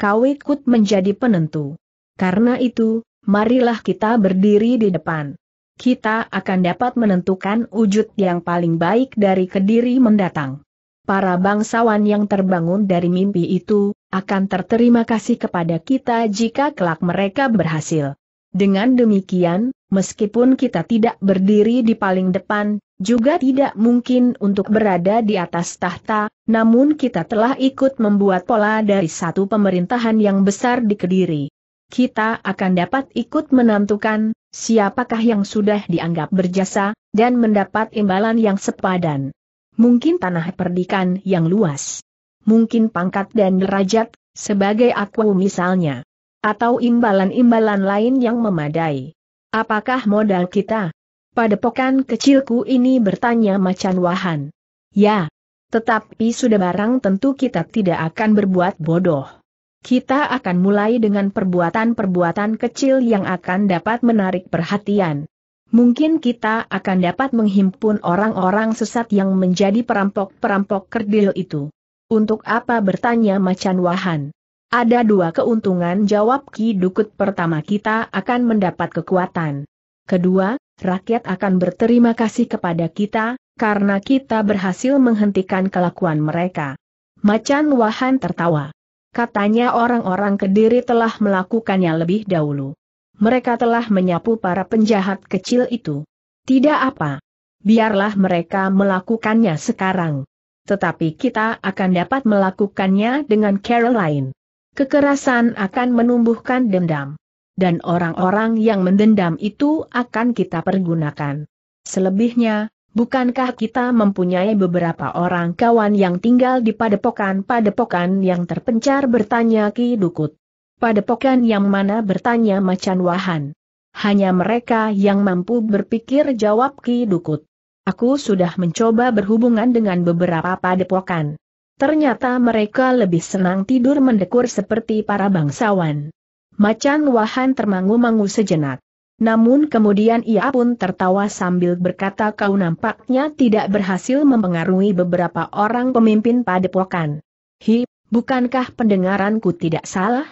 Kau ikut menjadi penentu. Karena itu, marilah kita berdiri di depan kita akan dapat menentukan wujud yang paling baik dari Kediri mendatang. Para bangsawan yang terbangun dari mimpi itu, akan terterima kasih kepada kita jika kelak mereka berhasil. Dengan demikian, meskipun kita tidak berdiri di paling depan, juga tidak mungkin untuk berada di atas tahta, namun kita telah ikut membuat pola dari satu pemerintahan yang besar di Kediri. Kita akan dapat ikut menentukan, siapakah yang sudah dianggap berjasa, dan mendapat imbalan yang sepadan. Mungkin tanah perdikan yang luas. Mungkin pangkat dan derajat, sebagai aku misalnya. Atau imbalan-imbalan lain yang memadai. Apakah modal kita? Padepokan kecilku ini bertanya Macan Wahan. Ya. Tetapi sudah barang tentu kita tidak akan berbuat bodoh kita akan mulai dengan perbuatan-perbuatan kecil yang akan dapat menarik perhatian. Mungkin kita akan dapat menghimpun orang-orang sesat yang menjadi perampok-perampok kerdil itu. Untuk apa bertanya Macan Wahan? Ada dua keuntungan jawab Ki Dukut pertama kita akan mendapat kekuatan. Kedua, rakyat akan berterima kasih kepada kita, karena kita berhasil menghentikan kelakuan mereka. Macan Wahan tertawa. Katanya orang-orang Kediri telah melakukannya lebih dahulu. Mereka telah menyapu para penjahat kecil itu. Tidak apa. Biarlah mereka melakukannya sekarang. Tetapi kita akan dapat melakukannya dengan Caroline. Kekerasan akan menumbuhkan dendam. Dan orang-orang yang mendendam itu akan kita pergunakan. Selebihnya, Bukankah kita mempunyai beberapa orang kawan yang tinggal di padepokan-padepokan yang terpencar bertanya Ki Dukut. Padepokan yang mana bertanya Macan Wahan. Hanya mereka yang mampu berpikir jawab Ki Dukut. Aku sudah mencoba berhubungan dengan beberapa padepokan. Ternyata mereka lebih senang tidur mendekur seperti para bangsawan. Macan Wahan termangu-mangu sejenak. Namun kemudian ia pun tertawa sambil berkata kau nampaknya tidak berhasil mempengaruhi beberapa orang pemimpin padepokan. Hi, bukankah pendengaranku tidak salah?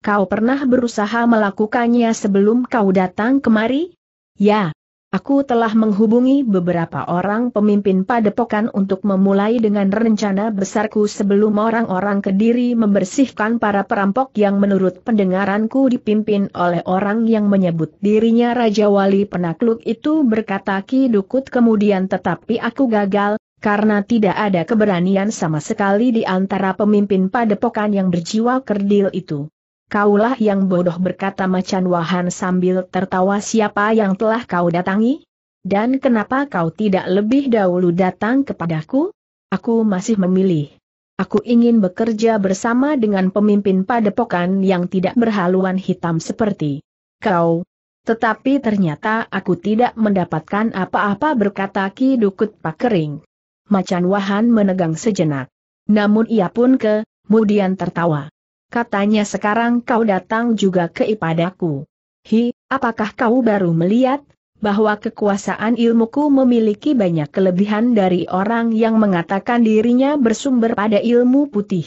Kau pernah berusaha melakukannya sebelum kau datang kemari? Ya, Aku telah menghubungi beberapa orang pemimpin padepokan untuk memulai dengan rencana besarku sebelum orang-orang Kediri membersihkan para perampok yang menurut pendengaranku dipimpin oleh orang yang menyebut dirinya Raja Wali Penakluk itu berkata Ki Dukut kemudian tetapi aku gagal, karena tidak ada keberanian sama sekali di antara pemimpin padepokan yang berjiwa kerdil itu. Kaulah yang bodoh berkata Macan Wahan sambil tertawa siapa yang telah kau datangi? Dan kenapa kau tidak lebih dahulu datang kepadaku? Aku masih memilih. Aku ingin bekerja bersama dengan pemimpin padepokan yang tidak berhaluan hitam seperti kau. Tetapi ternyata aku tidak mendapatkan apa-apa berkata Ki Dukut Pakering. Macan Wahan menegang sejenak. Namun ia pun ke, kemudian tertawa. Katanya sekarang kau datang juga ke ipadaku. Hi, apakah kau baru melihat? bahwa kekuasaan ilmuku memiliki banyak kelebihan dari orang yang mengatakan dirinya bersumber pada ilmu putih.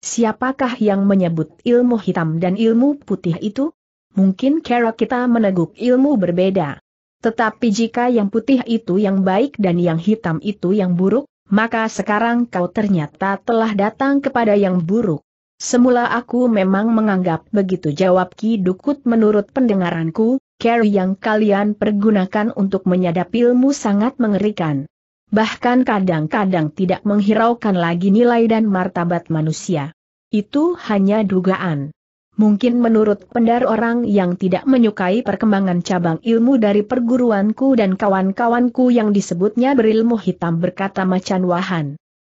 Siapakah yang menyebut ilmu hitam dan ilmu putih itu? Mungkin cara kita meneguk ilmu berbeda. Tetapi jika yang putih itu yang baik dan yang hitam itu yang buruk, maka sekarang kau ternyata telah datang kepada yang buruk. Semula aku memang menganggap begitu jawab Ki Dukut menurut pendengaranku, Carry yang kalian pergunakan untuk menyadap ilmu sangat mengerikan. Bahkan kadang-kadang tidak menghiraukan lagi nilai dan martabat manusia. Itu hanya dugaan. Mungkin menurut pendar orang yang tidak menyukai perkembangan cabang ilmu dari perguruanku dan kawan-kawanku yang disebutnya berilmu hitam berkata Macan Wahan.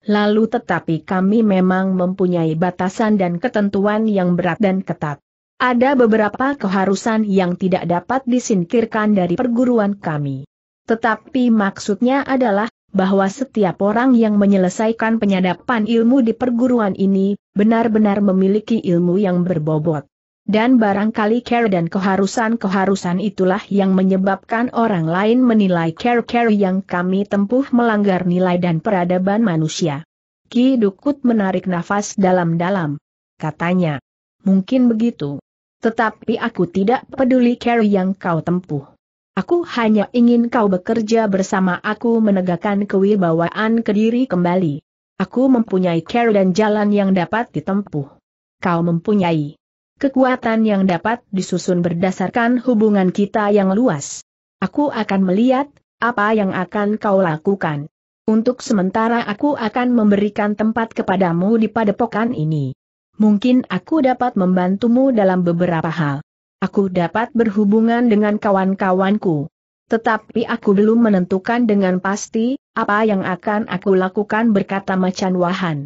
Lalu tetapi kami memang mempunyai batasan dan ketentuan yang berat dan ketat. Ada beberapa keharusan yang tidak dapat disingkirkan dari perguruan kami. Tetapi maksudnya adalah, bahwa setiap orang yang menyelesaikan penyadapan ilmu di perguruan ini, benar-benar memiliki ilmu yang berbobot. Dan barangkali care dan keharusan-keharusan itulah yang menyebabkan orang lain menilai care-care yang kami tempuh melanggar nilai dan peradaban manusia. Ki Dukut menarik nafas dalam-dalam. Katanya, mungkin begitu. Tetapi aku tidak peduli care yang kau tempuh. Aku hanya ingin kau bekerja bersama aku menegakkan kewibawaan kediri kembali. Aku mempunyai care dan jalan yang dapat ditempuh. Kau mempunyai kekuatan yang dapat disusun berdasarkan hubungan kita yang luas. Aku akan melihat apa yang akan kau lakukan. Untuk sementara aku akan memberikan tempat kepadamu di padepokan ini. Mungkin aku dapat membantumu dalam beberapa hal. Aku dapat berhubungan dengan kawan-kawanku. Tetapi aku belum menentukan dengan pasti, apa yang akan aku lakukan berkata Macan Wahan.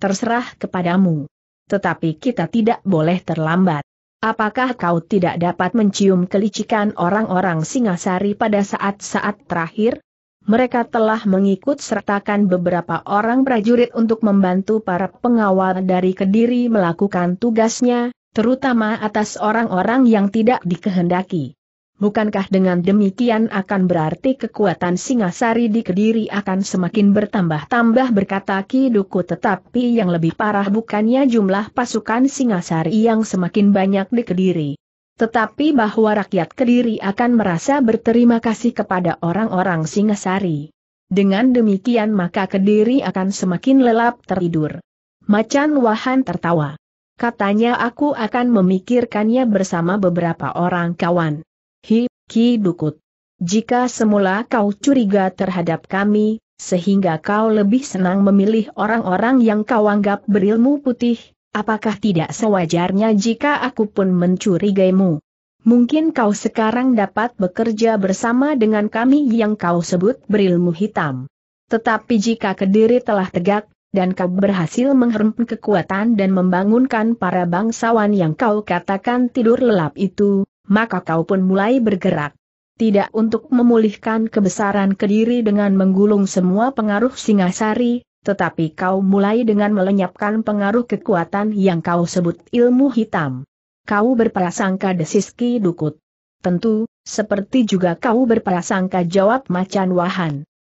Terserah kepadamu. Tetapi kita tidak boleh terlambat. Apakah kau tidak dapat mencium kelicikan orang-orang Singasari pada saat-saat terakhir? mereka telah mengikut sertakan beberapa orang prajurit untuk membantu para pengawal dari Kediri melakukan tugasnya, terutama atas orang-orang yang tidak dikehendaki. Bukankah dengan demikian akan berarti kekuatan Singasari di Kediri akan semakin bertambah-tambah berkata Ki Duku tetapi yang lebih parah bukannya jumlah pasukan Singasari yang semakin banyak di Kediri tetapi bahwa rakyat Kediri akan merasa berterima kasih kepada orang-orang Singasari. Dengan demikian maka Kediri akan semakin lelap tertidur. Macan Wahan tertawa. Katanya aku akan memikirkannya bersama beberapa orang kawan. Hi, Ki Dukut. Jika semula kau curiga terhadap kami, sehingga kau lebih senang memilih orang-orang yang kau anggap berilmu putih, apakah tidak sewajarnya jika aku pun mencurigaimu? Mungkin kau sekarang dapat bekerja bersama dengan kami yang kau sebut berilmu hitam. Tetapi jika Kediri telah tegak, dan kau berhasil menghempun kekuatan dan membangunkan para bangsawan yang kau katakan tidur lelap itu, maka kau pun mulai bergerak. Tidak untuk memulihkan kebesaran Kediri dengan menggulung semua pengaruh Singasari, tetapi kau mulai dengan melenyapkan pengaruh kekuatan yang kau sebut ilmu hitam. Kau berprasangka desis Ki Dukut. Tentu, seperti juga kau berprasangka jawab Macan Wahan.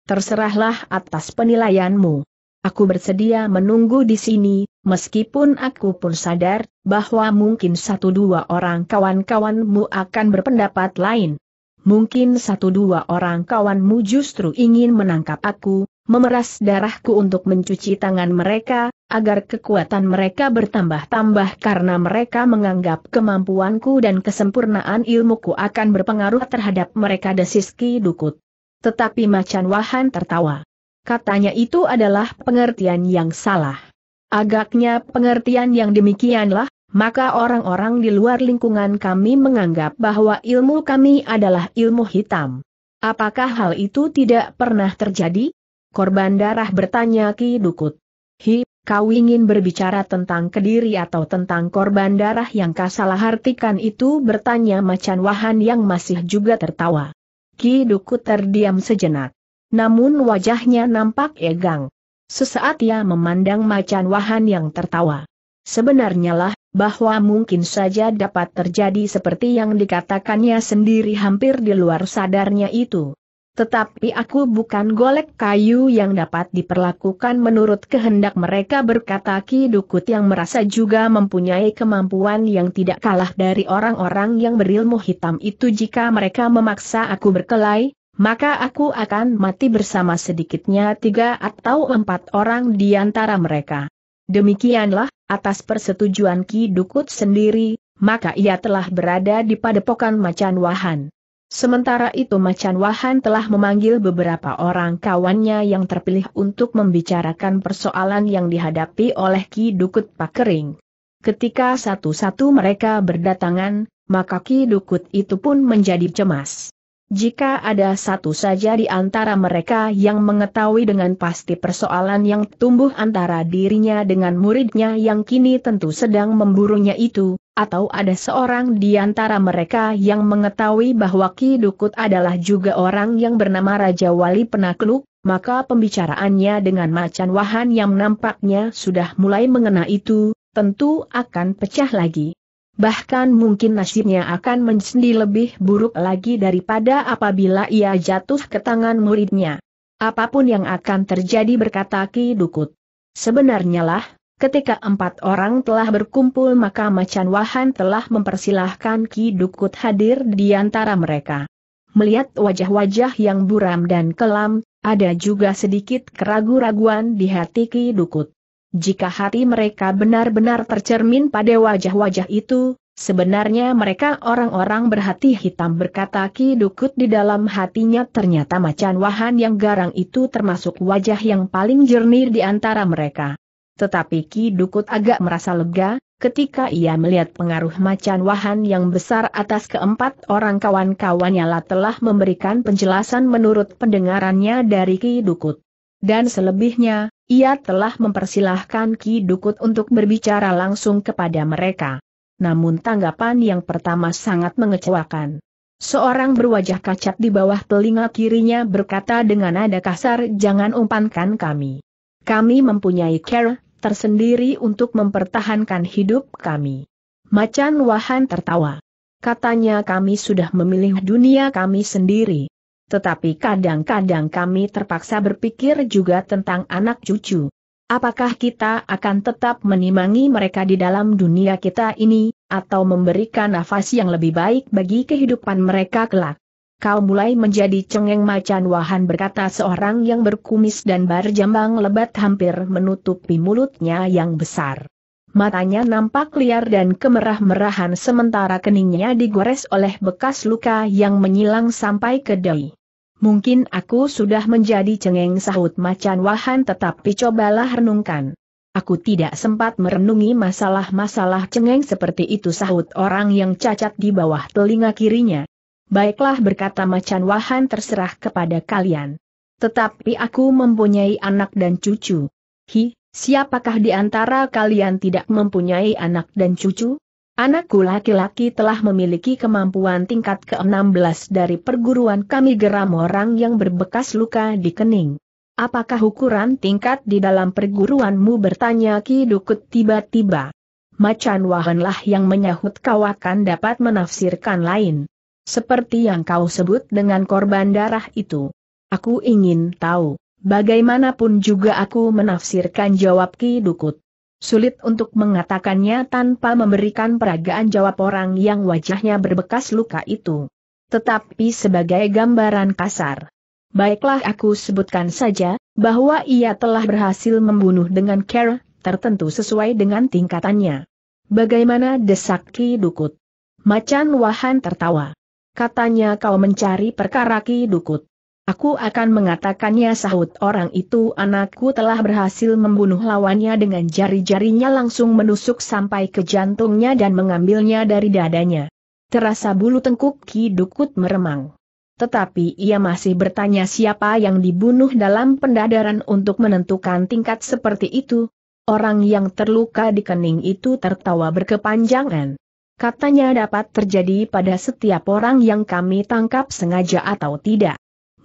Terserahlah atas penilaianmu. Aku bersedia menunggu di sini, meskipun aku pun sadar, bahwa mungkin satu dua orang kawan-kawanmu akan berpendapat lain. Mungkin satu dua orang kawanmu justru ingin menangkap aku, memeras darahku untuk mencuci tangan mereka, agar kekuatan mereka bertambah-tambah karena mereka menganggap kemampuanku dan kesempurnaan ilmuku akan berpengaruh terhadap mereka desis Ki Dukut. Tetapi Macan Wahan tertawa. Katanya itu adalah pengertian yang salah. Agaknya pengertian yang demikianlah, maka orang-orang di luar lingkungan kami menganggap bahwa ilmu kami adalah ilmu hitam. Apakah hal itu tidak pernah terjadi? Korban darah bertanya Ki Dukut. Hi, kau ingin berbicara tentang kediri atau tentang korban darah yang kau salah artikan itu bertanya Macan Wahan yang masih juga tertawa. Ki Dukut terdiam sejenak. Namun wajahnya nampak egang. Sesaat ia memandang Macan Wahan yang tertawa. Sebenarnya lah, bahwa mungkin saja dapat terjadi seperti yang dikatakannya sendiri hampir di luar sadarnya itu. Tetapi aku bukan golek kayu yang dapat diperlakukan menurut kehendak mereka berkata Ki Dukut yang merasa juga mempunyai kemampuan yang tidak kalah dari orang-orang yang berilmu hitam itu jika mereka memaksa aku berkelai, maka aku akan mati bersama sedikitnya tiga atau empat orang di antara mereka. Demikianlah, atas persetujuan Ki Dukut sendiri, maka ia telah berada di padepokan Macan Wahan. Sementara itu Macan Wahan telah memanggil beberapa orang kawannya yang terpilih untuk membicarakan persoalan yang dihadapi oleh Ki Dukut Pakering. Ketika satu-satu mereka berdatangan, maka Ki Dukut itu pun menjadi cemas. Jika ada satu saja di antara mereka yang mengetahui dengan pasti persoalan yang tumbuh antara dirinya dengan muridnya yang kini tentu sedang memburunya itu, atau ada seorang di antara mereka yang mengetahui bahwa Ki Dukut adalah juga orang yang bernama Raja Wali Penakluk, maka pembicaraannya dengan Macan Wahan yang nampaknya sudah mulai mengena itu, tentu akan pecah lagi. Bahkan mungkin nasibnya akan menjadi lebih buruk lagi daripada apabila ia jatuh ke tangan muridnya. Apa pun yang akan terjadi berkata Ki Dukut. Sebenarnya lah, Ketika empat orang telah berkumpul maka Macan Wahan telah mempersilahkan Ki Dukut hadir di antara mereka. Melihat wajah-wajah yang buram dan kelam, ada juga sedikit keragu-raguan di hati Ki Dukut. Jika hati mereka benar-benar tercermin pada wajah-wajah itu, sebenarnya mereka orang-orang berhati hitam berkata Ki Dukut di dalam hatinya ternyata Macan Wahan yang garang itu termasuk wajah yang paling jernih di antara mereka. Tetapi Ki Dukut agak merasa lega, ketika ia melihat pengaruh macan wahan yang besar atas keempat orang kawan-kawannya lah telah memberikan penjelasan menurut pendengarannya dari Ki Dukut. Dan selebihnya, ia telah mempersilahkan Ki Dukut untuk berbicara langsung kepada mereka. Namun tanggapan yang pertama sangat mengecewakan. Seorang berwajah kacat di bawah telinga kirinya berkata dengan nada kasar jangan umpankan kami. Kami mempunyai care, tersendiri untuk mempertahankan hidup kami. Macan Wahan tertawa. Katanya kami sudah memilih dunia kami sendiri. Tetapi kadang-kadang kami terpaksa berpikir juga tentang anak cucu. Apakah kita akan tetap menimangi mereka di dalam dunia kita ini, atau memberikan nafas yang lebih baik bagi kehidupan mereka kelak? kau mulai menjadi cengeng macan wahan berkata seorang yang berkumis dan berjambang lebat hampir menutupi mulutnya yang besar. Matanya nampak liar dan kemerah-merahan sementara keningnya digores oleh bekas luka yang menyilang sampai ke dahi. Mungkin aku sudah menjadi cengeng sahut macan wahan tetapi cobalah renungkan. Aku tidak sempat merenungi masalah-masalah cengeng seperti itu sahut orang yang cacat di bawah telinga kirinya. Baiklah berkata Macan Wahan terserah kepada kalian. Tetapi aku mempunyai anak dan cucu. Hi, siapakah di antara kalian tidak mempunyai anak dan cucu? Anakku laki-laki telah memiliki kemampuan tingkat ke-16 dari perguruan kami geram orang yang berbekas luka di kening. Apakah ukuran tingkat di dalam perguruanmu bertanya Ki Dukut tiba-tiba. Macan wahanlah yang menyahut kau akan dapat menafsirkan lain. Seperti yang kau sebut dengan korban darah itu. Aku ingin tahu, bagaimanapun juga aku menafsirkan jawab Ki Dukut. Sulit untuk mengatakannya tanpa memberikan peragaan jawab orang yang wajahnya berbekas luka itu. Tetapi sebagai gambaran kasar. Baiklah aku sebutkan saja, bahwa ia telah berhasil membunuh dengan care, tertentu sesuai dengan tingkatannya. Bagaimana desak Ki Dukut? Macan Wahan tertawa. Katanya kau mencari perkara Ki Dukut. Aku akan mengatakannya sahut orang itu anakku telah berhasil membunuh lawannya dengan jari-jarinya langsung menusuk sampai ke jantungnya dan mengambilnya dari dadanya. Terasa bulu tengkuk Ki Dukut meremang. Tetapi ia masih bertanya siapa yang dibunuh dalam pendadaran untuk menentukan tingkat seperti itu. Orang yang terluka di kening itu tertawa berkepanjangan. Katanya dapat terjadi pada setiap orang yang kami tangkap sengaja atau tidak.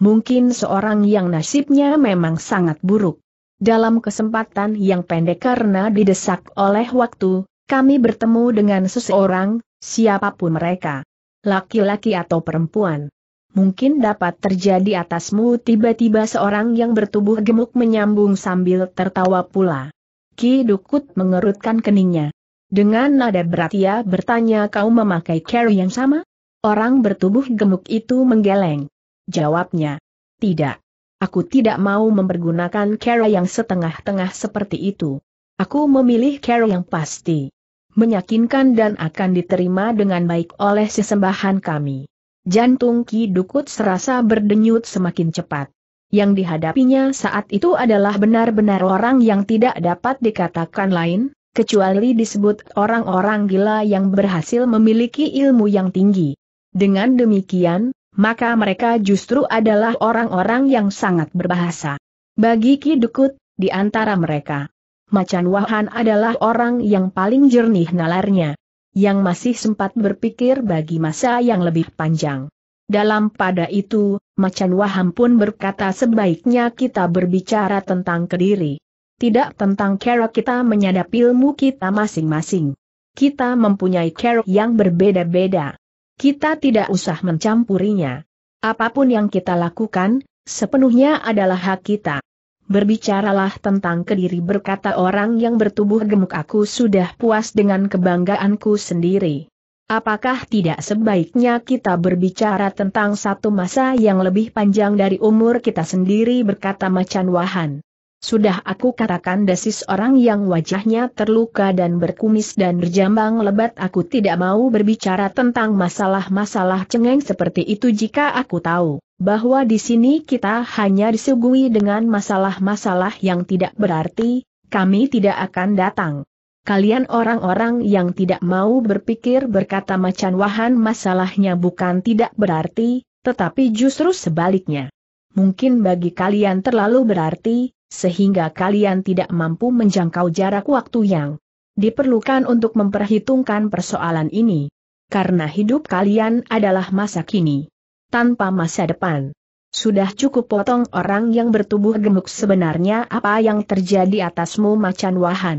Mungkin seorang yang nasibnya memang sangat buruk. Dalam kesempatan yang pendek karena didesak oleh waktu, Kami bertemu dengan seseorang, siapa pun mereka. Laki-laki atau perempuan. Mungkin dapat terjadi atasmu tiba-tiba seorang yang bertubuh gemuk menyambung sambil tertawa pula. Ki Dukut mengerutkan keningnya. Dengan nada berat ia bertanya kau memakai carry yang sama? Orang bertubuh gemuk itu menggeleng. Jawabnya, tidak. Aku tidak mau mempergunakan cara yang setengah-tengah seperti itu. Aku memilih cara yang pasti. Menyakinkan dan akan diterima dengan baik oleh sesembahan kami. Jantung Ki Dukut serasa berdenyut semakin cepat. Yang dihadapinya saat itu adalah benar-benar orang yang tidak dapat dikatakan lain, kecuali disebut orang-orang gila yang berhasil memiliki ilmu yang tinggi. Dengan demikian, maka mereka justru adalah orang-orang yang sangat berbahasa. Bagi Ki Dukut, di antara mereka, Macan Wahan adalah orang yang paling jernih nalarnya yang masih sempat berpikir bagi masa yang lebih panjang. Dalam pada itu, Macan Waham pun berkata sebaiknya kita berbicara tentang kediri. Tidak tentang cara kita menyadap ilmu kita masing-masing. Kita mempunyai cara yang berbeda-beda. Kita tidak usah mencampurinya. Apa pun yang kita lakukan, sepenuhnya adalah hak kita. Berbicaralah tentang kediri berkata orang yang bertubuh gemuk aku sudah puas dengan kebanggaanku sendiri. Apakah tidak sebaiknya kita berbicara tentang satu masa yang lebih panjang dari umur kita sendiri berkata Macan Wahan. Sudah aku katakan desis orang yang wajahnya terluka dan berkumis dan berjambang lebat aku tidak mau berbicara tentang masalah-masalah cengeng seperti itu jika aku tahu bahwa di sini kita hanya disuguhi dengan masalah-masalah yang tidak berarti, kami tidak akan datang. Kalian orang-orang yang tidak mau berpikir berkata macan wahan masalahnya bukan tidak berarti, tetapi justru sebaliknya. Mungkin bagi kalian terlalu berarti, sehingga kalian tidak mampu menjangkau jarak waktu yang diperlukan untuk memperhitungkan persoalan ini. Karena hidup kalian adalah masa kini tanpa masa depan. Sudah cukup potong orang yang bertubuh gemuk sebenarnya apa yang terjadi atasmu macan wahan.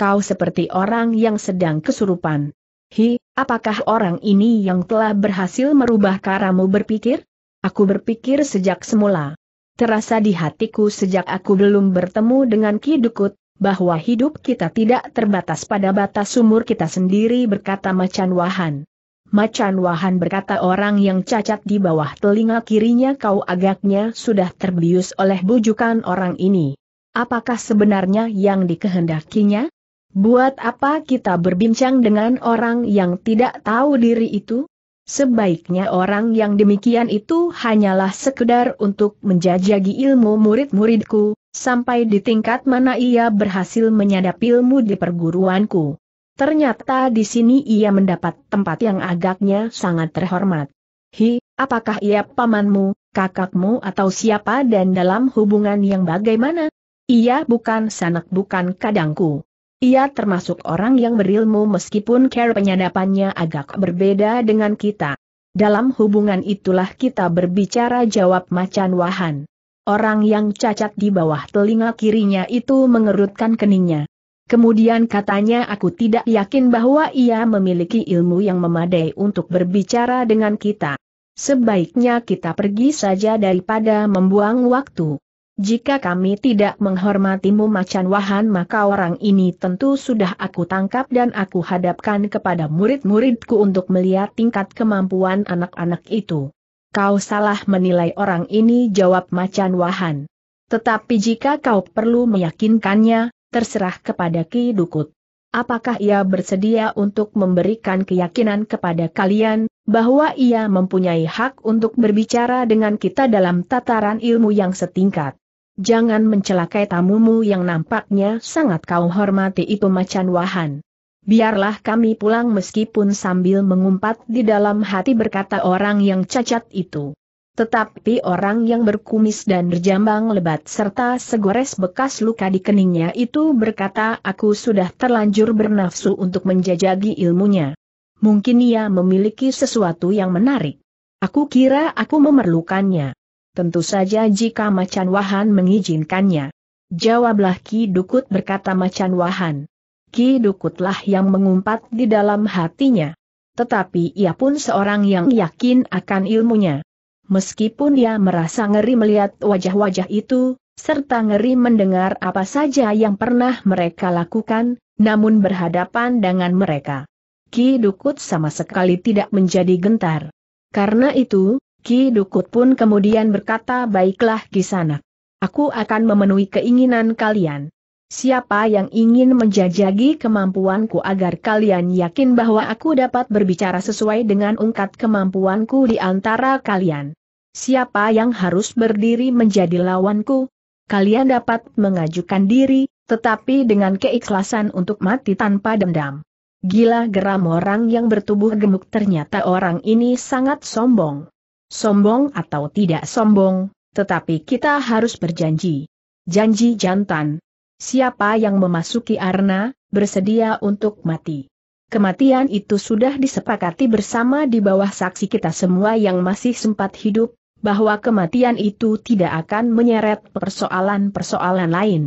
Kau seperti orang yang sedang kesurupan. Hi, apakah orang ini yang telah berhasil merubah karamu berpikir? Aku berpikir sejak semula. Terasa di hatiku sejak aku belum bertemu dengan Ki Dukut, bahwa hidup kita tidak terbatas pada batas umur kita sendiri berkata macan wahan. Macan Wahan berkata orang yang cacat di bawah telinga kirinya kau agaknya sudah terbius oleh bujukan orang ini. Apakah sebenarnya yang dikehendakinya? Buat apa kita berbincang dengan orang yang tidak tahu diri itu? Sebaiknya orang yang demikian itu hanyalah sekedar untuk menjajagi ilmu murid-muridku, sampai di tingkat mana ia berhasil menyadap ilmu di perguruanku. Ternyata di sini ia mendapat tempat yang agaknya sangat terhormat. Hi, apakah ia pamanmu, kakakmu atau siapa dan dalam hubungan yang bagaimana? Ia bukan sanak bukan kadangku. Ia termasuk orang yang berilmu meskipun care penyadapannya agak berbeda dengan kita. Dalam hubungan itulah kita berbicara jawab macan wahan. Orang yang cacat di bawah telinga kirinya itu mengerutkan keningnya. Kemudian katanya aku tidak yakin bahwa ia memiliki ilmu yang memadai untuk berbicara dengan kita. Sebaiknya kita pergi saja daripada membuang waktu. Jika kami tidak menghormatimu macan wahan maka orang ini tentu sudah aku tangkap dan aku hadapkan kepada murid-muridku untuk melihat tingkat kemampuan anak-anak itu. Kau salah menilai orang ini jawab macan wahan. Tetapi jika kau perlu meyakinkannya, terserah kepada Ki Dukut. Apakah ia bersedia untuk memberikan keyakinan kepada kalian, bahwa ia mempunyai hak untuk berbicara dengan kita dalam tataran ilmu yang setingkat? Jangan mencelakai tamumu yang nampaknya sangat kau hormati itu macan wahan. Biarlah kami pulang meskipun sambil mengumpat di dalam hati berkata orang yang cacat itu. Tetapi orang yang berkumis dan berjambang lebat serta segores bekas luka di keningnya itu berkata aku sudah terlanjur bernafsu untuk menjajagi ilmunya. Mungkin ia memiliki sesuatu yang menarik. Aku kira aku memerlukannya. Tentu saja jika Macan Wahan mengizinkannya. Jawablah Ki Dukut berkata Macan Wahan. Ki Dukutlah yang mengumpat di dalam hatinya. Tetapi ia pun seorang yang yakin akan ilmunya. Meskipun ia merasa ngeri melihat wajah-wajah itu, serta ngeri mendengar apa saja yang pernah mereka lakukan, namun berhadapan dengan mereka. Ki Dukut sama sekali tidak menjadi gentar. Karena itu, Ki Dukut pun kemudian berkata baiklah Kisanak. Aku akan memenuhi keinginan kalian. Siapa yang ingin menjajagi kemampuanku agar kalian yakin bahwa aku dapat berbicara sesuai dengan ungkat kemampuanku di antara kalian? Siapa yang harus berdiri menjadi lawanku? Kalian dapat mengajukan diri, tetapi dengan keikhlasan untuk mati tanpa dendam. Gila geram orang yang bertubuh gemuk ternyata orang ini sangat sombong. Sombong atau tidak sombong, tetapi kita harus berjanji. Janji jantan, Siapa yang memasuki arna, bersedia untuk mati. Kematian itu sudah disepakati bersama di bawah saksi kita semua yang masih sempat hidup, bahwa kematian itu tidak akan menyeret persoalan-persoalan lain.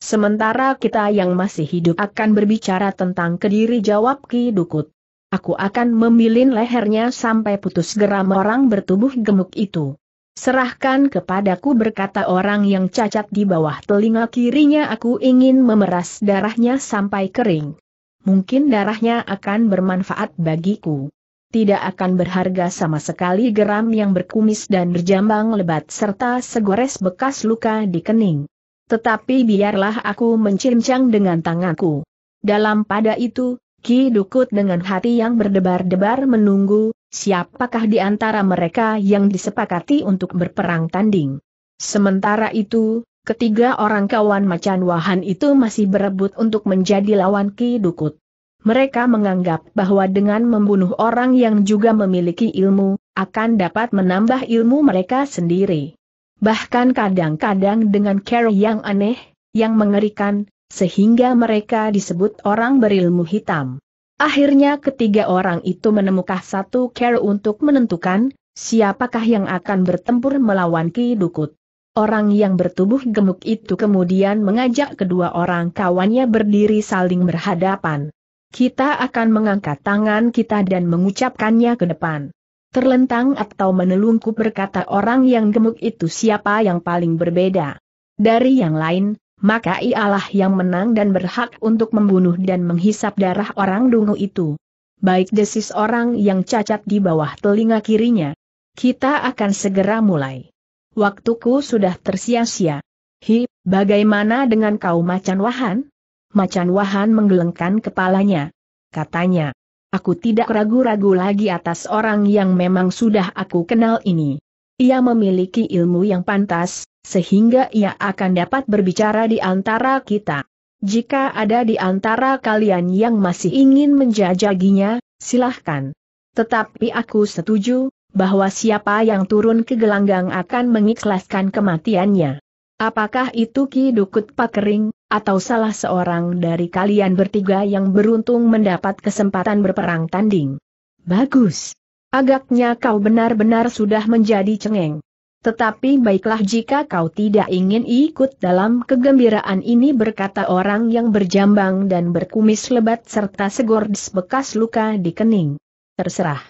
Sementara kita yang masih hidup akan berbicara tentang kediri jawab Ki Dukut. Aku akan memilin lehernya sampai putus geram orang bertubuh gemuk itu. Serahkan kepadaku berkata orang yang cacat di bawah telinga kirinya aku ingin memeras darahnya sampai kering. Mungkin darahnya akan bermanfaat bagiku. Tidak akan berharga sama sekali geram yang berkumis dan berjambang lebat serta segores bekas luka di kening. Tetapi biarlah aku mencincang dengan tanganku. Dalam pada itu, Ki Dukut dengan hati yang berdebar-debar menunggu, Siapakah di antara mereka yang disepakati untuk berperang tanding? Sementara itu, ketiga orang kawan macan wahan itu masih berebut untuk menjadi lawan Ki Dukut. Mereka menganggap bahwa dengan membunuh orang yang juga memiliki ilmu, akan dapat menambah ilmu mereka sendiri. Bahkan kadang-kadang dengan cara yang aneh, yang mengerikan, sehingga mereka disebut orang berilmu hitam. Akhirnya ketiga orang itu menemukan satu care untuk menentukan, siapakah yang akan bertempur melawan Ki Dukut. Orang yang bertubuh gemuk itu kemudian mengajak kedua orang kawannya berdiri saling berhadapan. Kita akan mengangkat tangan kita dan mengucapkannya ke depan. Terlentang atau menelungkup berkata orang yang gemuk itu siapa yang paling berbeda. Dari yang lain, maka ialah yang menang dan berhak untuk membunuh dan menghisap darah orang dungu itu. Baik desis orang yang cacat di bawah telinga kirinya. Kita akan segera mulai. Waktuku sudah tersia-sia. Hi, bagaimana dengan kau Macan Wahan? Macan Wahan menggelengkan kepalanya. Katanya, aku tidak ragu-ragu lagi atas orang yang memang sudah aku kenal ini. Ia memiliki ilmu yang pantas, sehingga ia akan dapat berbicara di antara kita. Jika ada di antara kalian yang masih ingin menjajaginya, silahkan. Tetapi aku setuju, bahwa siapa yang turun ke gelanggang akan mengikhlaskan kematiannya. Apakah itu Ki Dukut Pakering, atau salah seorang dari kalian bertiga yang beruntung mendapat kesempatan berperang tanding? Bagus. Agaknya kau benar-benar sudah menjadi cengeng. Tetapi baiklah jika kau tidak ingin ikut dalam kegembiraan ini berkata orang yang berjambang dan berkumis lebat serta segordes bekas luka di kening. Terserah.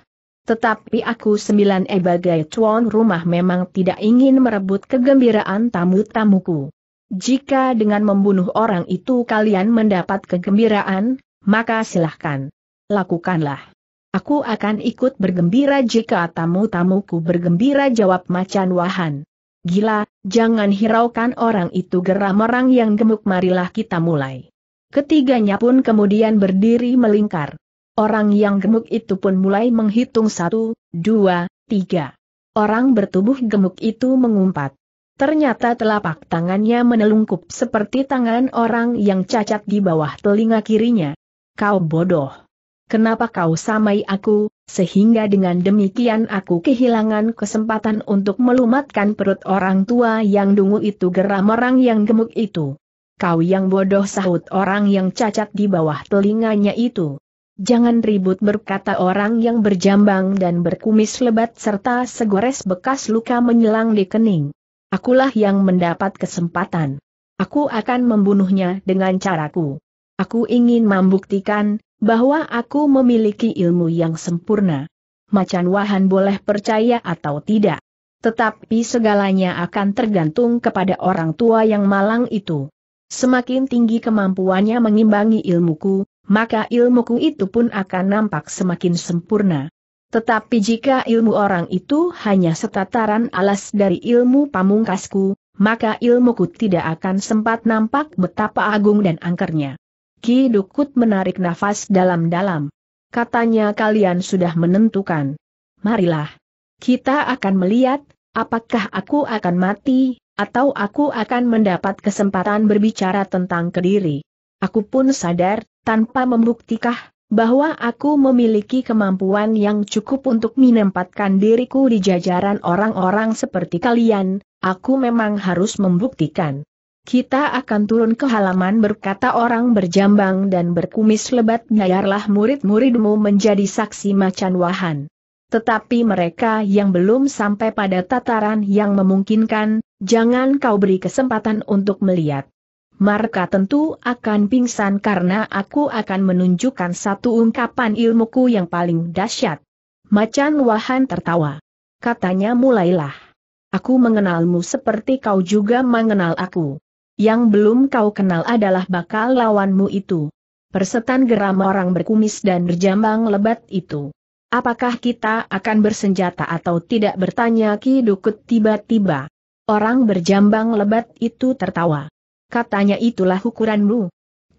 Tetapi aku sembilan sebagai tuan rumah memang tidak ingin merebut kegembiraan tamu-tamuku. Jika dengan membunuh orang itu kalian mendapat kegembiraan, maka silahkan. Lakukanlah. Aku akan ikut bergembira jika tamu-tamuku bergembira jawab macan wahan. Gila, jangan hiraukan orang itu geram orang yang gemuk marilah kita mulai. Ketiganya pun kemudian berdiri melingkar. Orang yang gemuk itu pun mulai menghitung satu, dua, tiga. Orang bertubuh gemuk itu mengumpat. Ternyata telapak tangannya menelungkup seperti tangan orang yang cacat di bawah telinga kirinya. Kau bodoh kenapa kau samai aku, sehingga dengan demikian aku kehilangan kesempatan untuk melumatkan perut orang tua yang dungu itu geram orang yang gemuk itu. Kau yang bodoh sahut orang yang cacat di bawah telinganya itu. Jangan ribut berkata orang yang berjambang dan berkumis lebat serta segores bekas luka menyelang di kening. Akulah yang mendapat kesempatan. Aku akan membunuhnya dengan caraku. Aku ingin membuktikan bahwa aku memiliki ilmu yang sempurna. Macan Wahan boleh percaya atau tidak. Tetapi segalanya akan tergantung kepada orang tua yang malang itu. Semakin tinggi kemampuannya mengimbangi ilmuku, maka ilmuku itu pun akan nampak semakin sempurna. Tetapi jika ilmu orang itu hanya setataran alas dari ilmu pamungkasku, maka ilmuku tidak akan sempat nampak betapa agung dan angkernya. Ki Dukut menarik nafas dalam-dalam. Katanya kalian sudah menentukan. Marilah. Kita akan melihat, apakah aku akan mati, atau aku akan mendapat kesempatan berbicara tentang Kediri. Aku pun sadar, tanpa membuktikah, bahwa aku memiliki kemampuan yang cukup untuk menempatkan diriku di jajaran orang-orang seperti kalian, aku memang harus membuktikan. Kita akan turun ke halaman berkata orang berjambang dan berkumis lebat biarlah murid-muridmu menjadi saksi macan wahan. Tetapi mereka yang belum sampai pada tataran yang memungkinkan, jangan kau beri kesempatan untuk melihat. Marka tentu akan pingsan karena aku akan menunjukkan satu ungkapan ilmuku yang paling dahsyat. Macan Wahan tertawa. Katanya mulailah. Aku mengenalmu seperti kau juga mengenal aku. Yang belum kau kenal adalah bakal lawanmu itu. Persetan geram orang berkumis dan berjambang lebat itu. Apakah kita akan bersenjata atau tidak bertanya Ki Dukut tiba-tiba. Orang berjambang lebat itu tertawa. Katanya itulah ukuranmu.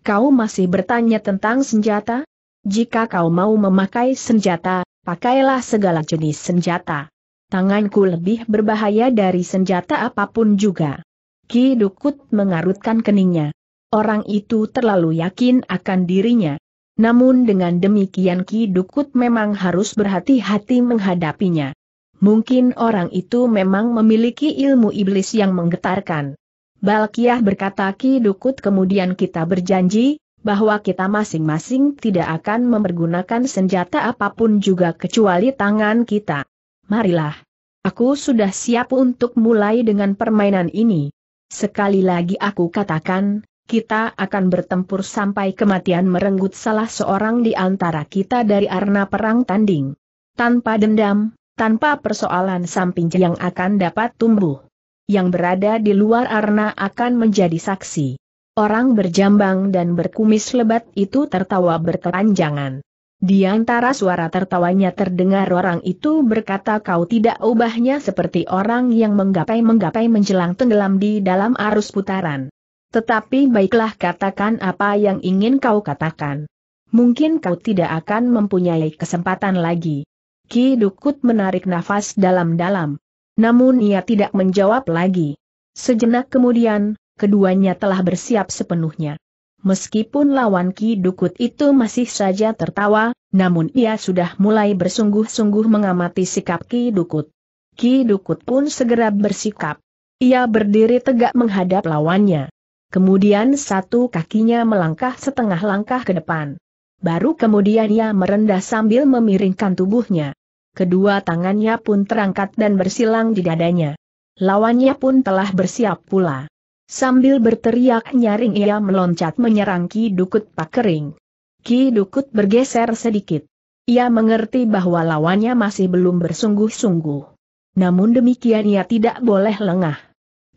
Kau masih bertanya tentang senjata? Jika kau mau memakai senjata, pakailah segala jenis senjata. Tanganku lebih berbahaya dari senjata apa pun juga. Ki Dukut mengarutkan keningnya. Orang itu terlalu yakin akan dirinya. Namun dengan demikian Ki Dukut memang harus berhati-hati menghadapinya. Mungkin orang itu memang memiliki ilmu iblis yang menggetarkan. Balkiah berkata Ki Dukut kemudian kita berjanji, bahwa kita masing-masing tidak akan mempergunakan senjata apa pun juga kecuali tangan kita. Marilah. Aku sudah siap untuk mulai dengan permainan ini. Sekali lagi aku katakan, kita akan bertempur sampai kematian merenggut salah seorang di antara kita dari arena perang tanding. Tanpa dendam, tanpa persoalan samping yang akan dapat tumbuh. Yang berada di luar arena akan menjadi saksi. Orang berjambang dan berkumis lebat itu tertawa berkepanjangan. Di antara suara tertawanya terdengar orang itu berkata kau tidak ubahnya seperti orang yang menggapai-menggapai menjelang tenggelam di dalam arus putaran. Tetapi baiklah katakan apa yang ingin kau katakan. Mungkin kau tidak akan mempunyai kesempatan lagi. Ki Dukut menarik nafas dalam-dalam. Namun ia tidak menjawab lagi. Sejenak kemudian, keduanya telah bersiap sepenuhnya. Meskipun lawan Ki Dukut itu masih saja tertawa, namun ia sudah mulai bersungguh-sungguh mengamati sikap Ki Dukut. Ki Dukut pun segera bersikap. Ia berdiri tegak menghadap lawannya. Kemudian satu kakinya melangkah setengah langkah ke depan. Baru kemudian ia merendah sambil memiringkan tubuhnya. Kedua tangannya pun terangkat dan bersilang di dadanya. Lawannya pun telah bersiap pula. Sambil berteriak nyaring ia meloncat menyerang Ki Dukut Pakering. Ki Dukut bergeser sedikit. Ia mengerti bahwa lawannya masih belum bersungguh-sungguh. Namun demikian ia tidak boleh lengah.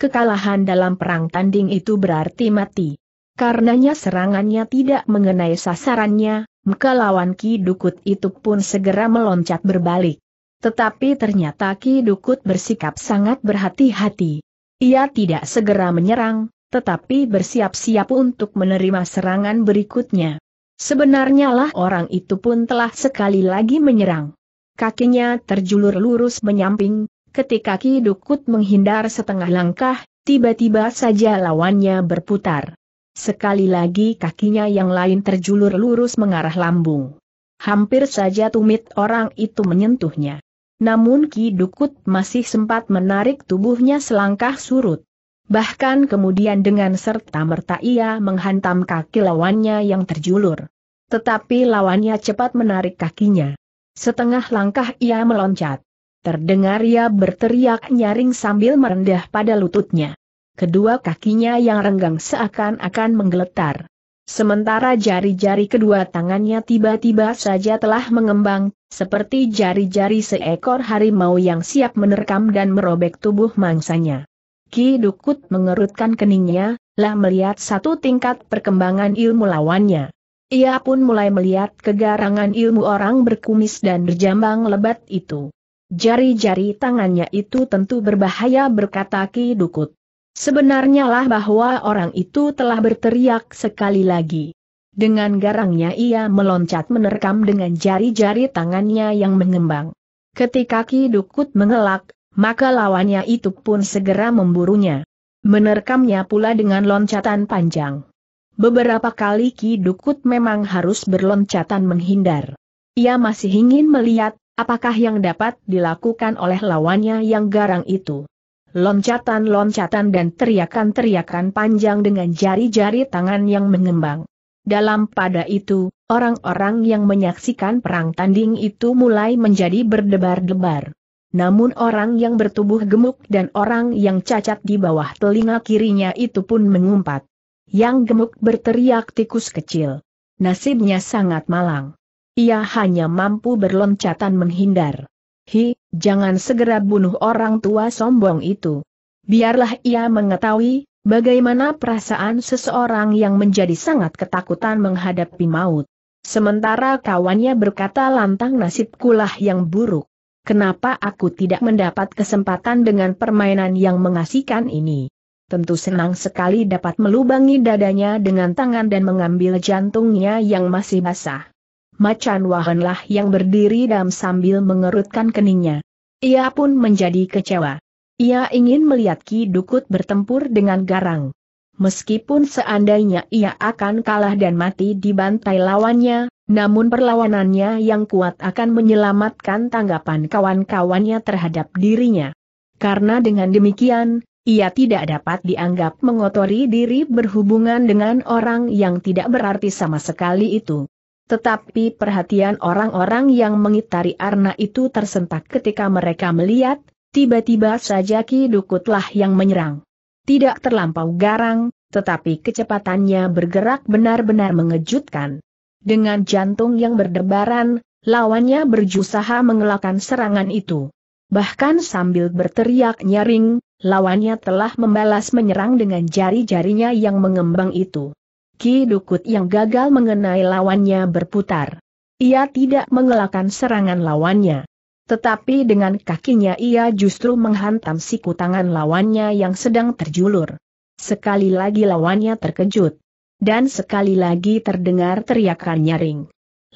Kekalahan dalam perang tanding itu berarti mati. Karenanya serangannya tidak mengenai sasarannya, maka lawan Ki Dukut itu pun segera meloncat berbalik. Tetapi ternyata Ki Dukut bersikap sangat berhati-hati. Ia tidak segera menyerang, tetapi bersiap-siap untuk menerima serangan berikutnya. Sebenarnya lah orang itu pun telah sekali lagi menyerang. Kakinya terjulur lurus menyamping, Ketika Ki Dukut menghindar setengah langkah, tiba-tiba saja lawannya berputar. Sekali lagi kakinya yang lain terjulur lurus mengarah lambung. Hampir saja tumit orang itu menyentuhnya. Namun Ki Dukut masih sempat menarik tubuhnya selangkah surut. Bahkan kemudian dengan serta-merta ia menghantam kaki lawannya yang terjulur. Tetapi lawannya cepat menarik kakinya. Setengah langkah ia meloncat. Terdengar ia berteriak nyaring sambil merendah pada lututnya. Kedua kakinya yang renggang seakan-akan menggeletar. Sementara jari-jari kedua tangannya tiba-tiba saja telah mengembang, seperti jari-jari seekor harimau yang siap menerkam dan merobek tubuh mangsanya. Ki Dukut mengerutkan keningnya, lah melihat satu tingkat perkembangan ilmu lawannya. Ia pun mulai melihat kegarangan ilmu orang berkumis dan berjambang lebat itu. Jari-jari tangannya itu tentu berbahaya berkata Ki Dukut. Sebenarnya lah bahwa orang itu telah berteriak sekali lagi. Dengan garangnya ia meloncat menerkam dengan jari-jari tangannya yang mengembang. Ketika Ki Dukut mengelak, maka lawannya itu pun segera memburunya. Menerkamnya pula dengan loncatan panjang. Beberapa kali Ki Dukut memang harus berloncatan menghindar. Ia masih ingin melihat, apakah yang dapat dilakukan oleh lawannya yang garang itu loncatan-loncatan dan teriakan-teriakan panjang dengan jari-jari tangan yang mengembang. Dalam pada itu, orang-orang yang menyaksikan perang tanding itu mulai menjadi berdebar-debar. Namun orang yang bertubuh gemuk dan orang yang cacat di bawah telinga kirinya itu pun mengumpat. Yang gemuk berteriak tikus kecil. Nasibnya sangat malang. Ia hanya mampu berloncatan menghindar. Hi, jangan segera bunuh orang tua sombong itu. Biarlah ia mengetahui, bagaimana perasaan seseorang yang menjadi sangat ketakutan menghadapi maut. Sementara kawannya berkata lantang nasibkulah yang buruk. Kenapa aku tidak mendapat kesempatan dengan permainan yang mengasihkan ini? Tentu senang sekali dapat melubangi dadanya dengan tangan dan mengambil jantungnya yang masih basah. Macan Wahanlah yang berdiri dalam sambil mengerutkan keningnya. Ia pun menjadi kecewa. Ia ingin melihat Ki Dukut bertempur dengan garang. Meskipun seandainya ia akan kalah dan mati di bantai lawannya, namun perlawanannya yang kuat akan menyelamatkan tanggapan kawan-kawannya terhadap dirinya. Karena dengan demikian, ia tidak dapat dianggap mengotori diri berhubungan dengan orang yang tidak berarti sama sekali itu. Tetapi perhatian orang-orang yang mengitari Arna itu tersentak ketika mereka melihat, tiba-tiba saja Ki Dukutlah yang menyerang. Tidak terlampau garang, tetapi kecepatannya bergerak benar-benar mengejutkan. Dengan jantung yang berdebaran, lawannya berusaha mengelakkan serangan itu. Bahkan sambil berteriak nyaring, lawannya telah membalas menyerang dengan jari-jarinya yang mengembang itu. Ki Dukut yang gagal mengenai lawannya berputar. Ia tidak mengelakkan serangan lawannya. Tetapi dengan kakinya ia justru menghantam siku tangan lawannya yang sedang terjulur. Sekali lagi lawannya terkejut. Dan sekali lagi terdengar teriakan nyaring.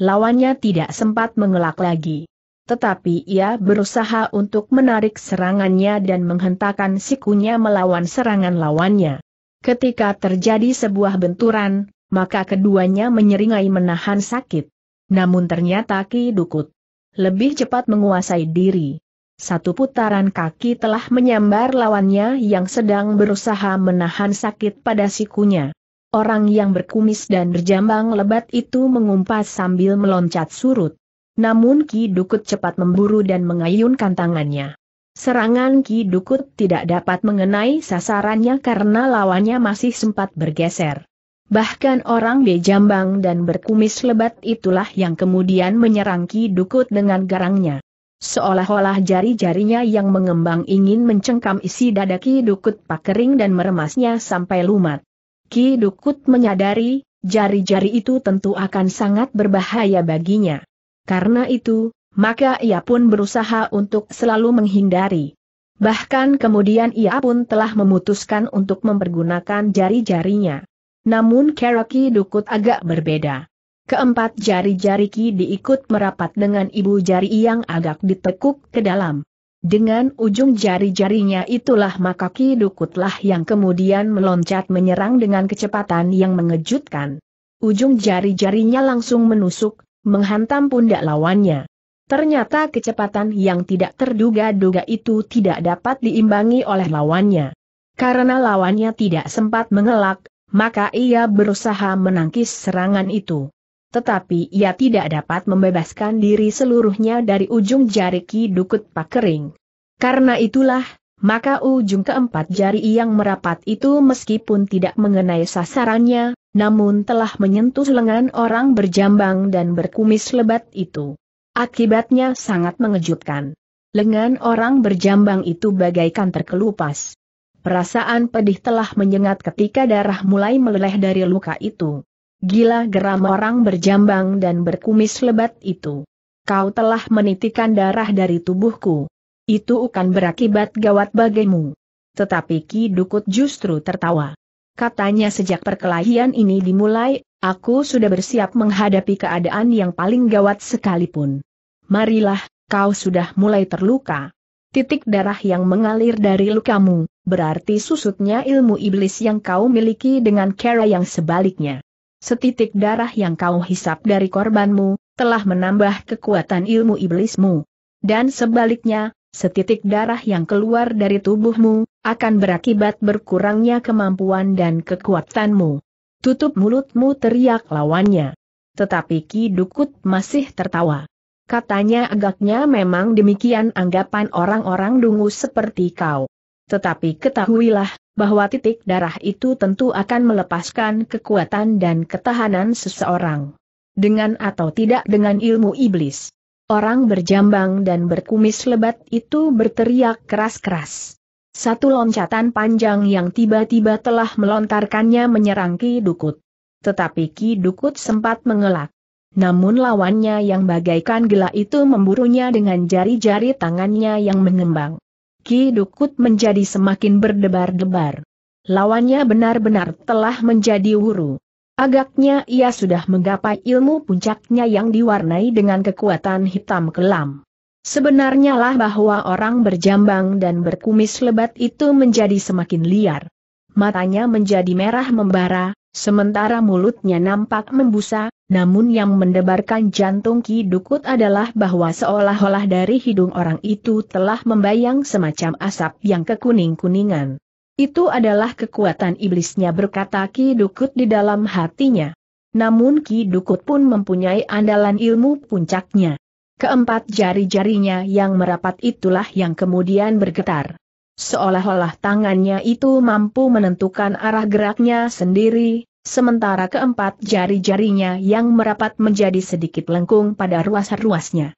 Lawannya tidak sempat mengelak lagi. Tetapi ia berusaha untuk menarik serangannya dan menghentakkan sikunya melawan serangan lawannya. Ketika terjadi sebuah benturan, maka keduanya menyeringai menahan sakit. Namun ternyata Ki Dukut lebih cepat menguasai diri. Satu putaran kaki telah menyambar lawannya yang sedang berusaha menahan sakit pada sikunya. Orang yang berkumis dan berjambang lebat itu mengumpat sambil meloncat surut. Namun Ki Dukut cepat memburu dan mengayunkan tangannya. Serangan Ki Dukut tidak dapat mengenai sasarannya karena lawannya masih sempat bergeser. Bahkan orang bejambang dan berkumis lebat itulah yang kemudian menyerang Ki Dukut dengan garangnya. Seolah-olah jari-jarinya yang mengembang ingin mencengkam isi dada Ki Dukut pakering dan meremasnya sampai lumat. Ki Dukut menyadari, jari-jari itu tentu akan sangat berbahaya baginya. Karena itu, maka ia pun berusaha untuk selalu menghindari. Bahkan kemudian ia pun telah memutuskan untuk mempergunakan jari-jarinya. Namun Keraki Dukut agak berbeda. Keempat jari-jari Ki diikut merapat dengan ibu jari yang agak ditekuk ke dalam. Dengan ujung jari-jarinya itulah maka Ki Dukutlah yang kemudian meloncat menyerang dengan kecepatan yang mengejutkan. Ujung jari-jarinya langsung menusuk, menghantam pundak lawannya. Ternyata kecepatan yang tidak terduga-duga itu tidak dapat diimbangi oleh lawannya. Karena lawannya tidak sempat mengelak, maka ia berusaha menangkis serangan itu. Tetapi ia tidak dapat membebaskan diri seluruhnya dari ujung jari Ki Dukut Pakering. Karena itulah, maka ujung keempat jari yang merapat itu meskipun tidak mengenai sasarannya, namun telah menyentuh lengan orang berjambang dan berkumis lebat itu. Akibatnya sangat mengejutkan. Lengan orang berjambang itu bagaikan terkelupas. Perasaan pedih telah menyengat ketika darah mulai meleleh dari luka itu. Gila geram orang berjambang dan berkumis lebat itu. Kau telah menitikan darah dari tubuhku. Itu akan berakibat gawat bagimu. Tetapi Ki Dukut justru tertawa. Katanya sejak perkelahian ini dimulai, aku sudah bersiap menghadapi keadaan yang paling gawat sekalipun. Marilah, kau sudah mulai terluka. Titik darah yang mengalir dari lukamu, berarti susutnya ilmu iblis yang kau miliki dengan cara yang sebaliknya. Setitik darah yang kau hisap dari korbanmu, telah menambah kekuatan ilmu iblismu. Dan sebaliknya, setitik darah yang keluar dari tubuhmu, akan berakibat berkurangnya kemampuan dan kekuatanmu. Tutup mulutmu teriak lawannya. Tetapi Ki Dukut masih tertawa. Katanya agaknya memang demikian anggapan orang-orang dungu seperti kau. Tetapi ketahuilah, bahwa titik darah itu tentu akan melepaskan kekuatan dan ketahanan seseorang. Dengan atau tidak dengan ilmu iblis. Orang berjambang dan berkumis lebat itu berteriak keras-keras. Satu loncatan panjang yang tiba-tiba telah melontarkannya menyerang Ki Dukut. Tetapi Ki Dukut sempat mengelak. Namun lawannya yang bagaikan gila itu memburunya dengan jari-jari tangannya yang mengembang. Ki Dukut menjadi semakin berdebar-debar. Lawannya benar-benar telah menjadi wuru. Agaknya ia sudah menggapai ilmu puncaknya yang diwarnai dengan kekuatan hitam kelam. Sebenarnya lah bahwa orang berjambang dan berkumis lebat itu menjadi semakin liar. Matanya menjadi merah membara, sementara mulutnya nampak membusa, namun yang mendebarkan jantung Ki Dukut adalah bahwa seolah-olah dari hidung orang itu telah membayang semacam asap yang kekuning-kuningan. Itu adalah kekuatan iblisnya berkata Ki Dukut di dalam hatinya. Namun Ki Dukut pun mempunyai andalan ilmu puncaknya. Keempat jari-jarinya yang merapat itulah yang kemudian bergetar. Seolah-olah tangannya itu mampu menentukan arah geraknya sendiri, sementara keempat jari-jarinya yang merapat menjadi sedikit lengkung pada ruas-ruasnya.